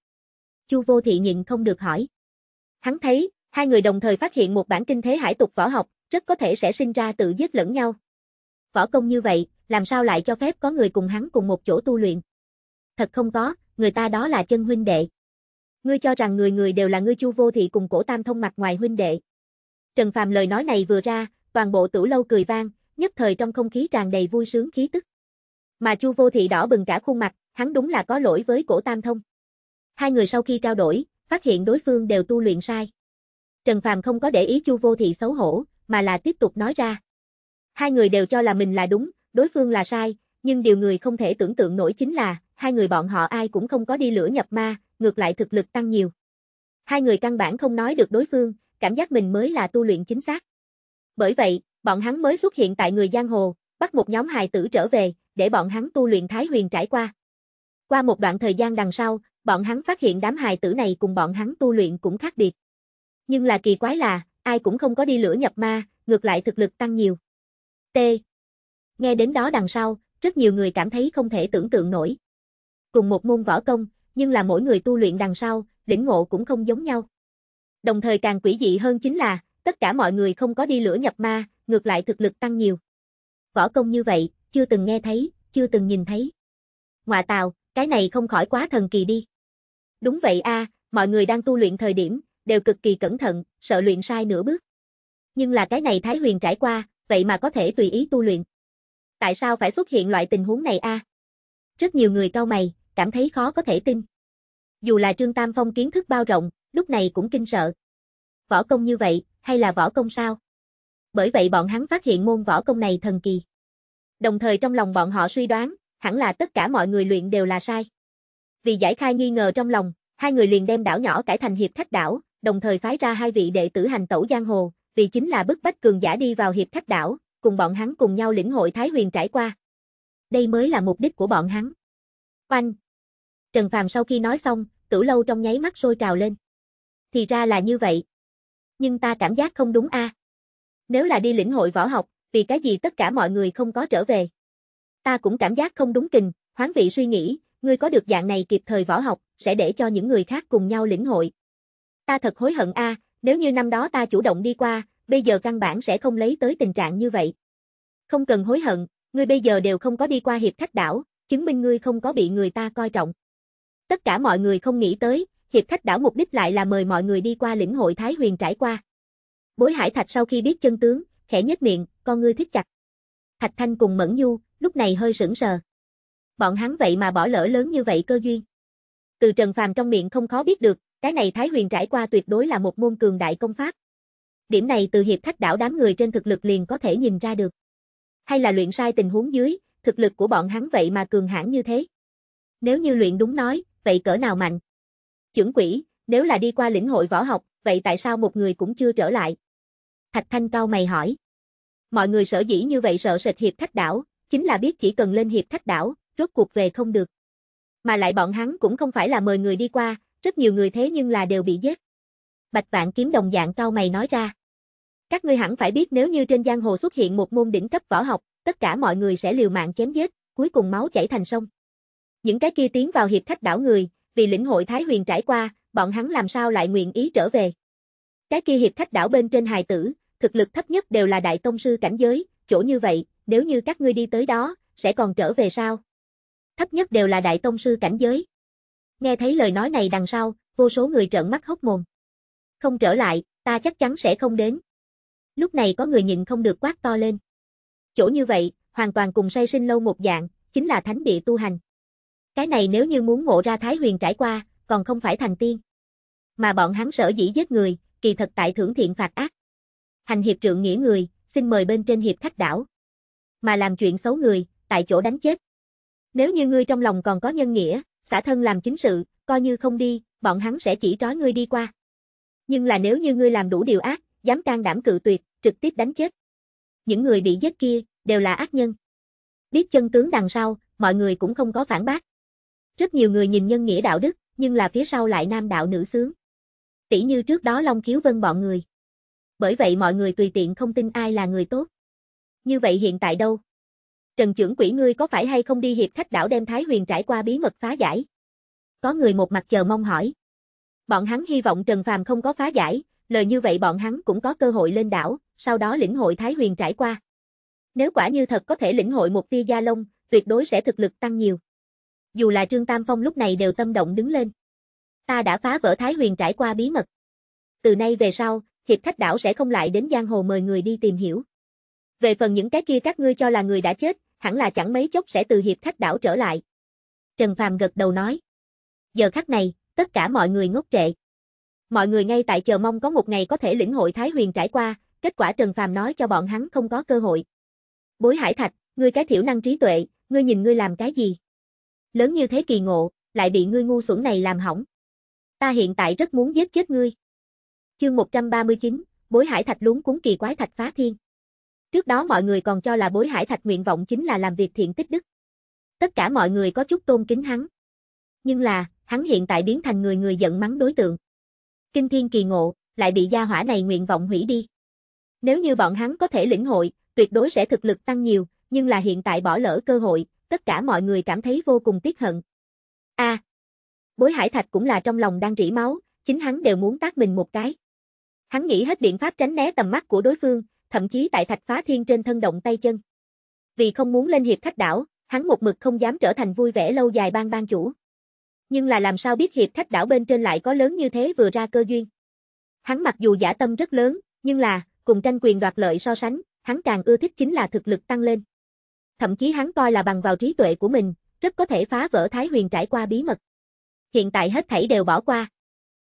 Chu vô thị nhịn không được hỏi. Hắn thấy, hai người đồng thời phát hiện một bản kinh thế hải tục võ học, rất có thể sẽ sinh ra tự giết lẫn nhau. Võ công như vậy, làm sao lại cho phép có người cùng hắn cùng một chỗ tu luyện? Thật không có, người ta đó là chân huynh đệ. Ngươi cho rằng người người đều là ngươi chu vô thị cùng cổ tam thông mặt ngoài huynh đệ. Trần Phàm lời nói này vừa ra, toàn bộ tử lâu cười vang, nhất thời trong không khí tràn đầy vui sướng khí tức. Mà chu vô thị đỏ bừng cả khuôn mặt, hắn đúng là có lỗi với cổ tam thông. Hai người sau khi trao đổi, phát hiện đối phương đều tu luyện sai. Trần Phàm không có để ý chu vô thị xấu hổ, mà là tiếp tục nói ra. Hai người đều cho là mình là đúng, đối phương là sai, nhưng điều người không thể tưởng tượng nổi chính là, hai người bọn họ ai cũng không có đi lửa nhập ma, ngược lại thực lực tăng nhiều. Hai người căn bản không nói được đối phương, cảm giác mình mới là tu luyện chính xác. Bởi vậy, bọn hắn mới xuất hiện tại người giang hồ, bắt một nhóm hài tử trở về, để bọn hắn tu luyện Thái Huyền trải qua. Qua một đoạn thời gian đằng sau, bọn hắn phát hiện đám hài tử này cùng bọn hắn tu luyện cũng khác biệt. Nhưng là kỳ quái là, ai cũng không có đi lửa nhập ma, ngược lại thực lực tăng nhiều. T. Nghe đến đó đằng sau, rất nhiều người cảm thấy không thể tưởng tượng nổi. cùng một môn võ công, nhưng là mỗi người tu luyện đằng sau, lĩnh ngộ cũng không giống nhau. Đồng thời càng quỷ dị hơn chính là, tất cả mọi người không có đi lửa nhập ma, ngược lại thực lực tăng nhiều. Võ công như vậy, chưa từng nghe thấy, chưa từng nhìn thấy. Ngoạ tào, cái này không khỏi quá thần kỳ đi. Đúng vậy a, mọi người đang tu luyện thời điểm, đều cực kỳ cẩn thận, sợ luyện sai nửa bước. Nhưng là cái này Thái Huyền trải qua, vậy mà có thể tùy ý tu luyện. Tại sao phải xuất hiện loại tình huống này a? Rất nhiều người cau mày, cảm thấy khó có thể tin. Dù là Trương Tam Phong kiến thức bao rộng, lúc này cũng kinh sợ. Võ công như vậy, hay là võ công sao? Bởi vậy bọn hắn phát hiện môn võ công này thần kỳ. Đồng thời trong lòng bọn họ suy đoán, hẳn là tất cả mọi người luyện đều là sai. Vì giải khai nghi ngờ trong lòng, hai người liền đem đảo nhỏ cải thành hiệp khách đảo, đồng thời phái ra hai vị đệ tử hành tẩu giang hồ, vì chính là bức bách cường giả đi vào hiệp khách đảo, cùng bọn hắn cùng nhau lĩnh hội Thái Huyền trải qua. Đây mới là mục đích của bọn hắn. Oanh! Trần Phàm sau khi nói xong, tử lâu trong nháy mắt sôi trào lên. Thì ra là như vậy. Nhưng ta cảm giác không đúng a. Nếu là đi lĩnh hội võ học, vì cái gì tất cả mọi người không có trở về. Ta cũng cảm giác không đúng kình, hoán vị suy nghĩ, ngươi có được dạng này kịp thời võ học, sẽ để cho những người khác cùng nhau lĩnh hội. Ta thật hối hận a, nếu như năm đó ta chủ động đi qua, bây giờ căn bản sẽ không lấy tới tình trạng như vậy. Không cần hối hận, ngươi bây giờ đều không có đi qua hiệp khách đảo, chứng minh ngươi không có bị người ta coi trọng. Tất cả mọi người không nghĩ tới, hiệp khách đảo mục đích lại là mời mọi người đi qua lĩnh hội Thái Huyền trải qua. Bối Hải Thạch sau khi biết chân tướng, khẽ nhếch miệng, con ngươi thích chặt. Thạch Thanh cùng Mẫn nhu lúc này hơi sững sờ. Bọn hắn vậy mà bỏ lỡ lớn như vậy cơ duyên. Từ Trần Phàm trong miệng không khó biết được, cái này Thái Huyền trải qua tuyệt đối là một môn cường đại công pháp. Điểm này từ hiệp khách đảo đám người trên thực lực liền có thể nhìn ra được. Hay là luyện sai tình huống dưới, thực lực của bọn hắn vậy mà cường hãn như thế. Nếu như luyện đúng nói, vậy cỡ nào mạnh? Chưởng quỷ, nếu là đi qua lĩnh hội võ học, vậy tại sao một người cũng chưa trở lại? Thạch Thanh cao mày hỏi. Mọi người sợ dĩ như vậy sợ sệt hiệp khách đảo, chính là biết chỉ cần lên hiệp khách đảo, rốt cuộc về không được. Mà lại bọn hắn cũng không phải là mời người đi qua, rất nhiều người thế nhưng là đều bị giết. Bạch Vạn kiếm đồng dạng cao mày nói ra. Các ngươi hẳn phải biết nếu như trên giang hồ xuất hiện một môn đỉnh cấp võ học, tất cả mọi người sẽ liều mạng chém giết, cuối cùng máu chảy thành sông. Những cái kia tiến vào hiệp khách đảo người, vì lĩnh hội Thái Huyền trải qua, bọn hắn làm sao lại nguyện ý trở về. Cái kia hiệp khách đảo bên trên hài tử, thực lực thấp nhất đều là đại tông sư cảnh giới, chỗ như vậy, nếu như các ngươi đi tới đó, sẽ còn trở về sao? Thấp nhất đều là đại tông sư cảnh giới. Nghe thấy lời nói này đằng sau, vô số người trợn mắt hốc mồm. Không trở lại, ta chắc chắn sẽ không đến. Lúc này có người nhịn không được quát to lên. Chỗ như vậy, hoàn toàn cùng say sinh lâu một dạng, chính là thánh địa tu hành. Cái này nếu như muốn ngộ ra Thái Huyền trải qua, còn không phải thành tiên. Mà bọn hắn sở dĩ giết người, kỳ thật tại thưởng thiện phạt ác. Hành hiệp trượng nghĩa người, xin mời bên trên hiệp khách đảo. Mà làm chuyện xấu người, tại chỗ đánh chết. Nếu như ngươi trong lòng còn có nhân nghĩa, xả thân làm chính sự, coi như không đi, bọn hắn sẽ chỉ trói ngươi đi qua. Nhưng là nếu như ngươi làm đủ điều ác, dám can đảm cự tuyệt, trực tiếp đánh chết. Những người bị giết kia, đều là ác nhân. Biết chân tướng đằng sau, mọi người cũng không có phản bác. Rất nhiều người nhìn nhân nghĩa đạo đức, nhưng là phía sau lại nam đạo nữ sướng. Tỷ như trước đó Long Kiếu Vân bọn người. Bởi vậy mọi người tùy tiện không tin ai là người tốt. Như vậy hiện tại đâu? Trần trưởng quỷ ngươi có phải hay không đi hiệp khách đảo đem Thái Huyền trải qua bí mật phá giải? Có người một mặt chờ mong hỏi. Bọn hắn hy vọng Trần Phàm không có phá giải, lời như vậy bọn hắn cũng có cơ hội lên đảo, sau đó lĩnh hội Thái Huyền trải qua. Nếu quả như thật có thể lĩnh hội một tia gia lông, tuyệt đối sẽ thực lực tăng nhiều. Dù là Trương Tam Phong lúc này đều tâm động đứng lên. Ta đã phá vỡ Thái Huyền trải qua bí mật. Từ nay về sau, hiệp khách đảo sẽ không lại đến giang hồ mời người đi tìm hiểu. Về phần những cái kia các ngươi cho là người đã chết, hẳn là chẳng mấy chốc sẽ từ hiệp khách đảo trở lại. Trần Phàm gật đầu nói. Giờ khắc này, tất cả mọi người ngốc trệ. Mọi người ngay tại chờ mong có một ngày có thể lĩnh hội Thái Huyền trải qua, kết quả Trần Phàm nói cho bọn hắn không có cơ hội. Bối Hải Thạch, ngươi cái thiểu năng trí tuệ, ngươi nhìn ngươi làm cái gì? Lớn như thế kỳ ngộ, lại bị ngươi ngu xuẩn này làm hỏng. Ta hiện tại rất muốn giết chết ngươi. Chương 139, Bối Hải Thạch lún cuốn kỳ quái thạch phá thiên. Trước đó mọi người còn cho là Bối Hải Thạch nguyện vọng chính là làm việc thiện tích đức. Tất cả mọi người có chút tôn kính hắn. Nhưng là, hắn hiện tại biến thành người người giận mắng đối tượng. Kinh thiên kỳ ngộ, lại bị gia hỏa này nguyện vọng hủy đi. Nếu như bọn hắn có thể lĩnh hội, tuyệt đối sẽ thực lực tăng nhiều, nhưng là hiện tại bỏ lỡ cơ hội, tất cả mọi người cảm thấy vô cùng tiếc hận. A. Bối hải thạch cũng là trong lòng đang rỉ máu, chính hắn đều muốn tác mình một cái. Hắn nghĩ hết biện pháp tránh né tầm mắt của đối phương, thậm chí tại thạch phá thiên trên thân động tay chân. Vì không muốn lên hiệp khách đảo, hắn một mực không dám trở thành vui vẻ lâu dài ban ban chủ. Nhưng là làm sao biết hiệp khách đảo bên trên lại có lớn như thế vừa ra cơ duyên. Hắn mặc dù giả tâm rất lớn, nhưng là, cùng tranh quyền đoạt lợi so sánh, hắn càng ưa thích chính là thực lực tăng lên. Thậm chí hắn coi là bằng vào trí tuệ của mình, rất có thể phá vỡ Thái Huyền trải qua bí mật. Hiện tại hết thảy đều bỏ qua.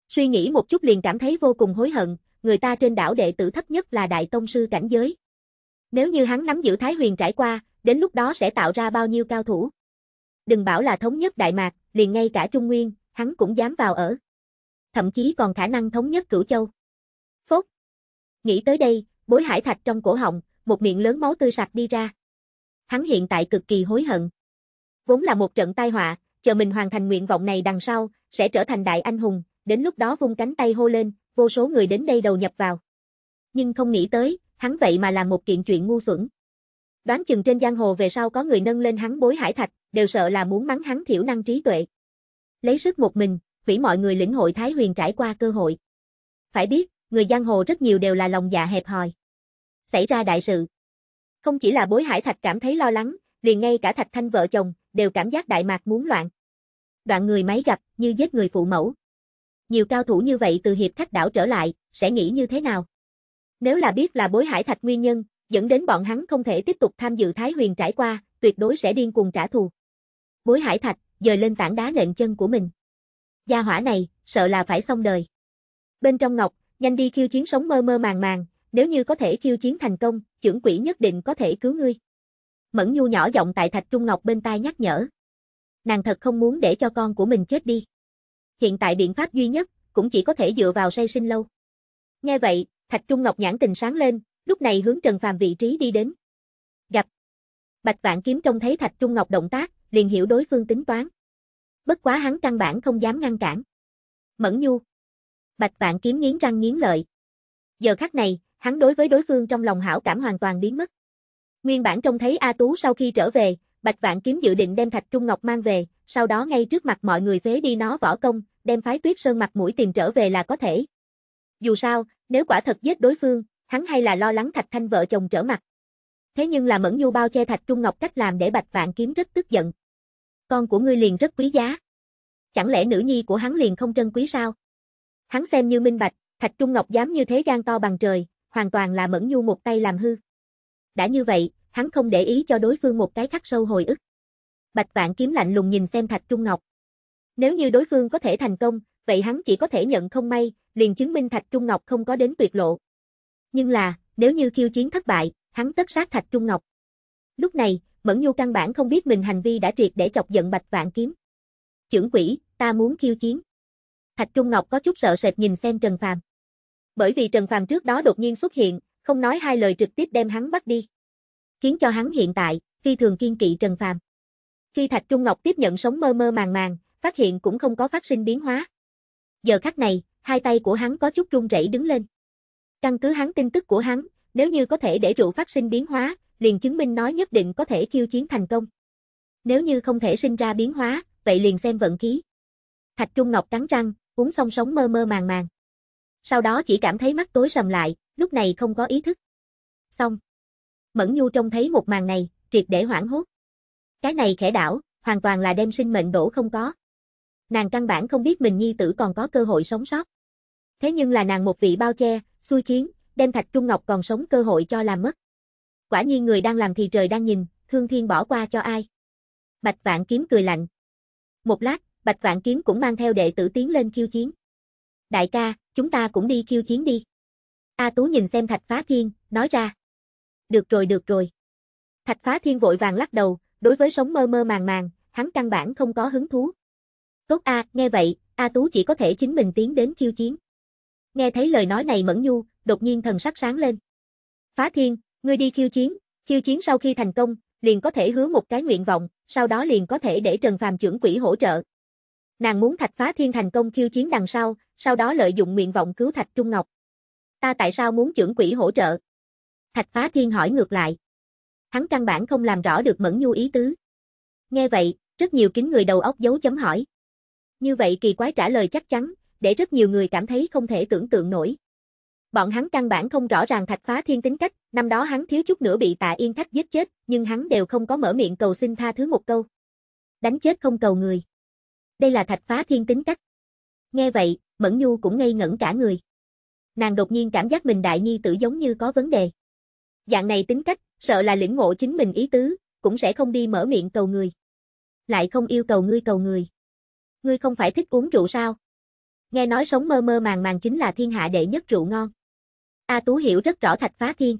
Suy nghĩ một chút liền cảm thấy vô cùng hối hận, người ta trên đảo đệ tử thấp nhất là đại tông sư cảnh giới. Nếu như hắn nắm giữ Thái Huyền trải qua, đến lúc đó sẽ tạo ra bao nhiêu cao thủ. Đừng bảo là thống nhất Đại Mạc, liền ngay cả Trung Nguyên, hắn cũng dám vào ở. Thậm chí còn khả năng thống nhất Cửu Châu. Phốt. Nghĩ tới đây, bối hải thạch trong cổ họng, một miệng lớn máu tươi sặc đi ra. Hắn hiện tại cực kỳ hối hận. Vốn là một trận tai họa, chờ mình hoàn thành nguyện vọng này đằng sau, sẽ trở thành đại anh hùng, đến lúc đó vung cánh tay hô lên, vô số người đến đây đầu nhập vào. Nhưng không nghĩ tới, hắn vậy mà làm một kiện chuyện ngu xuẩn. Đoán chừng trên giang hồ về sau có người nâng lên hắn bối hải thạch, đều sợ là muốn mắng hắn thiểu năng trí tuệ. Lấy sức một mình, hủy mọi người lĩnh hội Thái Huyền trải qua cơ hội. Phải biết, người giang hồ rất nhiều đều là lòng dạ hẹp hòi. Xảy ra đại sự. Không chỉ là bối hải thạch cảm thấy lo lắng, liền ngay cả thạch thanh vợ chồng, đều cảm giác đại mạc muốn loạn. Đoạn người máy gặp, như giết người phụ mẫu. Nhiều cao thủ như vậy từ hiệp khách đảo trở lại, sẽ nghĩ như thế nào? Nếu là biết là bối hải thạch nguyên nhân, dẫn đến bọn hắn không thể tiếp tục tham dự Thái Huyền trải qua, tuyệt đối sẽ điên cuồng trả thù. Bối hải thạch, dời lên tảng đá nện chân của mình. Gia hỏa này, sợ là phải xong đời. Bên trong ngọc, nhanh đi khiêu chiến sống mơ mơ màng màng, nếu như có thể khiêu chiến thành công, trưởng quỷ nhất định có thể cứu ngươi. Mẫn Nhu nhỏ giọng tại Thạch Trung Ngọc bên tai nhắc nhở. Nàng thật không muốn để cho con của mình chết đi. Hiện tại biện pháp duy nhất, cũng chỉ có thể dựa vào say sinh lâu. Nghe vậy, Thạch Trung Ngọc nhãn tình sáng lên, lúc này hướng Trần Phàm vị trí đi đến. Gặp. Bạch Vạn Kiếm trông thấy Thạch Trung Ngọc động tác, liền hiểu đối phương tính toán. Bất quá hắn căn bản không dám ngăn cản. Mẫn Nhu. Bạch Vạn Kiếm nghiến răng nghiến lợi. Giờ khắc này, hắn đối với đối phương trong lòng hảo cảm hoàn toàn biến mất. Nguyên bản trông thấy A Tú sau khi trở về, Bạch Vạn Kiếm dự định đem Thạch Trung Ngọc mang về, sau đó ngay trước mặt mọi người phế đi nó võ công, đem phái tuyết sơn mặt mũi tìm trở về là có thể. Dù sao, nếu quả thật giết đối phương, hắn hay là lo lắng Thạch Thanh vợ chồng trở mặt. Thế nhưng là Mẫn Nhu bao che Thạch Trung Ngọc cách làm để Bạch Vạn Kiếm rất tức giận. Con của ngươi liền rất quý giá. Chẳng lẽ nữ nhi của hắn liền không trân quý sao? Hắn xem như minh bạch, Thạch Trung Ngọc dám như thế gan to bằng trời, hoàn toàn là Mẫn Nhu một tay làm hư. Đã như vậy, hắn không để ý cho đối phương một cái khắc sâu hồi ức. Bạch Vạn Kiếm lạnh lùng nhìn xem Thạch Trung Ngọc. Nếu như đối phương có thể thành công, vậy hắn chỉ có thể nhận không may, liền chứng minh Thạch Trung Ngọc không có đến tuyệt lộ. Nhưng là, nếu như khiêu chiến thất bại, hắn tất sát Thạch Trung Ngọc. Lúc này, Mẫn Nhu căn bản không biết mình hành vi đã triệt để chọc giận Bạch Vạn Kiếm. Chưởng quỷ, ta muốn khiêu chiến. Thạch Trung Ngọc có chút sợ sệt nhìn xem Trần Phàm. Bởi vì Trần Phàm trước đó đột nhiên xuất hiện, không nói hai lời trực tiếp đem hắn bắt đi. Khiến cho hắn hiện tại, phi thường kiên kỵ Trần Phàm. Khi Thạch Trung Ngọc tiếp nhận sống mơ mơ màng màng, phát hiện cũng không có phát sinh biến hóa. Giờ khắc này, hai tay của hắn có chút run rẩy đứng lên. Căn cứ hắn tin tức của hắn, nếu như có thể để rượu phát sinh biến hóa, liền chứng minh nói nhất định có thể khiêu chiến thành công. Nếu như không thể sinh ra biến hóa, vậy liền xem vận khí. Thạch Trung Ngọc cắn răng, uống xong sống mơ mơ màng màng. Sau đó chỉ cảm thấy mắt tối sầm lại, lúc này không có ý thức. Xong. Mẫn Nhu trông thấy một màn này, triệt để hoảng hốt. Cái này khẽ đảo, hoàn toàn là đem sinh mệnh đổ không có. Nàng căn bản không biết mình nhi tử còn có cơ hội sống sót. Thế nhưng là nàng một vị bao che, xui khiến, đem Thạch Trung Ngọc còn sống cơ hội cho làm mất. Quả nhiên người đang làm thì trời đang nhìn, thương thiên bỏ qua cho ai. Bạch Vạn Kiếm cười lạnh. Một lát, Bạch Vạn Kiếm cũng mang theo đệ tử tiến lên khiêu chiến. Đại ca, chúng ta cũng đi khiêu chiến đi. A Tú nhìn xem Thạch Phá Thiên, nói ra. Được rồi được rồi. Thạch Phá Thiên vội vàng lắc đầu, đối với sống mơ mơ màng màng, hắn căn bản không có hứng thú. Tốt A, nghe vậy, A Tú chỉ có thể chính mình tiến đến khiêu chiến. Nghe thấy lời nói này Mẫn Nhu, đột nhiên thần sắc sáng lên. Phá Thiên, ngươi đi khiêu chiến, khiêu chiến sau khi thành công, liền có thể hứa một cái nguyện vọng, sau đó liền có thể để Trần Phàm trưởng quỹ hỗ trợ. Nàng muốn Thạch Phá Thiên thành công khiêu chiến đằng sau, sau đó lợi dụng nguyện vọng cứu Thạch Trung Ngọc. Ta tại sao muốn trưởng quỹ hỗ trợ? Thạch Phá Thiên hỏi ngược lại. Hắn căn bản không làm rõ được Mẫn Nhu ý tứ. Nghe vậy, Rất nhiều kính người đầu óc dấu chấm hỏi. Như vậy kỳ quái trả lời chắc chắn, để rất nhiều người cảm thấy không thể tưởng tượng nổi. Bọn hắn căn bản không rõ ràng thạch phá thiên tính cách, năm đó hắn thiếu chút nữa bị tạ yên khách giết chết, nhưng hắn đều không có mở miệng cầu xin tha thứ một câu. Đánh chết không cầu người. Đây là thạch phá thiên tính cách. Nghe vậy, Mẫn Nhu cũng ngây ngẩn cả người. Nàng đột nhiên cảm giác mình đại nhi tử giống như có vấn đề. Dạng này tính cách, sợ là lĩnh ngộ chính mình ý tứ, cũng sẽ không đi mở miệng cầu người. Lại không yêu cầu ngươi cầu người. Ngươi không phải thích uống rượu sao? Nghe nói sống mơ mơ màng màng chính là thiên hạ đệ nhất rượu ngon. A Tú hiểu rất rõ Thạch Phá Thiên.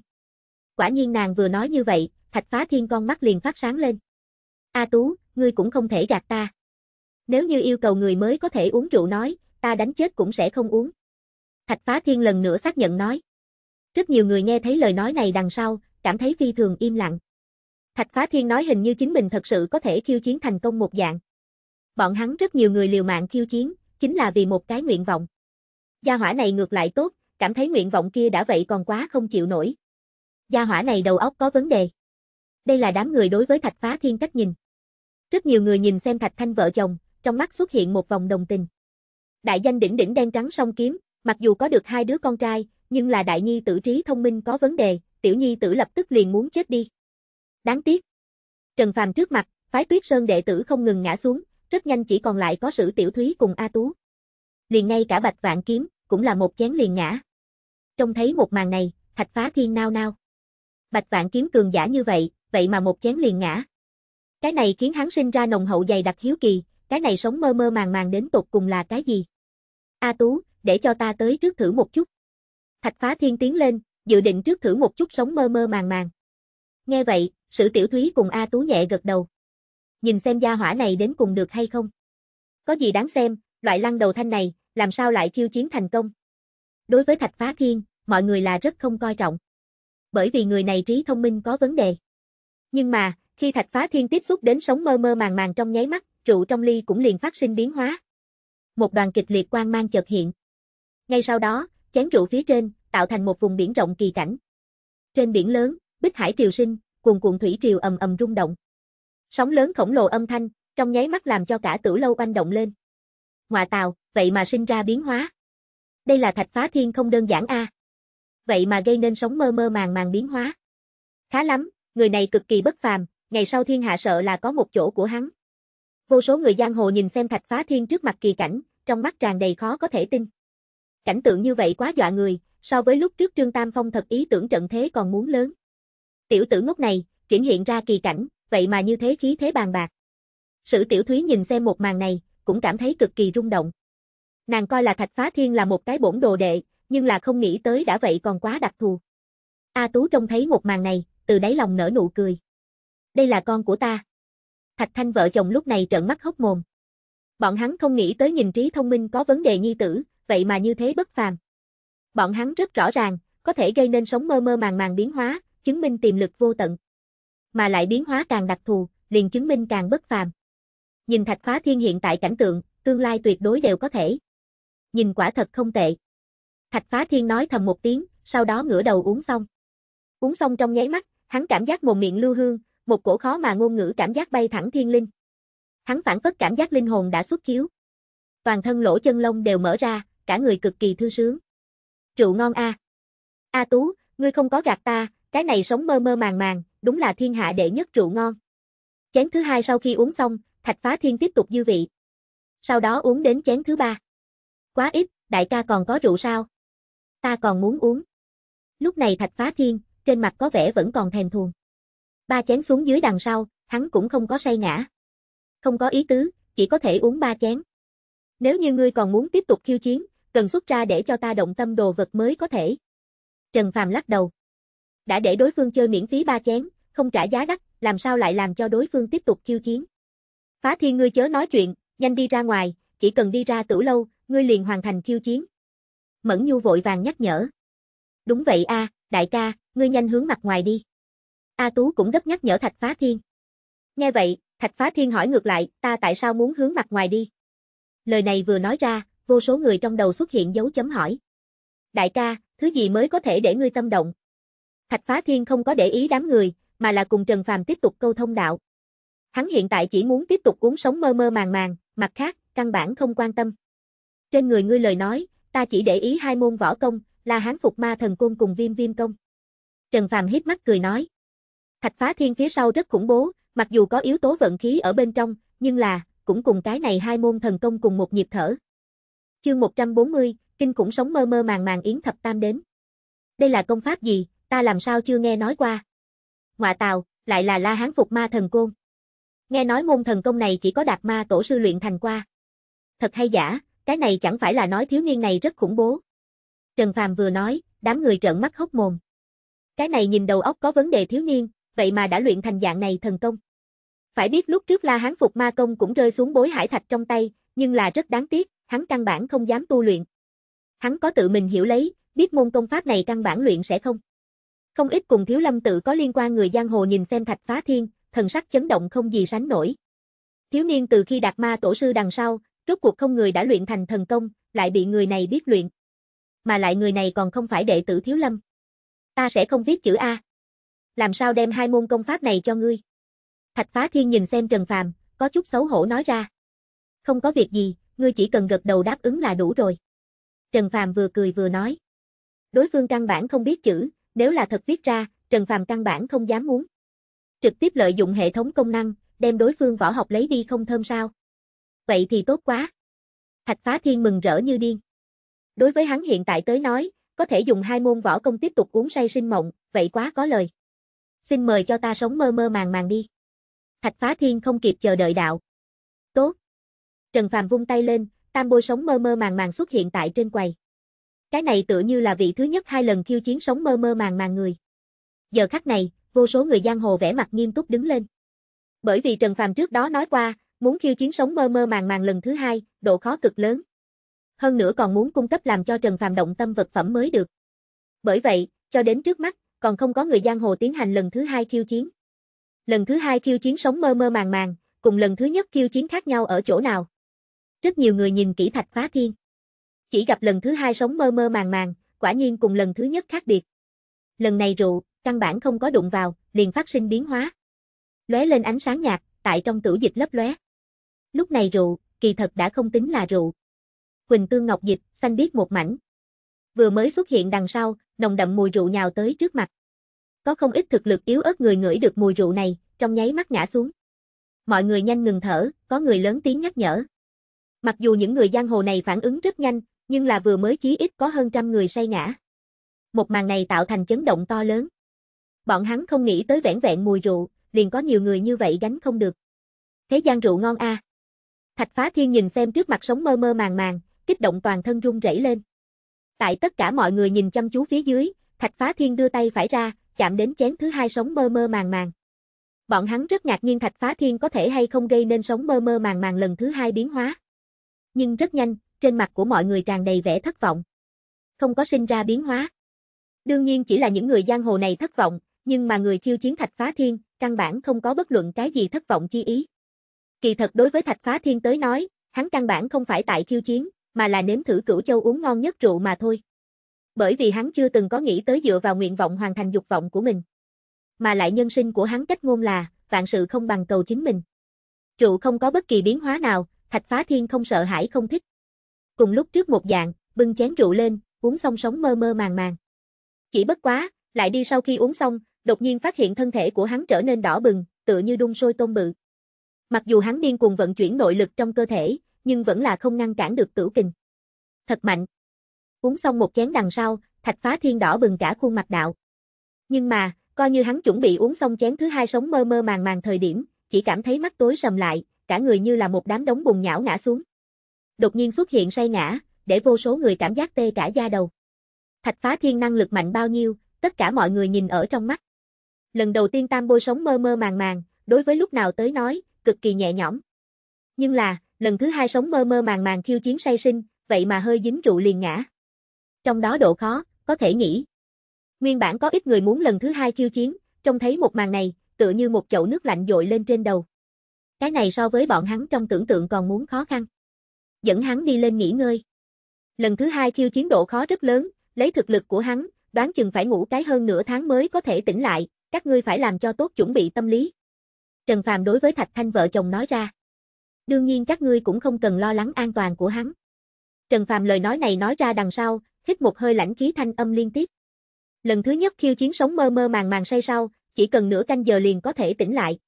Quả nhiên nàng vừa nói như vậy, Thạch Phá Thiên con mắt liền phát sáng lên. A Tú, ngươi cũng không thể gạt ta. Nếu như yêu cầu người mới có thể uống rượu nói, ta đánh chết cũng sẽ không uống. Thạch Phá Thiên lần nữa xác nhận nói. Rất nhiều người nghe thấy lời nói này đằng sau, cảm thấy phi thường im lặng. Thạch Phá Thiên nói hình như chính mình thật sự có thể khiêu chiến thành công một dạng. Bọn hắn rất nhiều người liều mạng khiêu chiến, chính là vì một cái nguyện vọng. Gia hỏa này ngược lại tốt, cảm thấy nguyện vọng kia đã vậy còn quá không chịu nổi. Gia hỏa này đầu óc có vấn đề. Đây là đám người đối với Thạch Phá Thiên cách nhìn. Rất nhiều người nhìn xem Thạch Thanh vợ chồng, trong mắt xuất hiện một vòng đồng tình. Đại danh đỉnh đỉnh đen trắng song kiếm, mặc dù có được hai đứa con trai, nhưng là đại nhi tử trí thông minh có vấn đề, tiểu nhi tử lập tức liền muốn chết đi. Đáng tiếc. Trần Phàm trước mặt, phái Tuyết Sơn đệ tử không ngừng ngã xuống, rất nhanh chỉ còn lại có Sử Tiểu Thúy cùng A Tú. Liền ngay cả Bạch Vạn Kiếm, cũng là một chén liền ngã. Trông thấy một màn này, Thạch Phá Thiên nao nao. Bạch Vạn Kiếm cường giả như vậy, vậy mà một chén liền ngã. Cái này khiến hắn sinh ra nồng hậu dày đặc hiếu kỳ, cái này sống mơ mơ màng màng đến tột cùng là cái gì? A Tú, để cho ta tới trước thử một chút. Thạch Phá Thiên tiến lên, dự định trước thử một chút sống mơ mơ màng màng. Nghe vậy, Sử Tiểu Thúy cùng A Tú nhẹ gật đầu. Nhìn xem gia hỏa này đến cùng được hay không. Có gì đáng xem, loại lăng đầu thanh này, làm sao lại khiêu chiến thành công. Đối với Thạch Phá Thiên, mọi người là rất không coi trọng. Bởi vì người này trí thông minh có vấn đề. Nhưng mà, khi Thạch Phá Thiên tiếp xúc đến sống mơ mơ màng màng trong nháy mắt, rượu trong ly cũng liền phát sinh biến hóa. Một đoàn kịch liệt quang mang chợt hiện. Ngay sau đó, chén rượu phía trên, tạo thành một vùng biển rộng kỳ cảnh. Trên biển lớn, bích hải triều sinh, cuồn cuộn thủy triều ầm ầm rung động. Sóng lớn khổng lồ âm thanh, trong nháy mắt làm cho cả tử lâu oanh động lên. Ngoạ tàu vậy mà sinh ra biến hóa. Đây là thạch phá thiên không đơn giản a. Vậy mà gây nên sóng mơ mơ màng màng biến hóa. Khá lắm, người này cực kỳ bất phàm, ngày sau thiên hạ sợ là có một chỗ của hắn. Vô số người giang hồ nhìn xem thạch phá thiên trước mặt kỳ cảnh, trong mắt tràn đầy khó có thể tin. Cảnh tượng như vậy quá dọa người, so với lúc trước Trương Tam Phong thật ý tưởng trận thế còn muốn lớn. Tiểu tử ngốc này, triển hiện ra kỳ cảnh, vậy mà như thế khí thế bàn bạc. Sử tiểu thúy nhìn xem một màn này, cũng cảm thấy cực kỳ rung động. Nàng coi là Thạch Phá Thiên là một cái bổn đồ đệ, nhưng là không nghĩ tới đã vậy còn quá đặc thù. A Tú trông thấy một màn này, từ đáy lòng nở nụ cười. Đây là con của ta. Thạch Thanh vợ chồng lúc này trợn mắt hốc mồm. Bọn hắn không nghĩ tới nhìn trí thông minh có vấn đề nhi tử, vậy mà như thế bất phàm. Bọn hắn rất rõ ràng, có thể gây nên sống mơ mơ màng màng biến hóa, chứng minh tiềm lực vô tận. Mà lại biến hóa càng đặc thù, liền chứng minh càng bất phàm. Nhìn Thạch Phá Thiên hiện tại cảnh tượng, tương lai tuyệt đối đều có thể. Nhìn quả thật không tệ. Thạch Phá Thiên nói thầm một tiếng, sau đó ngửa đầu uống xong. Uống xong trong nháy mắt, hắn cảm giác mồm miệng lưu hương, một cổ khó mà ngôn ngữ cảm giác bay thẳng thiên linh. Hắn phản phất cảm giác linh hồn đã xuất khiếu. Toàn thân lỗ chân lông đều mở ra, cả người cực kỳ thư sướng. Rượu ngon a. A Tú, ngươi không có gạt ta, cái này sống mơ mơ màng màng, đúng là thiên hạ đệ nhất rượu ngon. Chén thứ hai sau khi uống xong, Thạch Phá Thiên tiếp tục dư vị. Sau đó uống đến chén thứ ba. Quá ít, đại ca còn có rượu sao? Ta còn muốn uống. Lúc này Thạch Phá Thiên, trên mặt có vẻ vẫn còn thèm thuồng. Ba chén xuống dưới đằng sau, hắn cũng không có say ngã. Không có ý tứ, chỉ có thể uống ba chén. Nếu như ngươi còn muốn tiếp tục khiêu chiến, cần xuất ra để cho ta động tâm đồ vật mới có thể. Trần Phàm lắc đầu. Đã để đối phương chơi miễn phí ba chén, không trả giá đắt, làm sao lại làm cho đối phương tiếp tục khiêu chiến. Phá thiên ngươi chớ nói chuyện, nhanh đi ra ngoài, chỉ cần đi ra tử lâu, ngươi liền hoàn thành khiêu chiến. Mẫn Nhu vội vàng nhắc nhở. Đúng vậy a, đại ca, ngươi nhanh hướng mặt ngoài đi. A Tú cũng gấp nhắc nhở Thạch Phá Thiên. Nghe vậy, Thạch Phá Thiên hỏi ngược lại, ta tại sao muốn hướng mặt ngoài đi? Lời này vừa nói ra, vô số người trong đầu xuất hiện dấu chấm hỏi. Đại ca, thứ gì mới có thể để ngươi tâm động? Thạch Phá Thiên không có để ý đám người, mà là cùng Trần Phàm tiếp tục câu thông đạo. hắn hiện tại chỉ muốn tiếp tục cuốn sống mơ mơ màng màng, mặt khác, căn bản không quan tâm. Trên người ngươi lời nói, ta chỉ để ý hai môn võ công, là hán phục ma thần côn cùng viêm viêm công. Trần Phàm hít mắt cười nói. Thạch phá thiên phía sau rất khủng bố, mặc dù có yếu tố vận khí ở bên trong, nhưng là, cũng cùng cái này hai môn thần công cùng một nhịp thở. Chương 140, kinh khủng sống mơ mơ màng màng yến thập tam đến. Đây là công pháp gì, ta làm sao chưa nghe nói qua. Ngoạ tào, lại là la hán phục ma thần côn. Nghe nói môn thần công này chỉ có đạt ma tổ sư luyện thành qua. Thật hay giả, cái này chẳng phải là nói thiếu niên này rất khủng bố. Trần Phàm vừa nói, đám người trợn mắt hốc mồm. Cái này nhìn đầu óc có vấn đề thiếu niên, vậy mà đã luyện thành dạng này thần công. Phải biết lúc trước La Hán Phục Ma Công cũng rơi xuống bối hải thạch trong tay, nhưng là rất đáng tiếc, hắn căn bản không dám tu luyện. Hắn có tự mình hiểu lấy, biết môn công pháp này căn bản luyện sẽ không. Không ít cùng Thiếu Lâm tự có liên quan người giang hồ nhìn xem Thạch Phá Thiên, thần sắc chấn động không gì sánh nổi. Thiếu niên từ khi đạt ma tổ sư đằng sau, rốt cuộc không người đã luyện thành thần công, lại bị người này biết luyện. Mà lại người này còn không phải đệ tử Thiếu Lâm. Ta sẽ không viết chữ A. Làm sao đem hai môn công pháp này cho ngươi? Thạch Phá Thiên nhìn xem Trần Phàm, có chút xấu hổ nói ra. Không có việc gì, ngươi chỉ cần gật đầu đáp ứng là đủ rồi. Trần Phàm vừa cười vừa nói. Đối phương căn bản không biết chữ, nếu là thật viết ra, Trần Phàm căn bản không dám muốn. Trực tiếp lợi dụng hệ thống công năng, đem đối phương võ học lấy đi không thơm sao. Vậy thì tốt quá. Thạch Phá Thiên mừng rỡ như điên. Đối với hắn hiện tại tới nói, có thể dùng hai môn võ công tiếp tục uống say sinh mộng, vậy quá có lời. Xin mời cho ta sống mơ mơ màng màng đi. Thạch Phá Thiên không kịp chờ đợi đạo. Tốt. Trần Phàm vung tay lên, tam bôi sống mơ mơ màng màng xuất hiện tại trên quầy. Cái này tựa như là vị thứ nhất hai lần khiêu chiến sống mơ mơ màng màng người. Giờ khắc này, vô số người giang hồ vẽ mặt nghiêm túc đứng lên. Bởi vì Trần Phàm trước đó nói qua, muốn khiêu chiến sống mơ mơ màng màng lần thứ hai, độ khó cực lớn. Hơn nữa còn muốn cung cấp làm cho Trần Phàm động tâm vật phẩm mới được. Bởi vậy, cho đến trước mắt, còn không có người giang hồ tiến hành lần thứ hai khiêu chiến. Lần thứ hai khiêu chiến sống mơ mơ màng màng, cùng lần thứ nhất khiêu chiến khác nhau ở chỗ nào? Rất nhiều người nhìn kỹ thạch phá thiên. Chỉ gặp lần thứ hai sống mơ mơ màng màng, quả nhiên cùng lần thứ nhất khác biệt. Lần này rượu, căn bản không có đụng vào, liền phát sinh biến hóa. Lóe lên ánh sáng nhạt, tại trong tử dịch lấp lóe. Lúc này rượu, kỳ thật đã không tính là rượu. Quỳnh tương ngọc dịch, xanh biết một mảnh. Vừa mới xuất hiện đằng sau, nồng đậm mùi rượu nhào tới trước mặt. Có không ít thực lực yếu ớt người ngửi được mùi rượu này, trong nháy mắt ngã xuống. Mọi người nhanh ngừng thở, có người lớn tiếng nhắc nhở. Mặc dù những người giang hồ này phản ứng rất nhanh, nhưng là vừa mới chí ít có hơn trăm người say ngã. Một màn này tạo thành chấn động to lớn. Bọn hắn không nghĩ tới vẻn vẹn mùi rượu, liền có nhiều người như vậy gánh không được. Thế gian rượu ngon a. Thạch Phá Thiên nhìn xem trước mặt sống mơ mơ màng màng, kích động toàn thân run rẩy lên. Tại tất cả mọi người nhìn chăm chú phía dưới, Thạch Phá Thiên đưa tay phải ra, chạm đến chén thứ hai sống mơ mơ màng màng. Bọn hắn rất ngạc nhiên Thạch Phá Thiên có thể hay không gây nên sống mơ mơ màng màng lần thứ hai biến hóa. Nhưng rất nhanh, trên mặt của mọi người tràn đầy vẻ thất vọng. Không có sinh ra biến hóa. Đương nhiên chỉ là những người giang hồ này thất vọng, nhưng mà người khiêu chiến Thạch Phá Thiên, căn bản không có bất luận cái gì thất vọng chi ý. Kỳ thật đối với Thạch Phá Thiên tới nói, hắn căn bản không phải tại khiêu chiến, mà là nếm thử cửu châu uống ngon nhất rượu mà thôi. Bởi vì hắn chưa từng có nghĩ tới dựa vào nguyện vọng hoàn thành dục vọng của mình. Mà lại nhân sinh của hắn cách ngôn là, vạn sự không bằng cầu chính mình. Rượu không có bất kỳ biến hóa nào, Thạch Phá Thiên không sợ hãi không thích. Cùng lúc trước một dạng, bưng chén rượu lên, uống xong sống mơ mơ màng màng. Chỉ bất quá, lại đi sau khi uống xong, đột nhiên phát hiện thân thể của hắn trở nên đỏ bừng, tựa như đun sôi tôm bự. Mặc dù hắn điên cuồng vận chuyển nội lực trong cơ thể, nhưng vẫn là không ngăn cản được tử kình. Thật mạnh. Uống xong một chén đằng sau, Thạch Phá Thiên đỏ bừng cả khuôn mặt đạo. Nhưng mà, coi như hắn chuẩn bị uống xong chén thứ hai sống mơ mơ màng màng thời điểm, chỉ cảm thấy mắt tối sầm lại, cả người như là một đám đống bùn nhão ngã xuống. Đột nhiên xuất hiện say ngã, để vô số người cảm giác tê cả da đầu. Thạch Phá Thiên năng lực mạnh bao nhiêu, tất cả mọi người nhìn ở trong mắt. Lần đầu tiên tam bôi sống mơ mơ màng màng, đối với lúc nào tới nói, cực kỳ nhẹ nhõm. Nhưng là, lần thứ hai sống mơ mơ màng màng khiêu chiến say sinh, vậy mà hơi dính rượu liền ngã. Trong đó độ khó, có thể nghĩ. Nguyên bản có ít người muốn lần thứ hai khiêu chiến, trông thấy một màn này, tựa như một chậu nước lạnh dội lên trên đầu. Cái này so với bọn hắn trong tưởng tượng còn muốn khó khăn. Dẫn hắn đi lên nghỉ ngơi. Lần thứ hai khiêu chiến độ khó rất lớn, lấy thực lực của hắn, đoán chừng phải ngủ cái hơn nửa tháng mới có thể tỉnh lại, các ngươi phải làm cho tốt chuẩn bị tâm lý. Trần Phàm đối với Thạch Thanh vợ chồng nói ra. Đương nhiên các ngươi cũng không cần lo lắng an toàn của hắn. Trần Phàm lời nói này nói ra đằng sau, hít một hơi lãnh khí thanh âm liên tiếp. Lần thứ nhất khiêu chiến sống mơ mơ màng màng say sau, chỉ cần nửa canh giờ liền có thể tỉnh lại.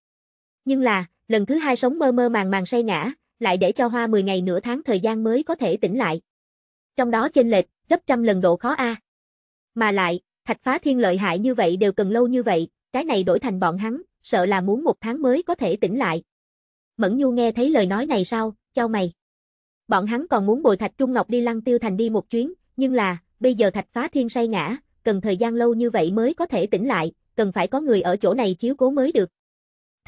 Nhưng là, lần thứ hai sống mơ mơ màng màng say ngã, lại để cho hoa 10 ngày nửa tháng thời gian mới có thể tỉnh lại. Trong đó chênh lệch, gấp trăm lần độ khó A. Mà lại, thạch phá thiên lợi hại như vậy đều cần lâu như vậy, cái này đổi thành bọn hắn, sợ là muốn một tháng mới có thể tỉnh lại. Mẫn Nhu nghe thấy lời nói này sao, cho mày. Bọn hắn còn muốn bồi Thạch Trung Ngọc đi lăng tiêu thành đi một chuyến, nhưng là, bây giờ Thạch phá thiên say ngã, cần thời gian lâu như vậy mới có thể tỉnh lại, cần phải có người ở chỗ này chiếu cố mới được.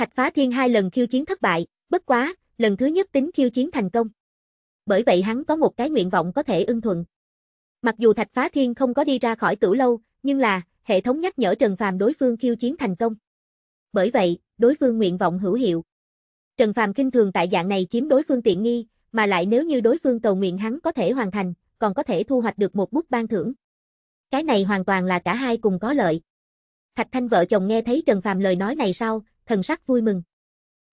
Thạch phá thiên hai lần khiêu chiến thất bại, bất quá, lần thứ nhất tính khiêu chiến thành công. Bởi vậy hắn có một cái nguyện vọng có thể ưng thuận. Mặc dù Thạch phá thiên không có đi ra khỏi tử lâu, nhưng là, hệ thống nhắc nhở Trần Phàm đối phương khiêu chiến thành công. Bởi vậy, đối phương nguyện vọng hữu hiệu. Trần Phàm kinh thường tại dạng này chiếm đối phương tiện nghi, mà lại nếu như đối phương cầu nguyện hắn có thể hoàn thành, còn có thể thu hoạch được một bút ban thưởng. Cái này hoàn toàn là cả hai cùng có lợi. Thạch Thanh vợ chồng nghe thấy Trần Phàm lời nói này sau, thần sắc vui mừng.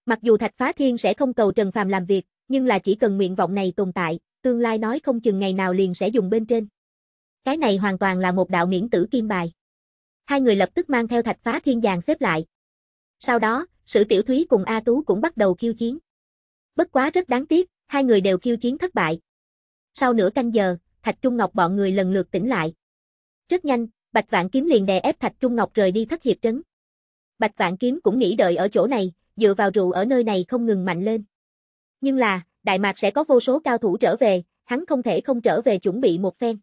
Mặc dù Thạch Phá Thiên sẽ không cầu Trần Phàm làm việc, nhưng là chỉ cần nguyện vọng này tồn tại, tương lai nói không chừng ngày nào liền sẽ dùng bên trên. Cái này hoàn toàn là một đạo miễn tử kim bài. Hai người lập tức mang theo Thạch Phá Thiên dàn xếp lại. Sau đó, Sử Tiểu Thúy cùng A Tú cũng bắt đầu khiêu chiến. Bất quá rất đáng tiếc, hai người đều khiêu chiến thất bại. Sau nửa canh giờ, Thạch Trung Ngọc bọn người lần lượt tỉnh lại. Rất nhanh, Bạch Vạn Kiếm liền đè ép Thạch Trung Ngọc rời đi thất hiệp trấn. Bạch Vạn Kiếm cũng nghĩ đợi ở chỗ này, dựa vào rượu ở nơi này không ngừng mạnh lên. Nhưng là, Đại Mạc sẽ có vô số cao thủ trở về, hắn không thể không trở về chuẩn bị một phen.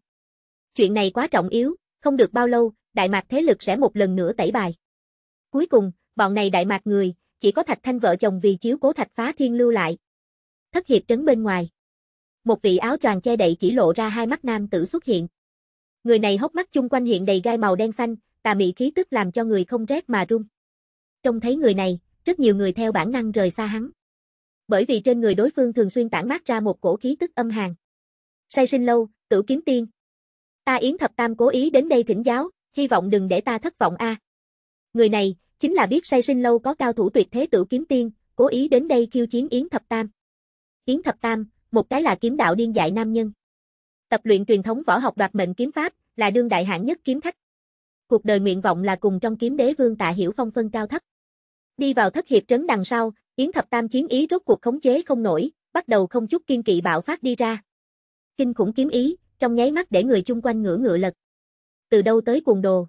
Chuyện này quá trọng yếu, không được bao lâu, Đại Mạc thế lực sẽ một lần nữa tẩy bài. Cuối cùng, bọn này Đại Mạc người, chỉ có Thạch Thanh vợ chồng vì chiếu cố Thạch Phá Thiên lưu lại. Thất hiệp trấn bên ngoài. Một vị áo choàng che đậy chỉ lộ ra hai mắt nam tử xuất hiện. Người này hốc mắt chung quanh hiện đầy gai màu đen xanh, tà mị khí tức làm cho người không rét mà run. Trông thấy người này, rất nhiều người theo bản năng rời xa hắn. Bởi vì trên người đối phương thường xuyên tản mát ra một cổ khí tức âm hàn. Say sinh lâu, tử kiếm tiên. Ta Yến Thập Tam cố ý đến đây thỉnh giáo, hy vọng đừng để ta thất vọng a. Người này, chính là biết say sinh lâu có cao thủ tuyệt thế tử kiếm tiên, cố ý đến đây khiêu chiến Yến Thập Tam. Yến Thập Tam, một cái là kiếm đạo điên dại nam nhân. Tập luyện truyền thống võ học đoạt mệnh kiếm pháp, là đương đại hạng nhất kiếm khách. Cuộc đời nguyện vọng là cùng trong kiếm đế vương Tạ Hiểu Phong phân cao thấp. Đi vào thất hiệp trấn đằng sau, Yến Thập Tam chiến ý rốt cuộc khống chế không nổi, bắt đầu không chút kiên kỵ bạo phát đi ra. Kinh khủng kiếm ý, trong nháy mắt để người chung quanh ngửa ngựa lật. Từ đâu tới cuồng đồ.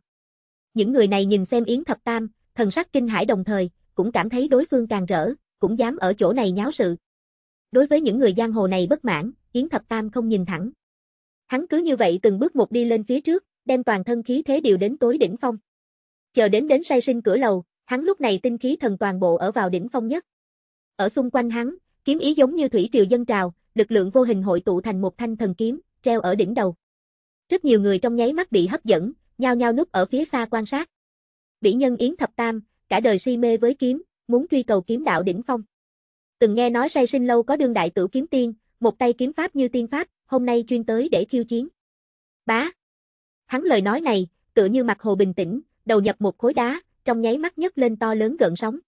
Những người này nhìn xem Yến Thập Tam, thần sắc kinh hãi đồng thời, cũng cảm thấy đối phương càng rỡ, cũng dám ở chỗ này nháo sự. Đối với những người giang hồ này bất mãn, Yến Thập Tam không nhìn thẳng. Hắn cứ như vậy từng bước một đi lên phía trước, đem toàn thân khí thế điều đến tối đỉnh phong. Chờ đến đến say sinh cửa lầu, hắn lúc này tinh khí thần toàn bộ ở vào đỉnh phong nhất. Ở xung quanh hắn, kiếm ý giống như thủy triều dân trào, lực lượng vô hình hội tụ thành một thanh thần kiếm, treo ở đỉnh đầu. Rất nhiều người trong nháy mắt bị hấp dẫn, nhao nhao núp ở phía xa quan sát. Bỉ nhân Yến Thập Tam, cả đời si mê với kiếm, muốn truy cầu kiếm đạo đỉnh phong. Từng nghe nói say sinh lâu có đương đại tử kiếm tiên, một tay kiếm pháp như tiên pháp, hôm nay chuyên tới để khiêu chiến. Bá. Hắn lời nói này, tựa như mặt hồ bình tĩnh, đầu nhập một khối đá, trong nháy mắt nhấc lên to lớn gợn sóng.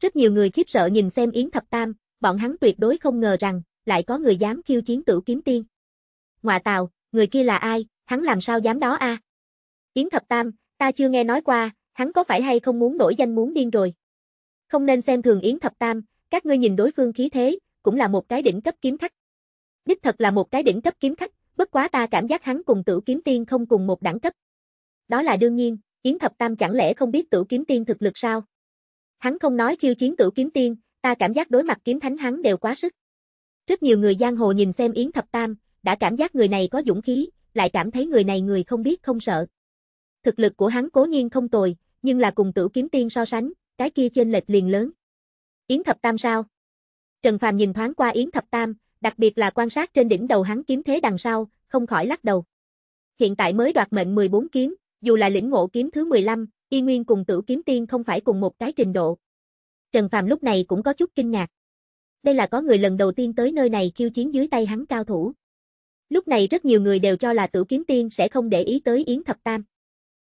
Rất nhiều người khiếp sợ nhìn xem Yến Thập Tam, bọn hắn tuyệt đối không ngờ rằng, lại có người dám khiêu chiến tử kiếm tiên. Ngoạ tào, người kia là ai, hắn làm sao dám đó a? Yến Thập Tam, ta chưa nghe nói qua, hắn có phải hay không muốn nổi danh muốn điên rồi. Không nên xem thường Yến Thập Tam, các ngươi nhìn đối phương khí thế, cũng là một cái đỉnh cấp kiếm khách. Đích thật là một cái đỉnh cấp kiếm khách, bất quá ta cảm giác hắn cùng tử kiếm tiên không cùng một đẳng cấp. Đó là đương nhiên, Yến Thập Tam chẳng lẽ không biết tử kiếm tiên thực lực sao? Hắn không nói khiêu chiến tử kiếm tiên, ta cảm giác đối mặt kiếm thánh hắn đều quá sức. Rất nhiều người giang hồ nhìn xem Yến Thập Tam, đã cảm giác người này có dũng khí, lại cảm thấy người này người không biết không sợ. Thực lực của hắn cố nhiên không tồi, nhưng là cùng tử kiếm tiên so sánh, cái kia trên lệch liền lớn. Yến Thập Tam sao? Trần Phàm nhìn thoáng qua Yến Thập Tam, đặc biệt là quan sát trên đỉnh đầu hắn kiếm thế đằng sau, không khỏi lắc đầu. Hiện tại mới đoạt mệnh 14 kiếm, dù là lĩnh ngộ kiếm thứ 15, y nguyên cùng tử kiếm tiên không phải cùng một cái trình độ. Trần Phàm lúc này cũng có chút kinh ngạc. Đây là có người lần đầu tiên tới nơi này khiêu chiến dưới tay hắn cao thủ. Lúc này rất nhiều người đều cho là tử kiếm tiên sẽ không để ý tới Yến Thập Tam.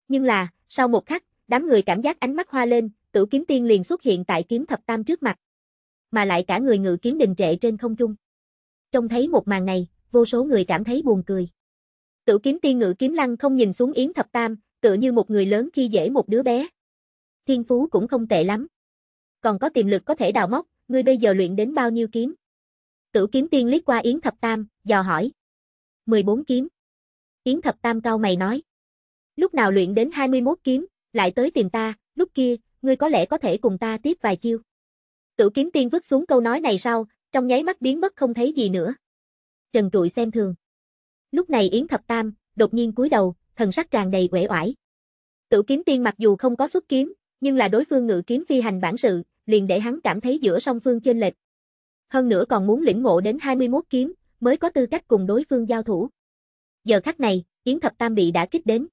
Nhưng là, sau một khắc, đám người cảm giác ánh mắt hoa lên, Tử kiếm tiên liền xuất hiện tại kiếm thập tam trước mặt. Mà lại cả người ngự kiếm đình trệ trên không trung. Trông thấy một màn này, vô số người cảm thấy buồn cười. Tử kiếm tiên ngự kiếm lăng không nhìn xuống Yến thập tam, tựa như một người lớn khi dễ một đứa bé. Thiên phú cũng không tệ lắm. Còn có tiềm lực có thể đào móc, ngươi bây giờ luyện đến bao nhiêu kiếm? Tử kiếm tiên liếc qua Yến thập tam, dò hỏi. 14 kiếm. Yến thập tam cao mày nói. Lúc nào luyện đến 21 kiếm, lại tới tìm ta, lúc kia, ngươi có lẽ có thể cùng ta tiếp vài chiêu. Tử kiếm tiên vứt xuống câu nói này sau, trong nháy mắt biến mất không thấy gì nữa. Trần trụi xem thường. Lúc này Yến thập tam, đột nhiên cúi đầu, thần sắc tràn đầy uể oải. Tử kiếm tiên mặc dù không có xuất kiếm, nhưng là đối phương ngự kiếm phi hành bản sự, liền để hắn cảm thấy giữa song phương chênh lệch. Hơn nữa còn muốn lĩnh ngộ đến 21 kiếm, mới có tư cách cùng đối phương giao thủ. Giờ khắc này, Yến Thập Tam bị đã kích đến.